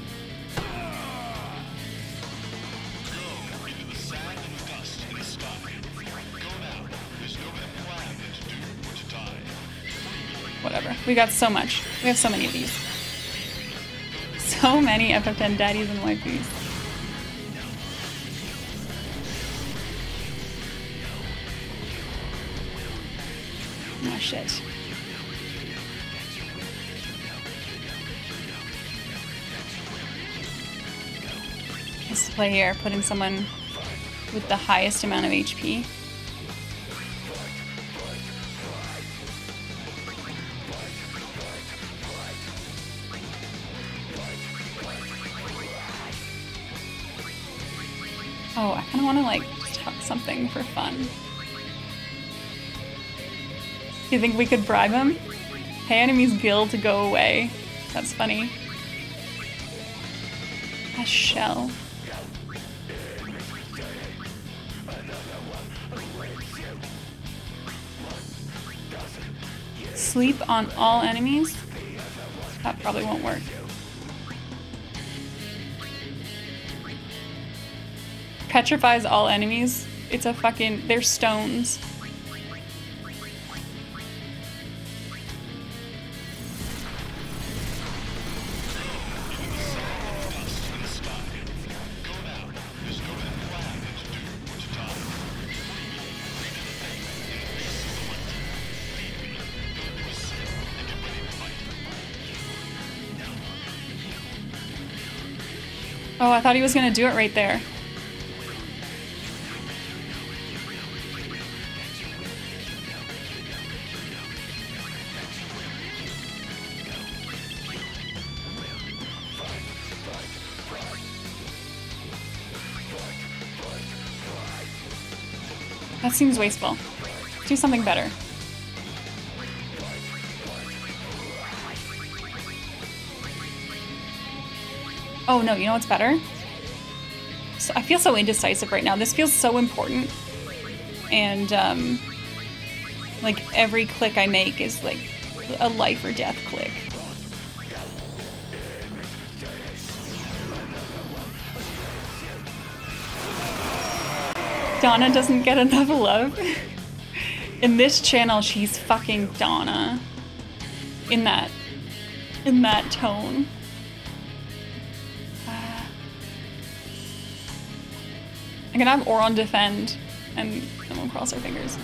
We got so much. We have so many of these. So many FF10 daddies and waifus. Oh shit. Let's play here, put in someone with the highest amount of HP. You think we could bribe him? Pay enemies guild to go away. That's funny. A shell. Sleep on all enemies? That probably won't work. Petrifies all enemies. It's a fucking. They're stones. Oh, I thought he was gonna do it right there. That seems wasteful. Do something better. Oh no, you know what's better? So I feel so indecisive right now. This feels so important. And um like every click I make is like a life or death click. Donna doesn't get enough love. In this channel, she's fucking Donna. In that, in that tone. I'm gonna have Auron defend, and then we'll cross our fingers.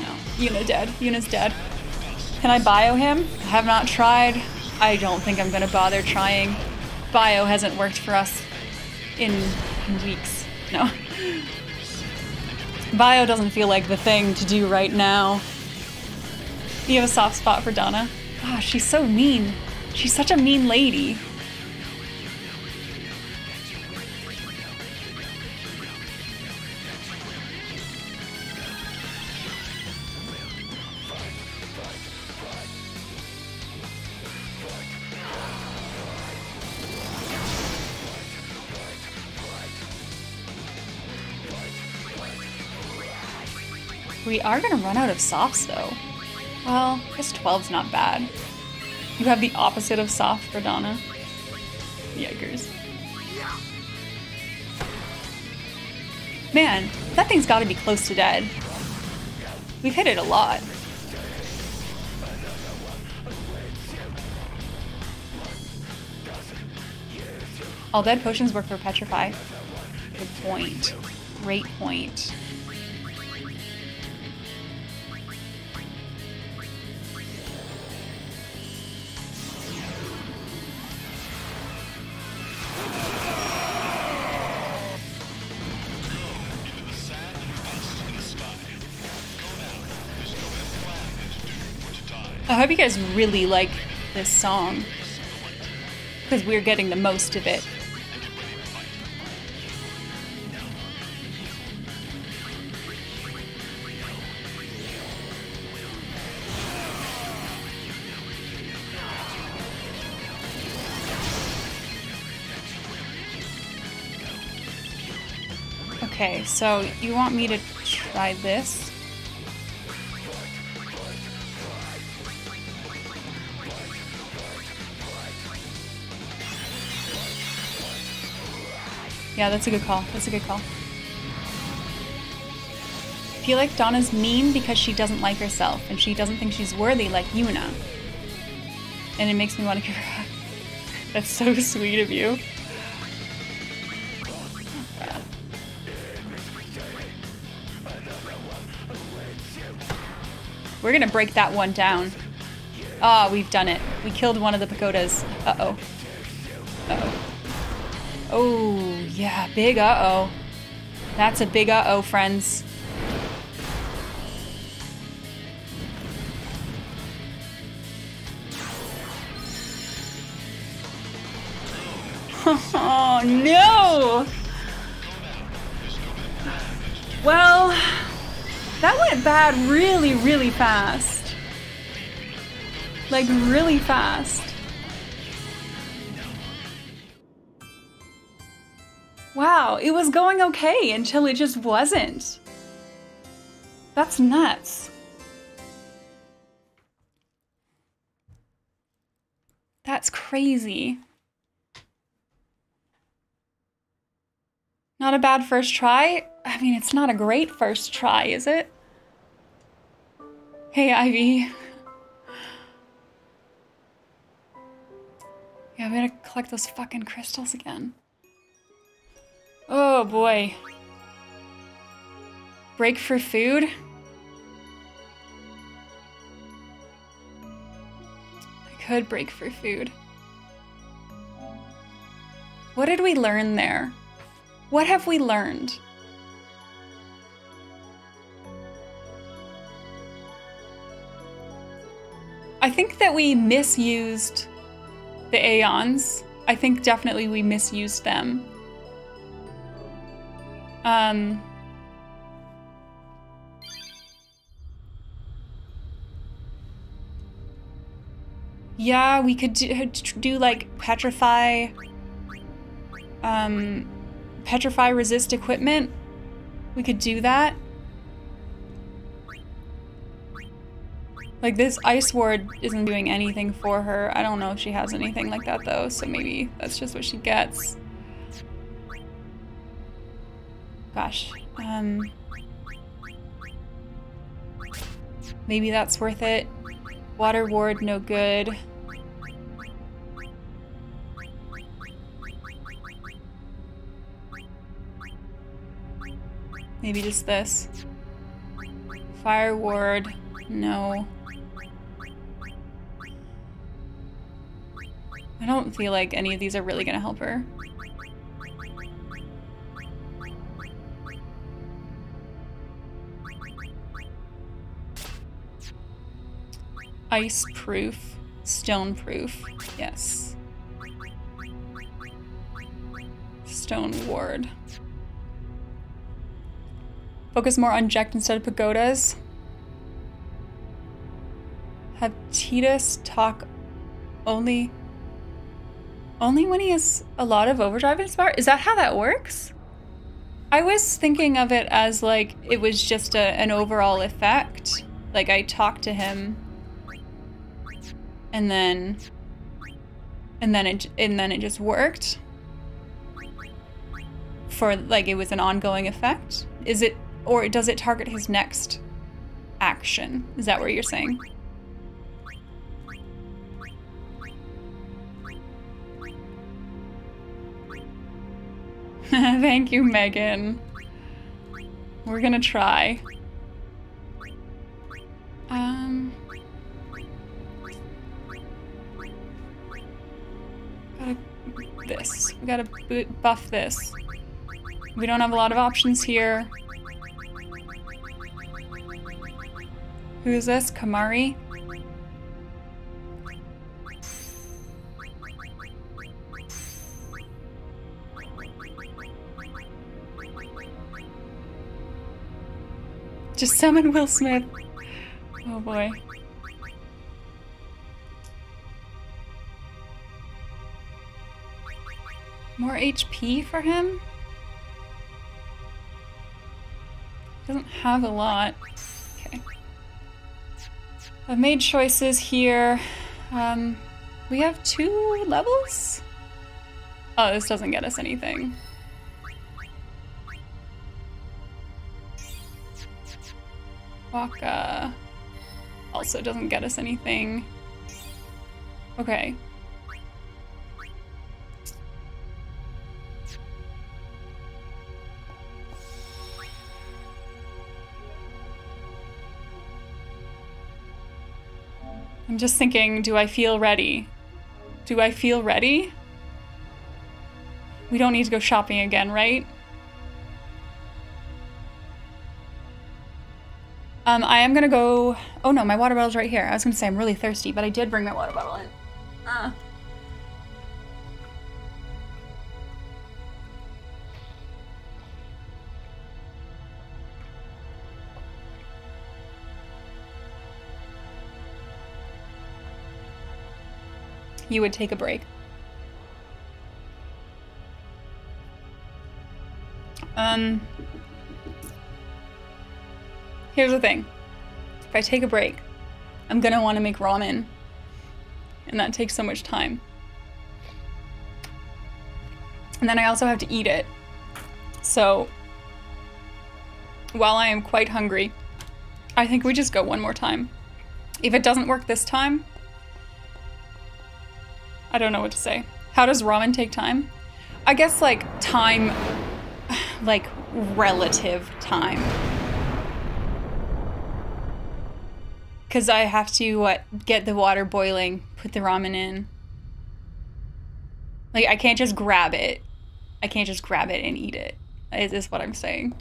No, Yuna dead. Yuna's dead. Can I bio him? I have not tried. I don't think I'm gonna bother trying. Bio hasn't worked for us in, in weeks. No. Bio doesn't feel like the thing to do right now. You have a soft spot for Donna? Gosh, she's so mean. She's such a mean lady. We are gonna run out of softs though. Well, guess 12's not bad. You have the opposite of soft for Donna. Yikers. Man, that thing's gotta be close to dead. We've hit it a lot. All dead potions work for Petrify. Good point. Great point. Hope you guys really like this song. Because we're getting the most of it. Okay, so you want me to try this? Yeah, that's a good call. That's a good call. I feel like Donna's mean because she doesn't like herself and she doesn't think she's worthy like Yuna. And it makes me want to give her a hug. That's so sweet of you. We're gonna break that one down. Ah, we've done it. We killed one of the pagodas. Uh-oh. Oh, yeah, big uh-oh. That's a big uh-oh, friends. Oh, no! Well, that went bad really, really fast. Like, really fast. Wow, it was going okay until it just wasn't. That's nuts. That's crazy. Not a bad first try? I mean, it's not a great first try, is it? Hey, Ivy. Yeah, we gotta collect those fucking crystals again. Oh boy. Break for food? I could break for food. What did we learn there? What have we learned? I think that we misused the Aeons. I think definitely we misused them. Um, yeah, we could do, do like petrify, um, petrify resist equipment. We could do that. Like this ice ward isn't doing anything for her. I don't know if she has anything like that though, so maybe that's just what she gets. Gosh. Um, maybe that's worth it. Water ward, no good. Maybe just this. Fire ward, no. I don't feel like any of these are really gonna help her. Ice proof, stone proof, yes. Stone ward. Focus more on Jecht instead of pagodas. Have Tidus talk only only when he has a lot of overdrive inspire? Is that how that works? I was thinking of it as like it was just a, an overall effect. Like I talked to him and then and then it and then it just worked. For like it was an ongoing effect. Is it or does it target his next action? Is that what you're saying? Thank you megan. We're gonna try this. We gotta buff this. We don't have a lot of options here. Who is this? Kimahri? Just summon Will Smith. Oh boy. HP for him? Doesn't have a lot. Okay. I've made choices here. Um, we have two levels? Oh, this doesn't get us anything. Wakka also doesn't get us anything. Okay. I'm just thinking, do I feel ready? Do I feel ready? We don't need to go shopping again, right? Um, I am gonna go. Oh no, my water bottle's right here. I was gonna say I'm really thirsty, but I did bring my water bottle in. Uh. You would take a break. Um. Here's the thing. If I take a break, I'm gonna want to make ramen. And that takes so much time. And then I also have to eat it. So, while I am quite hungry, I think we just go one more time. If it doesn't work this time, I don't know what to say. How does ramen take time? I guess like time, like relative time. Because I have to what, get the water boiling, put the ramen in. Like I can't just grab it. I can't just grab it and eat it. Is this what I'm saying?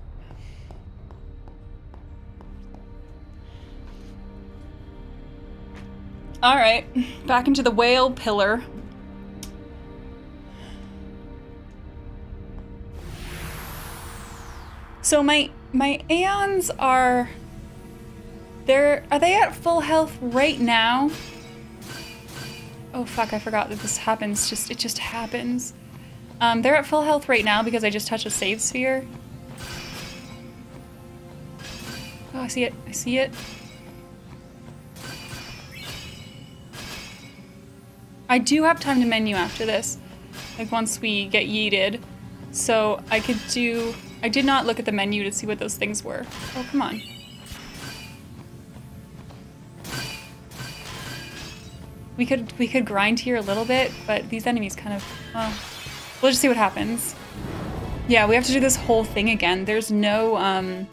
All right, back into the whale pillar. So my my aeons are they're are they at full health right now? Oh fuck, I forgot that this happens. Just it just happens. Um, they're at full health right now because I just touched a save sphere. Oh, I see it. I see it. I do have time to menu after this, like once we get yeeted. So I could do, I did not look at the menu to see what those things were. Oh, come on. We could, we could grind here a little bit, but these enemies kind of, well, we'll just see what happens. Yeah, we have to do this whole thing again. There's no, um,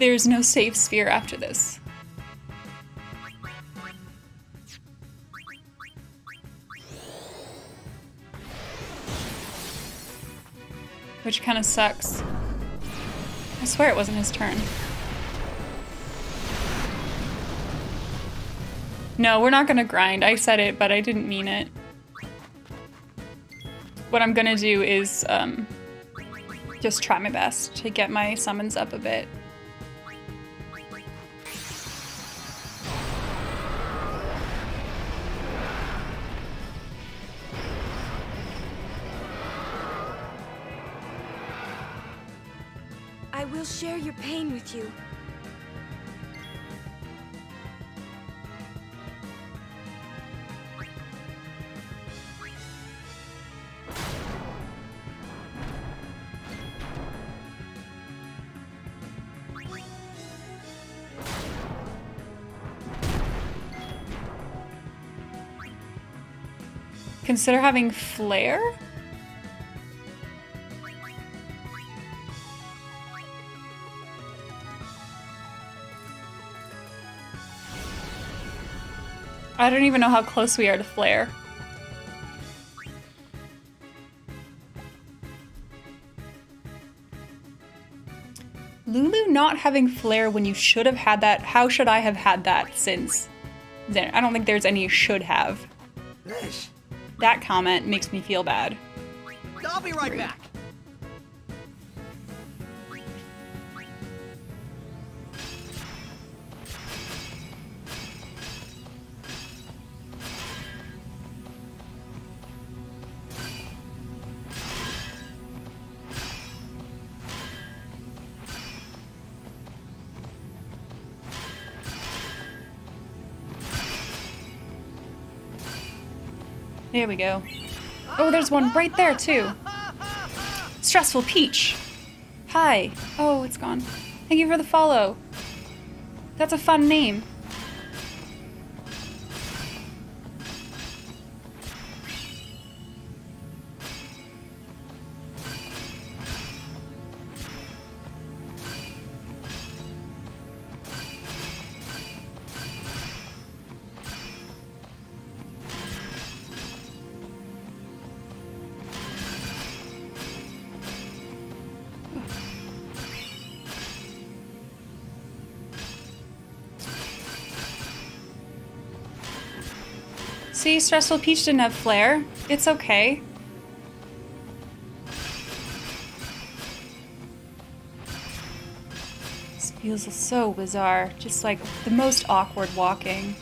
There's no safe sphere after this. Which kind of sucks. I swear it wasn't his turn. No, we're not gonna grind. I said it, but I didn't mean it. What I'm gonna do is um, just try my best to get my summons up a bit.
Will share your pain with you.
Consider having flare? I don't even know how close we are to flare. Lulu not having flare when you should have had that. How should I have had that since then? I don't think there's any should have. That comment makes me feel bad.
I'll be right
Rude.
back.
There we go. Oh, there's one right there too. Stressful Peach. Hi. Oh, it's gone. Thank you for the follow. That's a fun name. See, Stressful Peach didn't have flare. It's okay. This feels so bizarre. Just like the most awkward walking.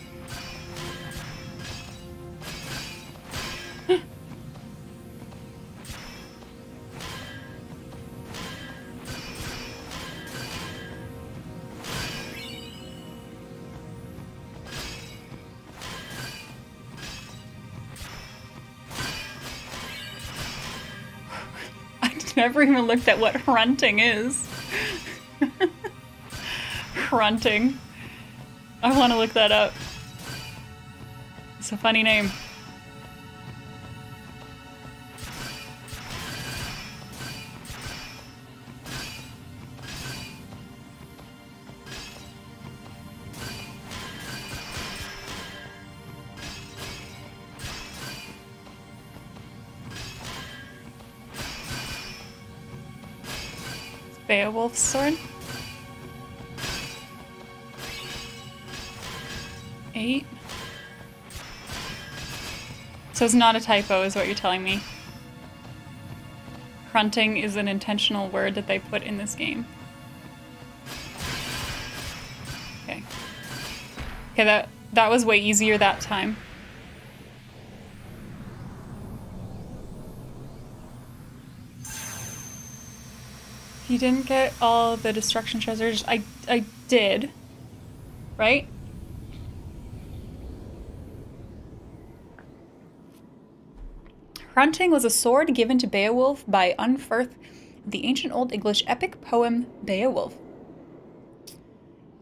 Never even looked at what hrunting is. hrunting. I want to look that up. It's a funny name. Sword. Eight. So it's not a typo, is what you're telling me. Hrunting is an intentional word that they put in this game. Okay. Okay, that that was way easier that time. You didn't get all the destruction treasures. I I did. Right? Hrunting was a sword given to Beowulf by Unferth the ancient Old English epic poem Beowulf.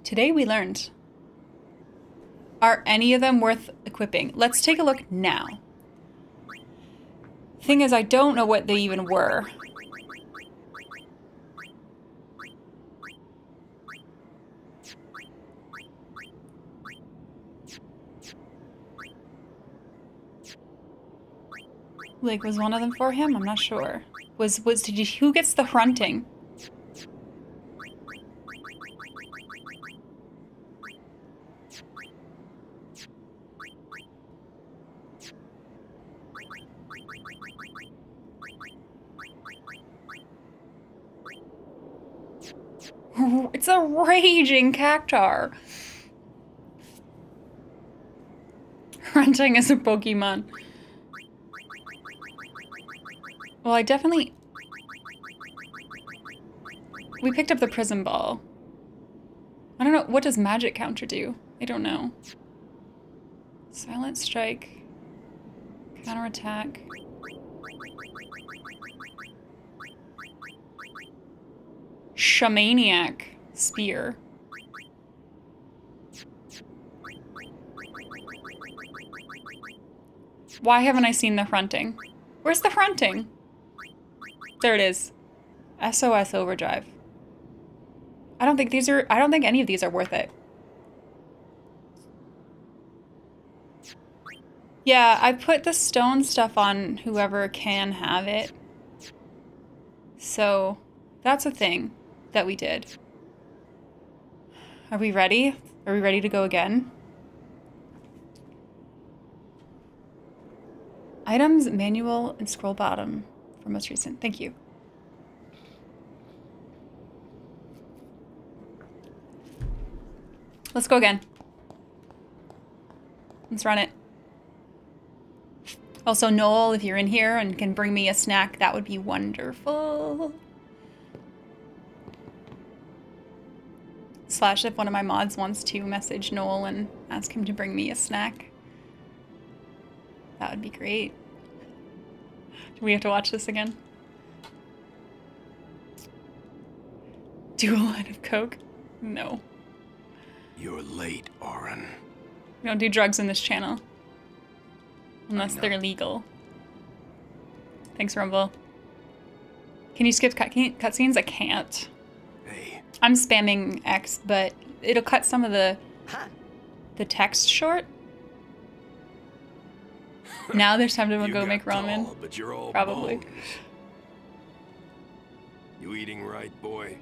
Today we learned. Are any of them worth equipping? Let's take a look now. Thing is, I don't know what they even were. Like, was one of them for him? I'm not sure. Was was did you, who gets the Hrunting? It's a raging cactar. Grunting is a Pokemon. Well, I definitely... We picked up the Prism Ball. I don't know, what does Magic Counter do? I don't know. Silent Strike. Counterattack. Shamaniac Spear. Why haven't I seen the fronting? Where's the fronting? There it is. SOS Overdrive. I don't think these are, I don't think any of these are worth it. Yeah, I put the stone stuff on whoever can have it. So, that's a thing that we did. Are we ready? Are we ready to go again? Items, manual, and scroll bottom for most recent. Thank you. Let's go again. Let's run it. Also, Noel, if you're in here and can bring me a snack, that would be wonderful. Slash if one of my mods wants to message Noel and ask him to bring me a snack. That would be great. Do we have to watch this again? Do a line of coke? No.
You're late, Orin.
We don't do drugs in this channel. Unless they're legal. Thanks, Rumble. Can you skip cut cutscenes? I can't.
Hey,
I'm spamming X, but it'll cut some of the
Huh?
the text short. Now there's time to
you
go make ramen.
tall, but you're all
Probably.
bones. You eating right, boy?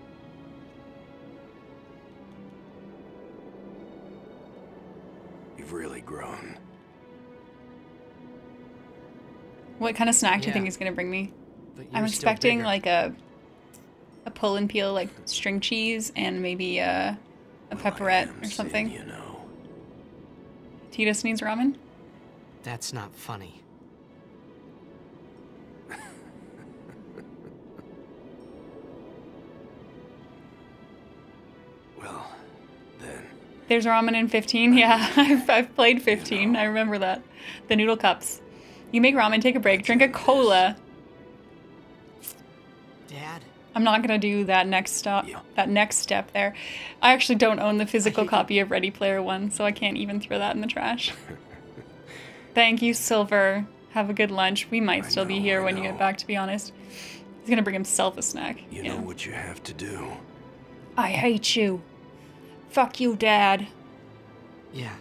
You've really grown.
What kind of snack do you
Yeah.
think he's gonna bring me? I'm expecting like a a pull and peel, like string cheese, and maybe a a
Well,
pepperette or something.
Sin, you know.
Tidus needs ramen.
That's not funny.
Well, then.
There's ramen in 15. Yeah, I've, I've played 15. I remember that. The noodle cups. You make ramen, take a break, drink a cola.
Dad?
I'm not gonna do that next stop.
Yeah.
That next step there. I actually don't own the physical copy of Ready Player One, so I can't even throw that in the trash. Thank you, Silver. Have a good lunch. We might
I
still be here
I
when you get back. To be honest, he's gonna bring himself a snack.
You
Yeah.
know what you have to do.
I hate you. Fuck you, Dad.
Yeah.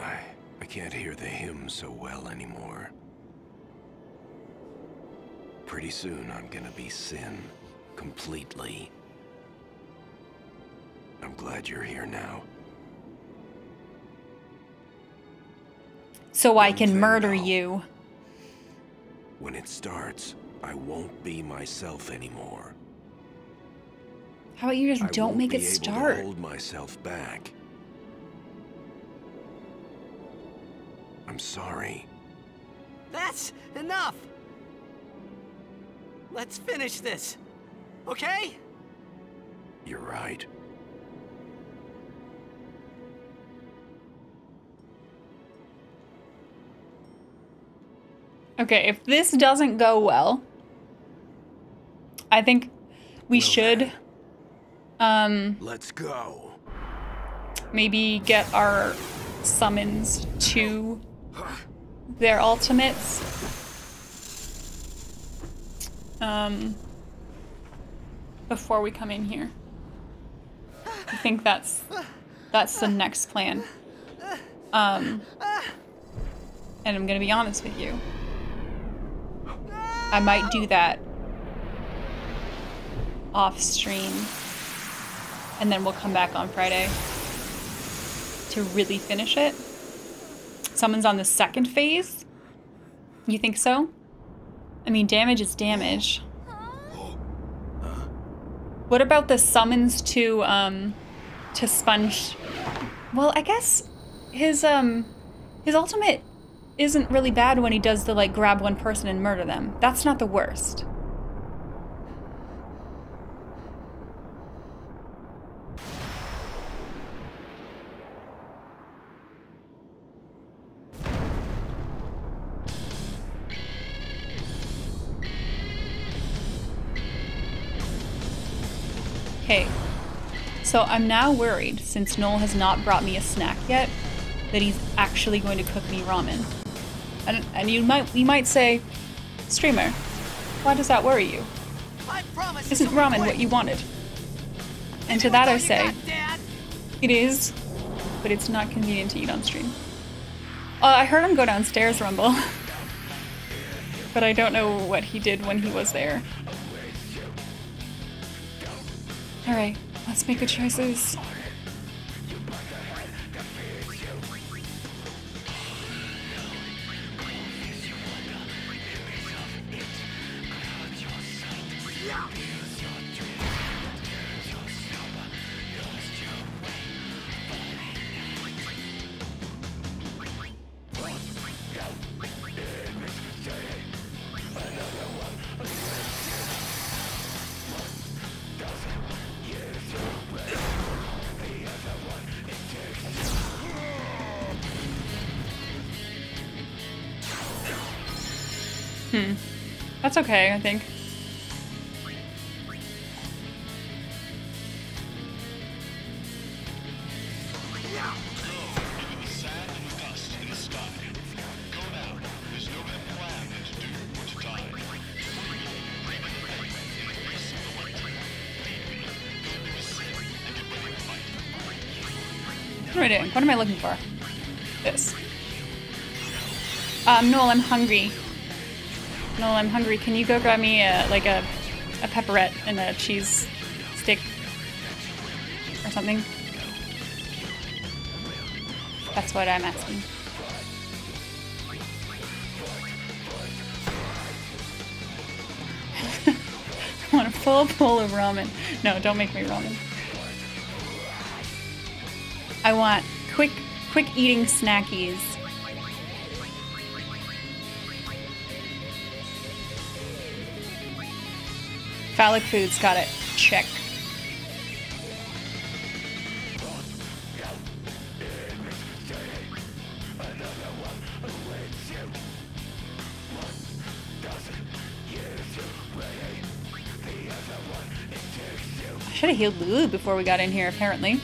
I I can't hear the hymn so well anymore. Pretty soon I'm gonna be sin completely. I'm glad you're here now.
So I can murder
though.
you.
When it starts, I won't be myself anymore.
How about you just
I
don't
won't
make
be
it
able to
start?
hold myself back. I'm sorry.
That's enough. Let's finish this. Okay?
You're right.
Okay, if this doesn't go well, I think we should um
Let's go.
maybe get our summons to their ultimates. Um before we come in here. I think that's that's the next plan. Um And I'm gonna be honest with you. I might do that off stream. And then we'll come back on Friday to really finish it. Someone's on the second phase? You think so? I mean, damage is damage. What about the summons to, um, to Sponge? Well, I guess his, um, his ultimate isn't really bad when he does the, like, grab one person and murder them. That's not the worst. Okay. So I'm now worried, since Noel has not brought me a snack yet, that he's actually going to cook me ramen. And, and you might you might say, streamer, why does that worry you?
I promise.
Isn't ramen what you wanted? And to that I say, it is, but it's not convenient to eat on stream. Uh, I heard him go downstairs, Rumble. but I don't know what he did when he was there. Alright, let's make the choices. That's okay, I think. What am I doing? What am I looking for? This. Um, Noel, I'm hungry. I'm hungry. Can you go grab me a, like a, a pepperette and a cheese stick or something? That's what I'm asking. I want a full bowl of ramen. No, don't make me ramen. I want quick, quick eating snackies. Phallic foods, got it. Check. I should have healed Lulu before we got in here, apparently. I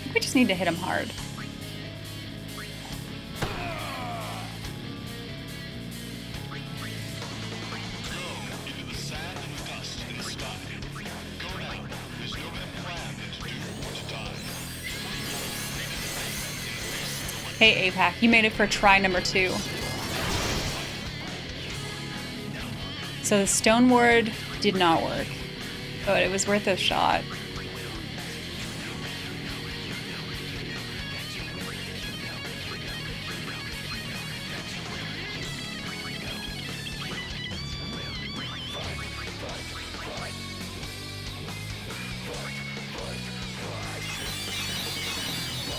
think we just need to hit him hard. Hey, APAC, you made it for try number two. So the stone ward did not work, but it was worth a shot.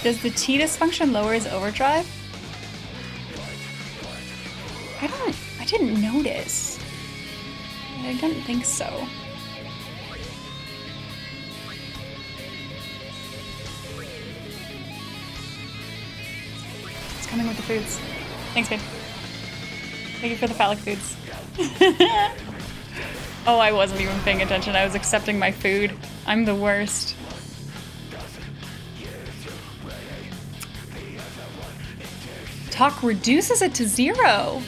Does the T dysfunction lower his overdrive? I don't. I didn't notice. I don't think so. It's coming with the foods. Thanks, babe. Thank you for the phallic foods. oh, I wasn't even paying attention. I was accepting my food. I'm the worst. Talk reduces it to zero.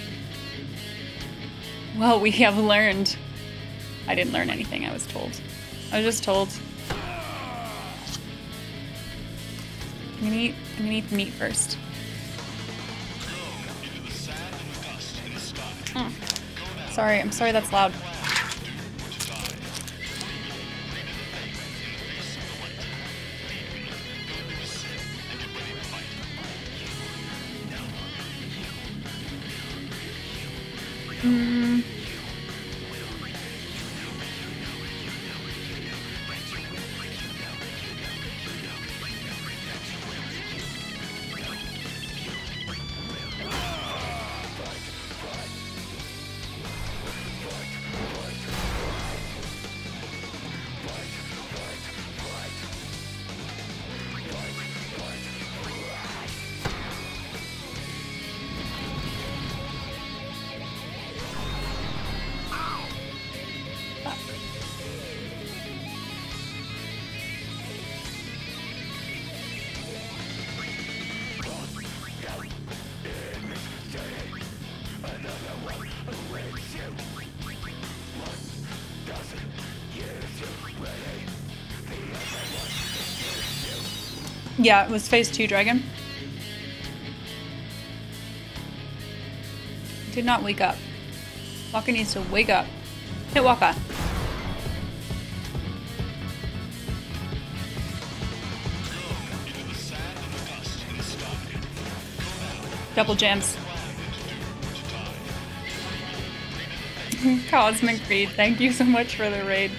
Well, we have learned. I didn't learn anything, I was told. I was just told. I'm gonna eat. I'm gonna eat the meat first. Mm. Sorry, I'm sorry that's loud. Mm. Yeah, it was phase two dragon. Did not wake up. Wakka needs to wake up. Hit Wakka. Double jams. Cosmic Reed, thank you so much for the raid.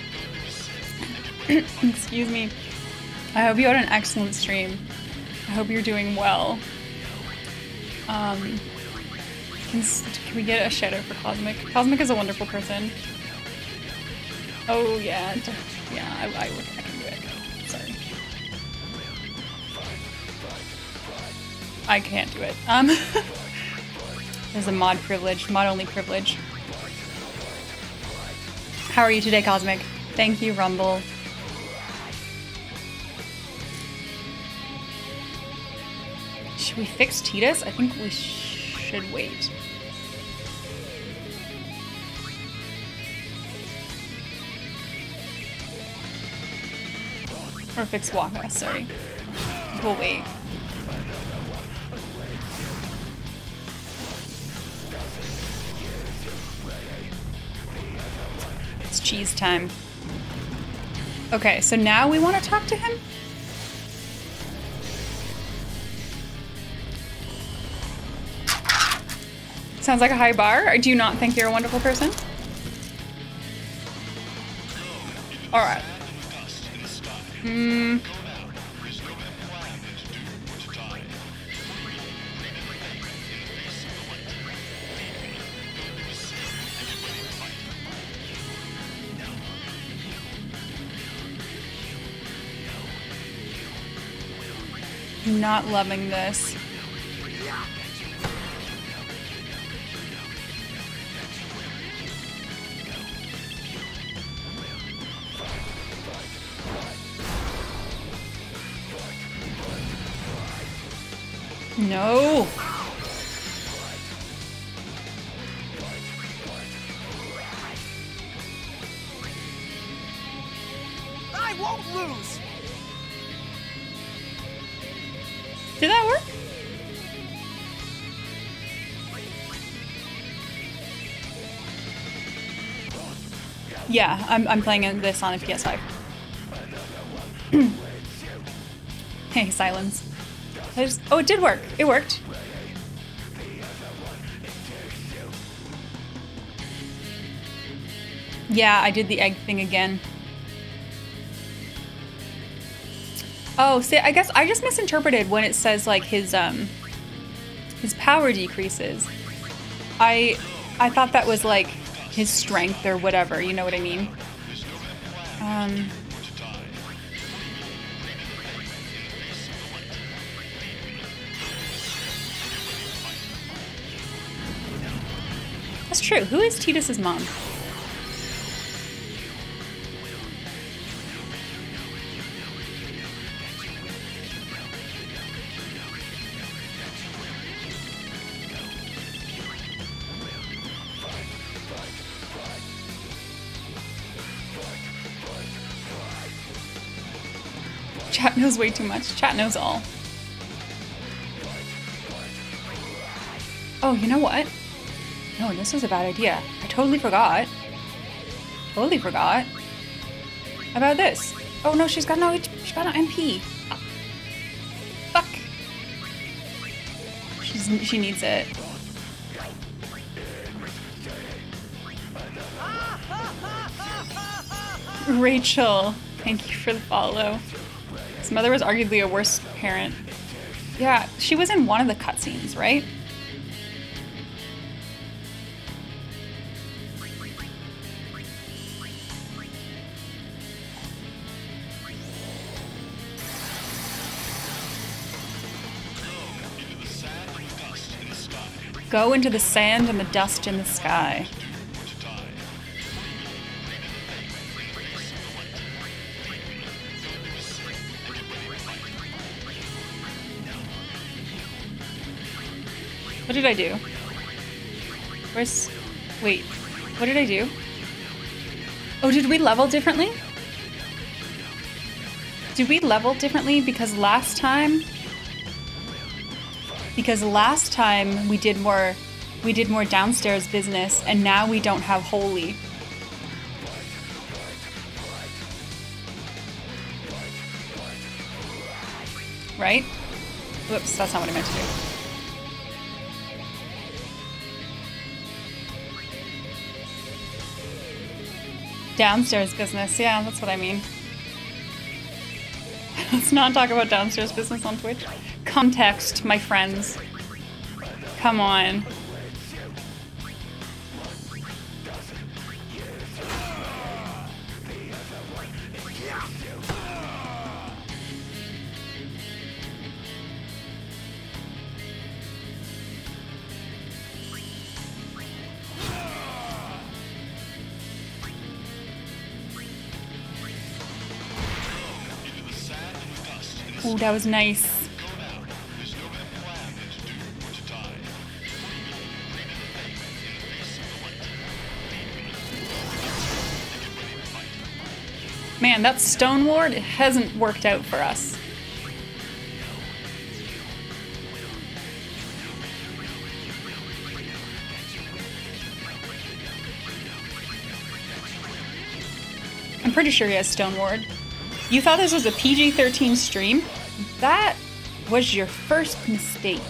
Excuse me. I hope you had an excellent stream. I hope you're doing well. Um, can, can we get a out for Cosmic? Cosmic is a wonderful person. Oh yeah, yeah, I, I, I can do it. Sorry. I can't do it. Um, there's a mod privilege, mod only privilege. How are you today, Cosmic? Thank you, Rumble. Should we fix Tidus? I think we sh- should wait. Or fix Wakka, sorry. We'll wait. It's cheese time. Okay, so now we want to talk to him? Sounds like a high bar. I Do you not think you're a wonderful person? Alright. Hmm. Not loving this. No.
I won't lose!
Did that work? Yeah, I'm, I'm playing this on a PS5. hey, silence. Oh, it did work. It worked. Yeah, I did the egg thing again. Oh, see, I guess I just misinterpreted when it says like his um his power decreases. I I thought that was like his strength or whatever, you know what I mean? Um true. Who is Tidus's mom? Chat knows way too much. Chat knows all. Oh, you know what? No, this was a bad idea. I totally forgot. Totally forgot about this. Oh no, she's got no, she's got no MP. Fuck. She's she needs it. Rachel, thank you for the follow. His mother was arguably a worse parent. Yeah, she was in one of the cutscenes, right? Go into the sand and the dust in the sky. What did I do? Where's... Wait. What did I do? Oh, did we level differently? Did we level differently? Because last time... Because last time we did more... We did more downstairs business, and now we don't have holy. Right? Whoops, that's not what I meant to do. Downstairs business, yeah, that's what I mean. Not talk about downstairs business on Twitch. Context, my friends. Come on. That was nice. Man, that stone ward it hasn't worked out for us. I'm pretty sure he has stone ward. You thought this was a PG 13 stream? That was your first mistake.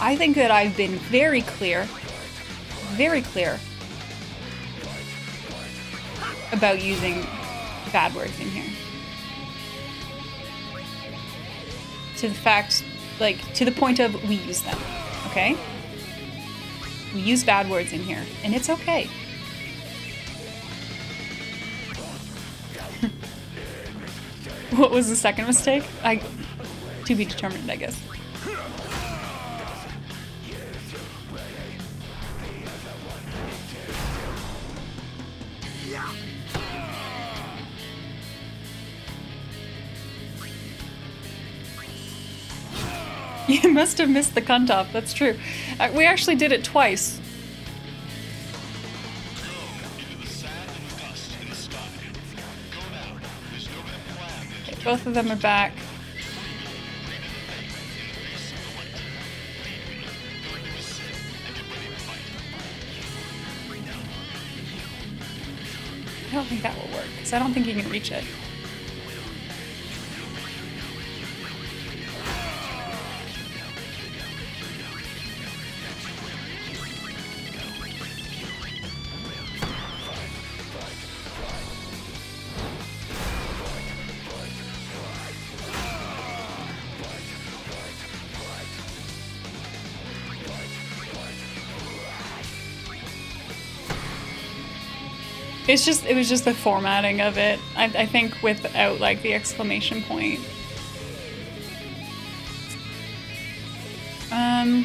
I think that I've been very clear, very clear about using bad words in here. To the fact, like, to the point of we use them, okay? We use bad words in here, and it's okay. What was the second mistake? I to be determined, I guess. You must have missed the cutoff. That's true. Uh, we actually did it twice. Both of them are back. I don't think that will work, because I don't think you can reach it. It's just, it was just the formatting of it. I, I think without like the exclamation point. Um.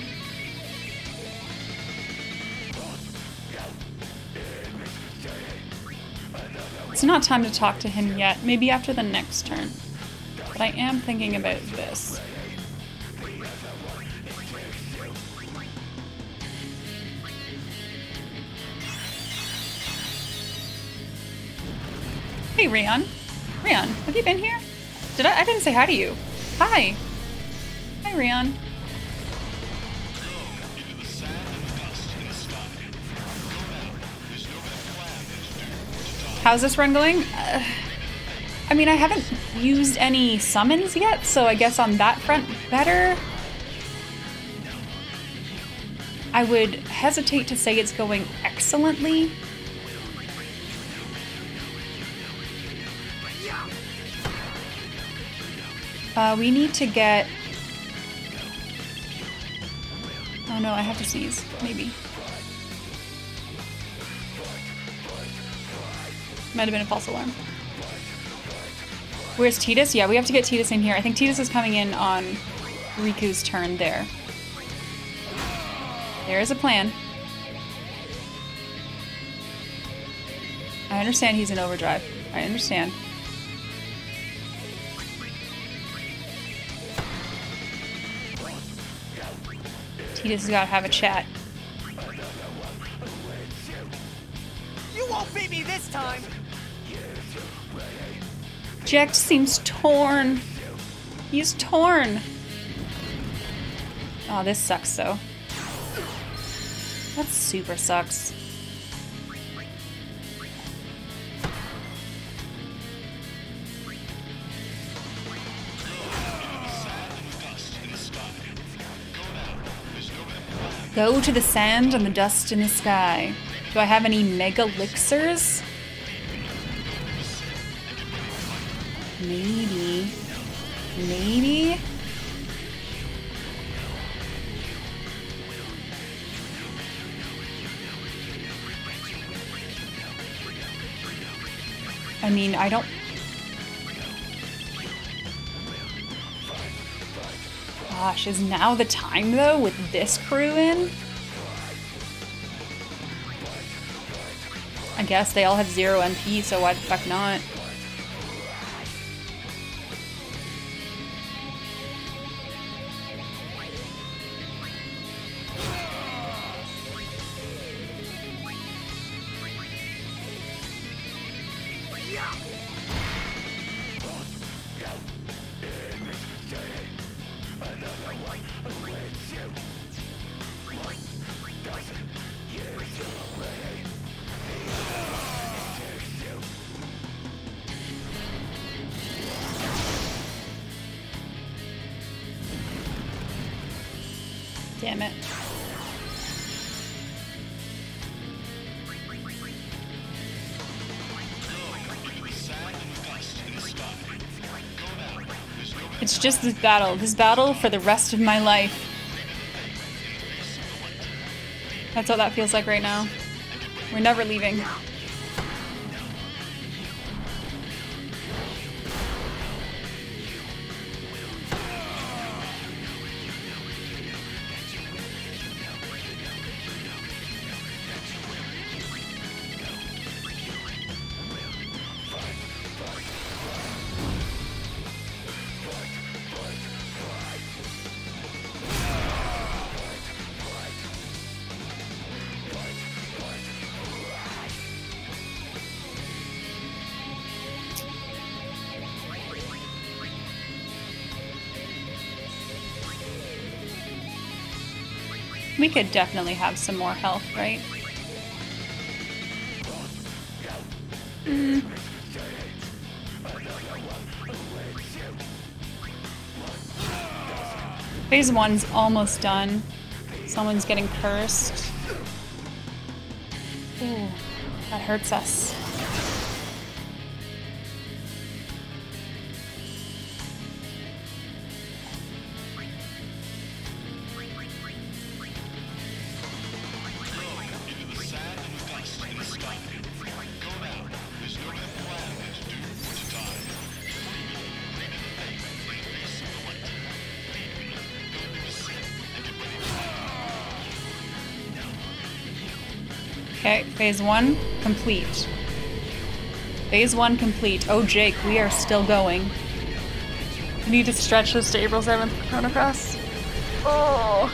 It's not time to talk to him yet. Maybe after the next turn. But I am thinking about this. Rion. Rion, have you been here? Did I? I didn't say hi to you. Hi. Hi, Rion. How's this run going? Uh, I mean, I haven't used any summons yet, so I guess on that front, better. I would hesitate to say it's going excellently, Uh, we need to get... Oh no, I have to sneeze. Maybe. Might have been a false alarm. Where's Tidus? Yeah, we have to get Tidus in here. I think Tidus is coming in on Rikku's turn there. There is a plan. I understand he's in overdrive. I understand. Tidus just got to have a chat.
You won't beat me this time!
Jecht seems torn. He's torn. Oh, this sucks though. That super sucks. Go to the sand and the dust in the sky. Do I have any mega elixirs? Maybe. Maybe? I mean, I don't... Gosh, is now the time, though, with this crew in? I guess they all have zero MP, so why the fuck not? Just this battle. This battle for the rest of my life. That's what that feels like right now. We're never leaving. We could definitely have some more health, right? Mm. Phase one's almost done. Someone's getting cursed. Ooh, that hurts us. Phase one complete. Phase one complete. Oh, Jake, we are still going. We need to stretch this to April 7th, Chrono Cross. Oh.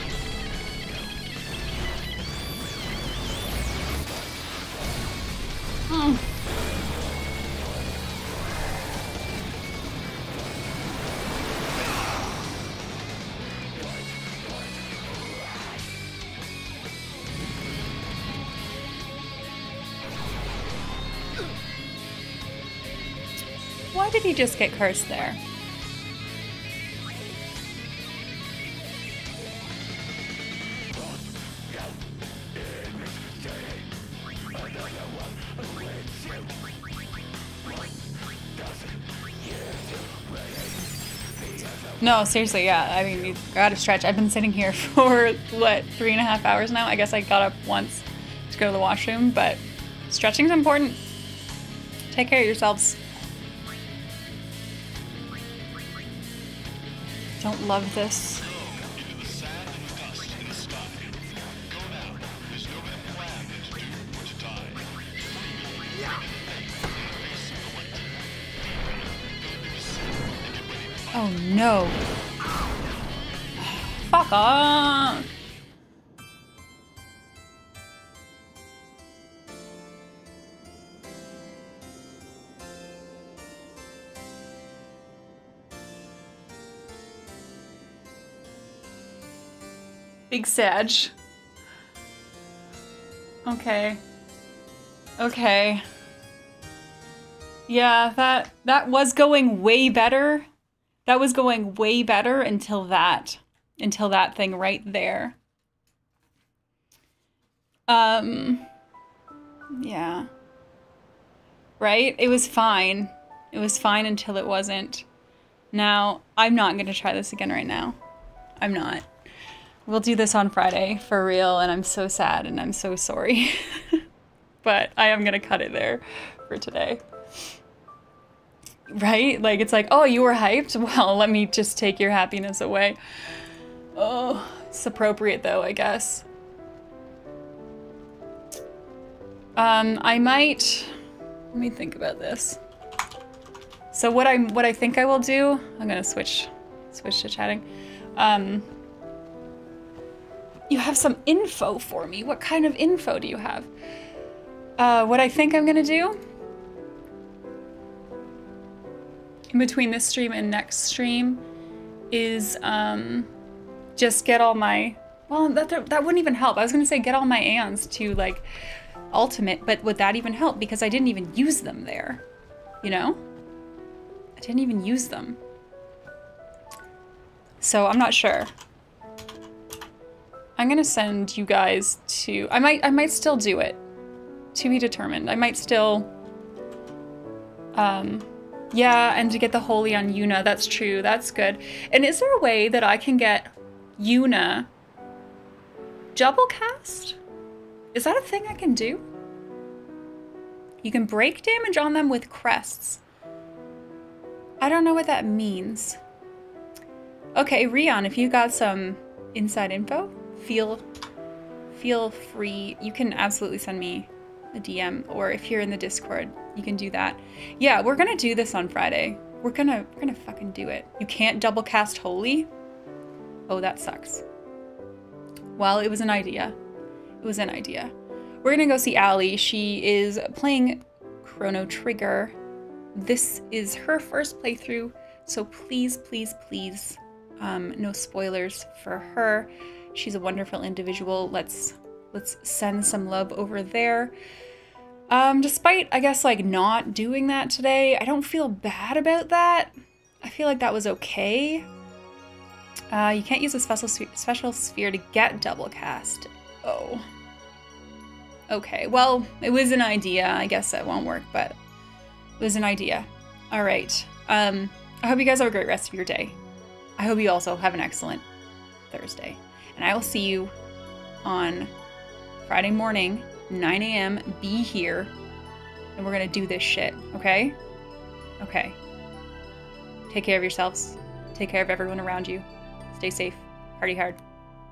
He just get cursed there? No, seriously, yeah. I mean, you gotta stretch. I've been sitting here for, what, three and a half hours now? I guess I got up once to go to the washroom, but stretching's important. Take care of yourselves. Love this. Oh no. Fuck off. Sag. Okay. Okay. Yeah, that that was going way better. That was going way better until that until that thing right there. Um yeah. Right? It was fine. It was fine until it wasn't. Now, I'm not going to try this again right now. I'm not. We'll do this on Friday for real, and I'm so sad and I'm so sorry. but I am gonna cut it there for today. Right? Like, it's like, oh, you were hyped? Well, let me just take your happiness away. Oh, it's appropriate though, I guess. Um, I might, let me think about this. So what I'm, what I think I will do, I'm gonna switch, switch to chatting. Um, you have some info for me. What kind of info do you have? Uh, what I think I'm gonna do in between this stream and next stream is um, just get all my well that that wouldn't even help. I was gonna say get all my ands to like ultimate, but would that even help? Because I didn't even use them there. You know, I didn't even use them. So I'm not sure. I'm gonna send you guys to. I might. I might still do it. To be determined. I might still. Um, yeah, and to get the holy on Yuna. That's true. That's good. And is there a way that I can get Yuna double cast? Is that a thing I can do? You can break damage on them with crests. I don't know what that means. Okay, Rion, if you got some inside info, feel feel free. You can absolutely send me a DM, or if you're in the Discord, you can do that. Yeah, we're gonna do this on Friday. We're gonna we're gonna fucking do it. You can't double cast holy. Oh, that sucks. Well, it was an idea. It was an idea. We're gonna go see Allie. She is playing Chrono Trigger. This is her first playthrough, so please, please, please, um, no spoilers for her. She's a wonderful individual. Let's let's send some love over there. Um, despite, I guess, like not doing that today, I don't feel bad about that. I feel like that was okay. Uh, you can't use a special special sphere to get double cast. Oh. Okay, well, it was an idea. I guess that won't work, but it was an idea. All right. Um, I hope you guys have a great rest of your day. I hope you also have an excellent Thursday. And I will see you on Friday morning, 9 a.m. Be here. And we're going to do this shit, okay? Okay. Take care of yourselves. Take care of everyone around you. Stay safe. Party hard.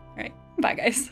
All right. Bye, guys.